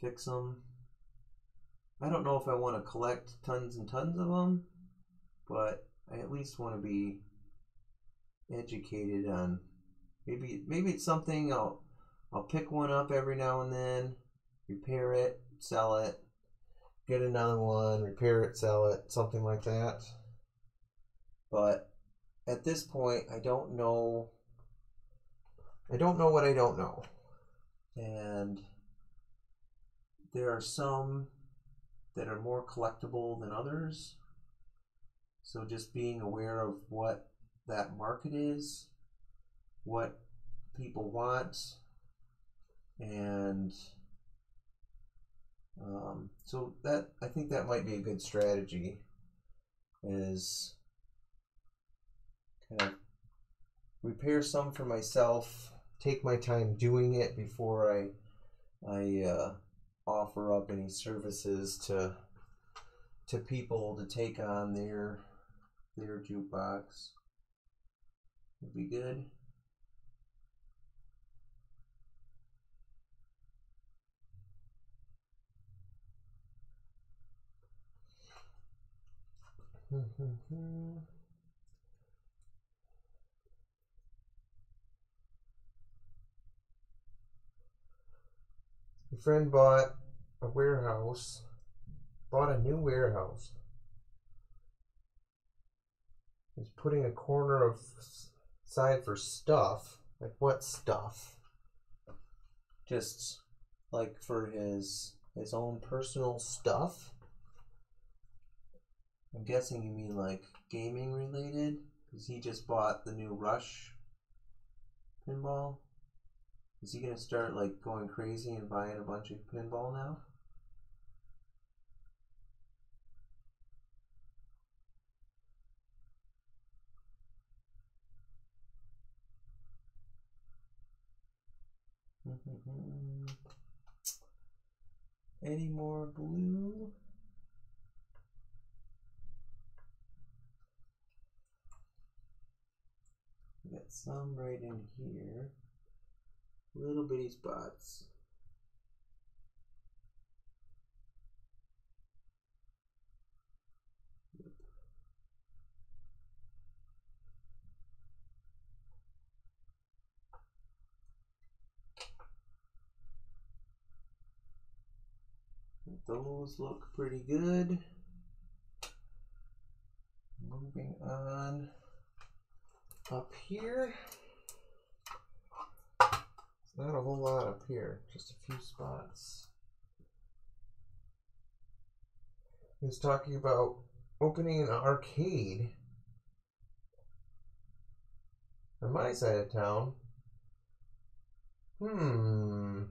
fix them. I don't know if I want to collect tons and tons of them, but I at least want to be educated on maybe maybe it's something I'll I'll pick one up every now and then, repair it, sell it, get another one, repair it, sell it, something like that. But at this point, I don't know. I don't know what I don't know. And there are some that are more collectible than others. So just being aware of what that market is, what people want, and um, so that I think that might be a good strategy. Is kind of repair some for myself, take my time doing it before I I uh, offer up any services to to people to take on their their jukebox. Would be good. Hmm, hmm, hmm. A friend bought a warehouse, bought a new warehouse. He's putting a corner of side for stuff. Like what stuff? Just like for his his own personal stuff. I'm guessing you mean like gaming related, because he just bought the new Rush pinball. Is he gonna start like going crazy and buying a bunch of pinball now? Any more blue? We got some right in here. Little bitty spots. Those look pretty good. Moving on up here. Not a whole lot up here, just a few spots. He was talking about opening an arcade on my side of town. Hmm.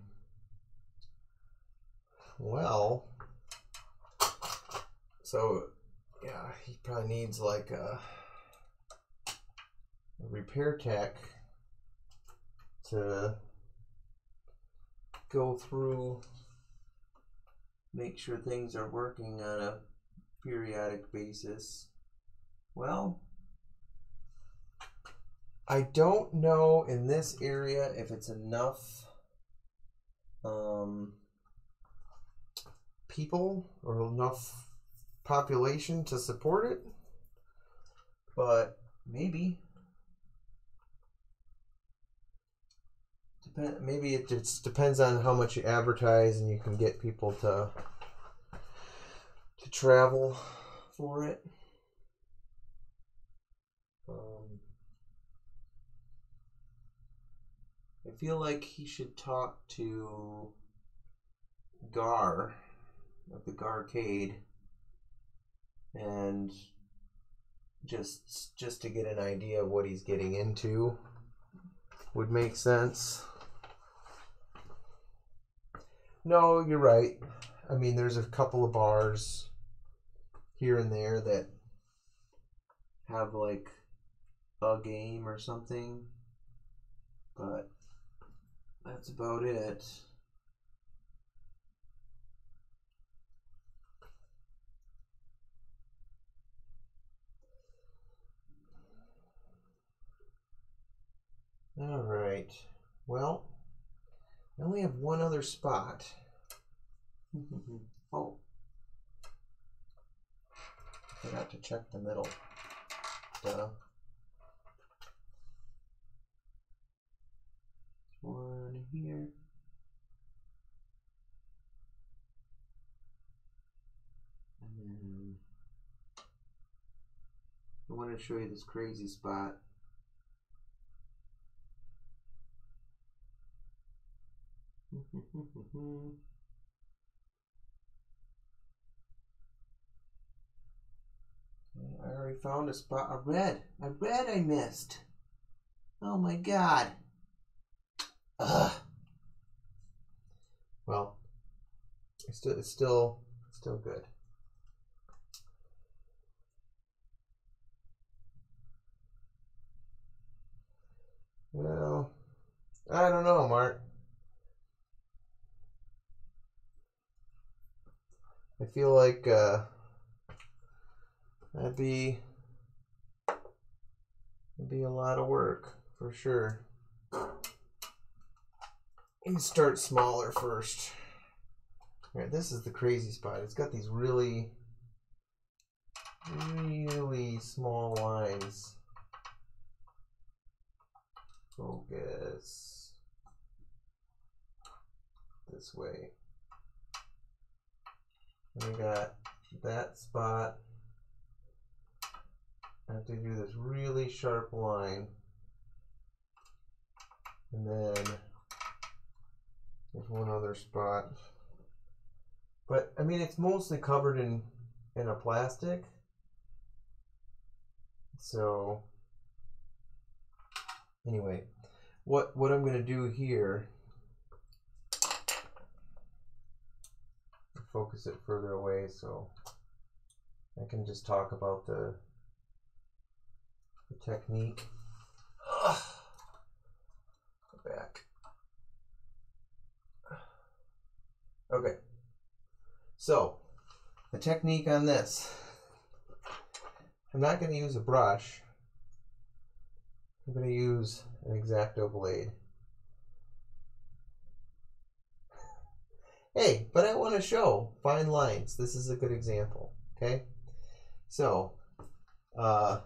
Well, so yeah, he probably needs like a, a repair tech to go through, make sure things are working on a periodic basis. Well, I don't know in this area if it's enough um, people or enough population to support it, but maybe. Depend, maybe it just depends on how much you advertise and you can get people to to travel for it. Um, I feel like he should talk to Gar of the Garcade and just just to get an idea of what he's getting into would make sense. No, you're right. I mean, there's a couple of bars here and there that have like a game or something, but that's about it. All right. Well, I only have one other spot. oh. Forgot to check the middle. Duh. One here. And then I want to show you this crazy spot. I already found a spot. A red. A red I missed. Oh my god. Ugh. Well, it's still it's still still good. Well, I don't know, Mark. I feel like uh, that'd be that'd be a lot of work for sure. You start smaller first. All right, this is the crazy spot. It's got these really, really small lines. Focus this way. We got that spot. I have to do this really sharp line. And then there's one other spot. But I mean it's mostly covered in in a plastic. So anyway, what what I'm gonna do here focus it further away so I can just talk about the, the technique. Ugh. Back. Okay. So, the technique on this. I'm not going to use a brush. I'm going to use an X-Acto blade. Hey, but I want to show fine lines. This is a good example, okay? So, uh,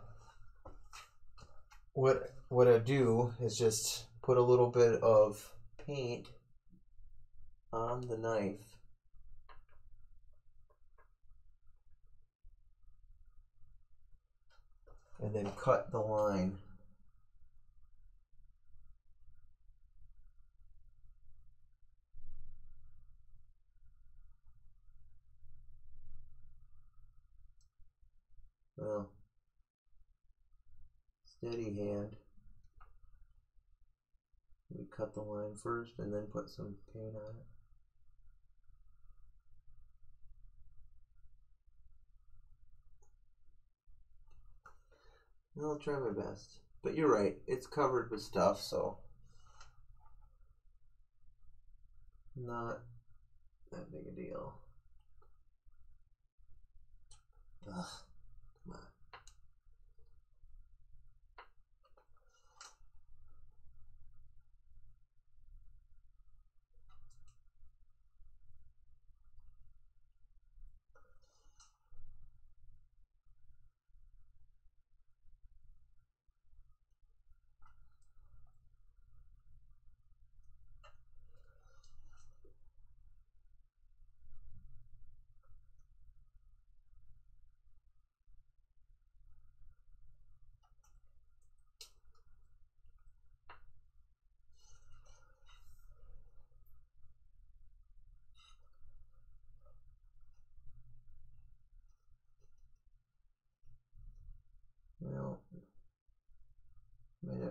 what, what I do is just put a little bit of paint on the knife. And then cut the line. Well, steady hand. We cut the line first and then put some paint on it. I'll try my best. But you're right, it's covered with stuff, so not that big a deal. Ugh.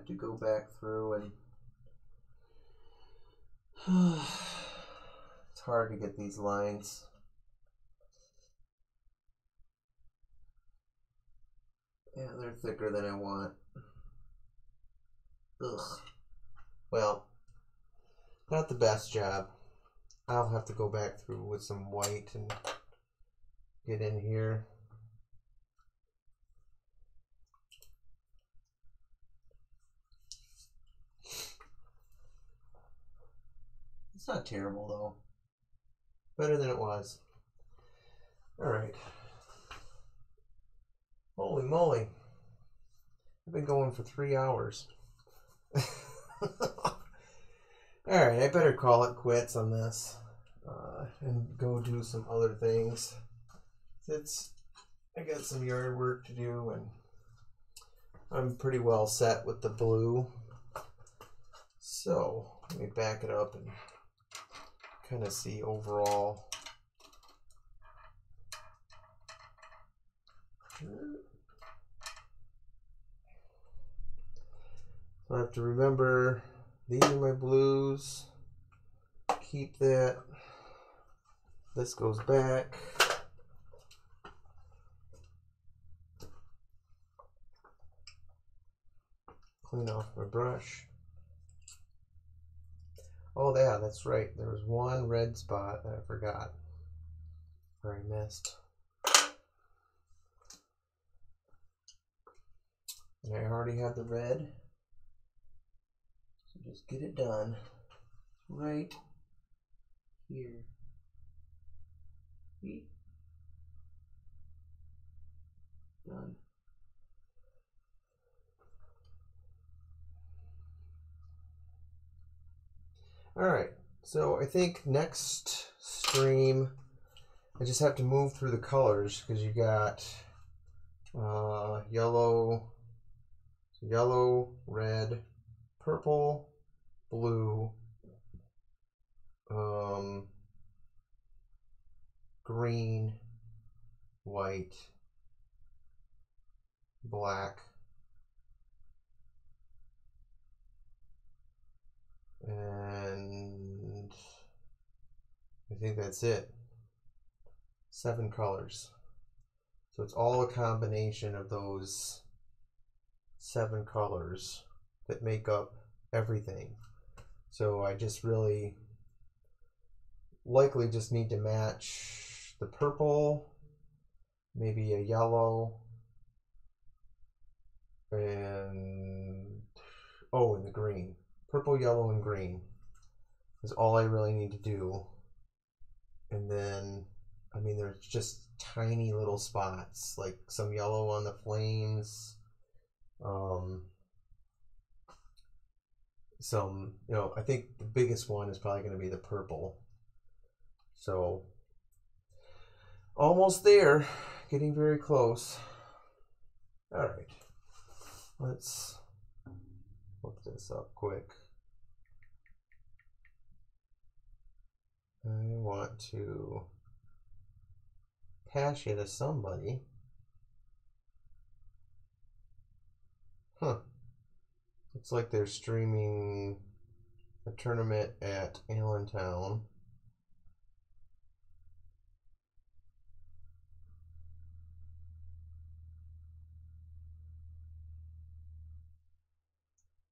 To go back through and it's hard to get these lines. Yeah, they're thicker than I want. Ugh. Well, not the best job. I'll have to go back through with some white and get in here. Not terrible though. Better than it was. Alright. Holy moly. I've been going for three hours. Alright, I better call it quits on this. Uh, and go do some other things. It's I got some yard work to do and I'm pretty well set with the blue. So let me back it up and kind of see overall. So I have to remember these are my blues. Keep that. This goes back. Clean off my brush. Oh yeah, that's right. There was one red spot that I forgot. Or I missed. And I already have the red. So just get it done. Right here. Done. All right, so I think next stream, I just have to move through the colors because you got uh, yellow, yellow, red, purple, blue, um, green, white, black, and I think that's it. Seven colors. So it's all a combination of those seven colors that make up everything. So I just really likely just need to match the purple, maybe a yellow, and oh, and the green. Purple, yellow, and green is all I really need to do. And then, I mean, there's just tiny little spots, like some yellow on the flames, um, some, you know, I think the biggest one is probably going to be the purple. So, almost there, getting very close. All right, let's look this up quick. I want to pass you to somebody. Huh. Looks like they're streaming a tournament at Allentown.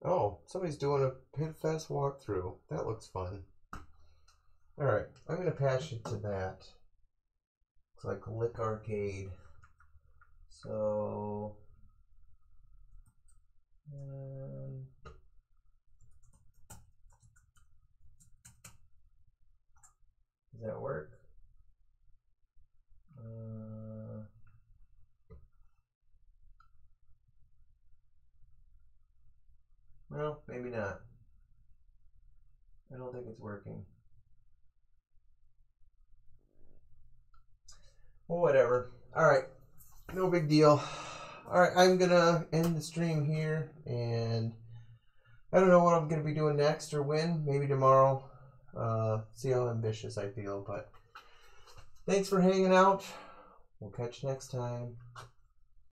Oh, somebody's doing a Pinfest walkthrough. That looks fun. Alright, I'm going to pass you to that. Looks like Lick Arcade. So... Um, does that work? Uh, well, maybe not. I don't think it's working. Whatever. All right. No big deal. All right. I'm going to end the stream here. And I don't know what I'm going to be doing next or when. Maybe tomorrow. Uh, see how ambitious I feel. But thanks for hanging out. We'll catch you next time.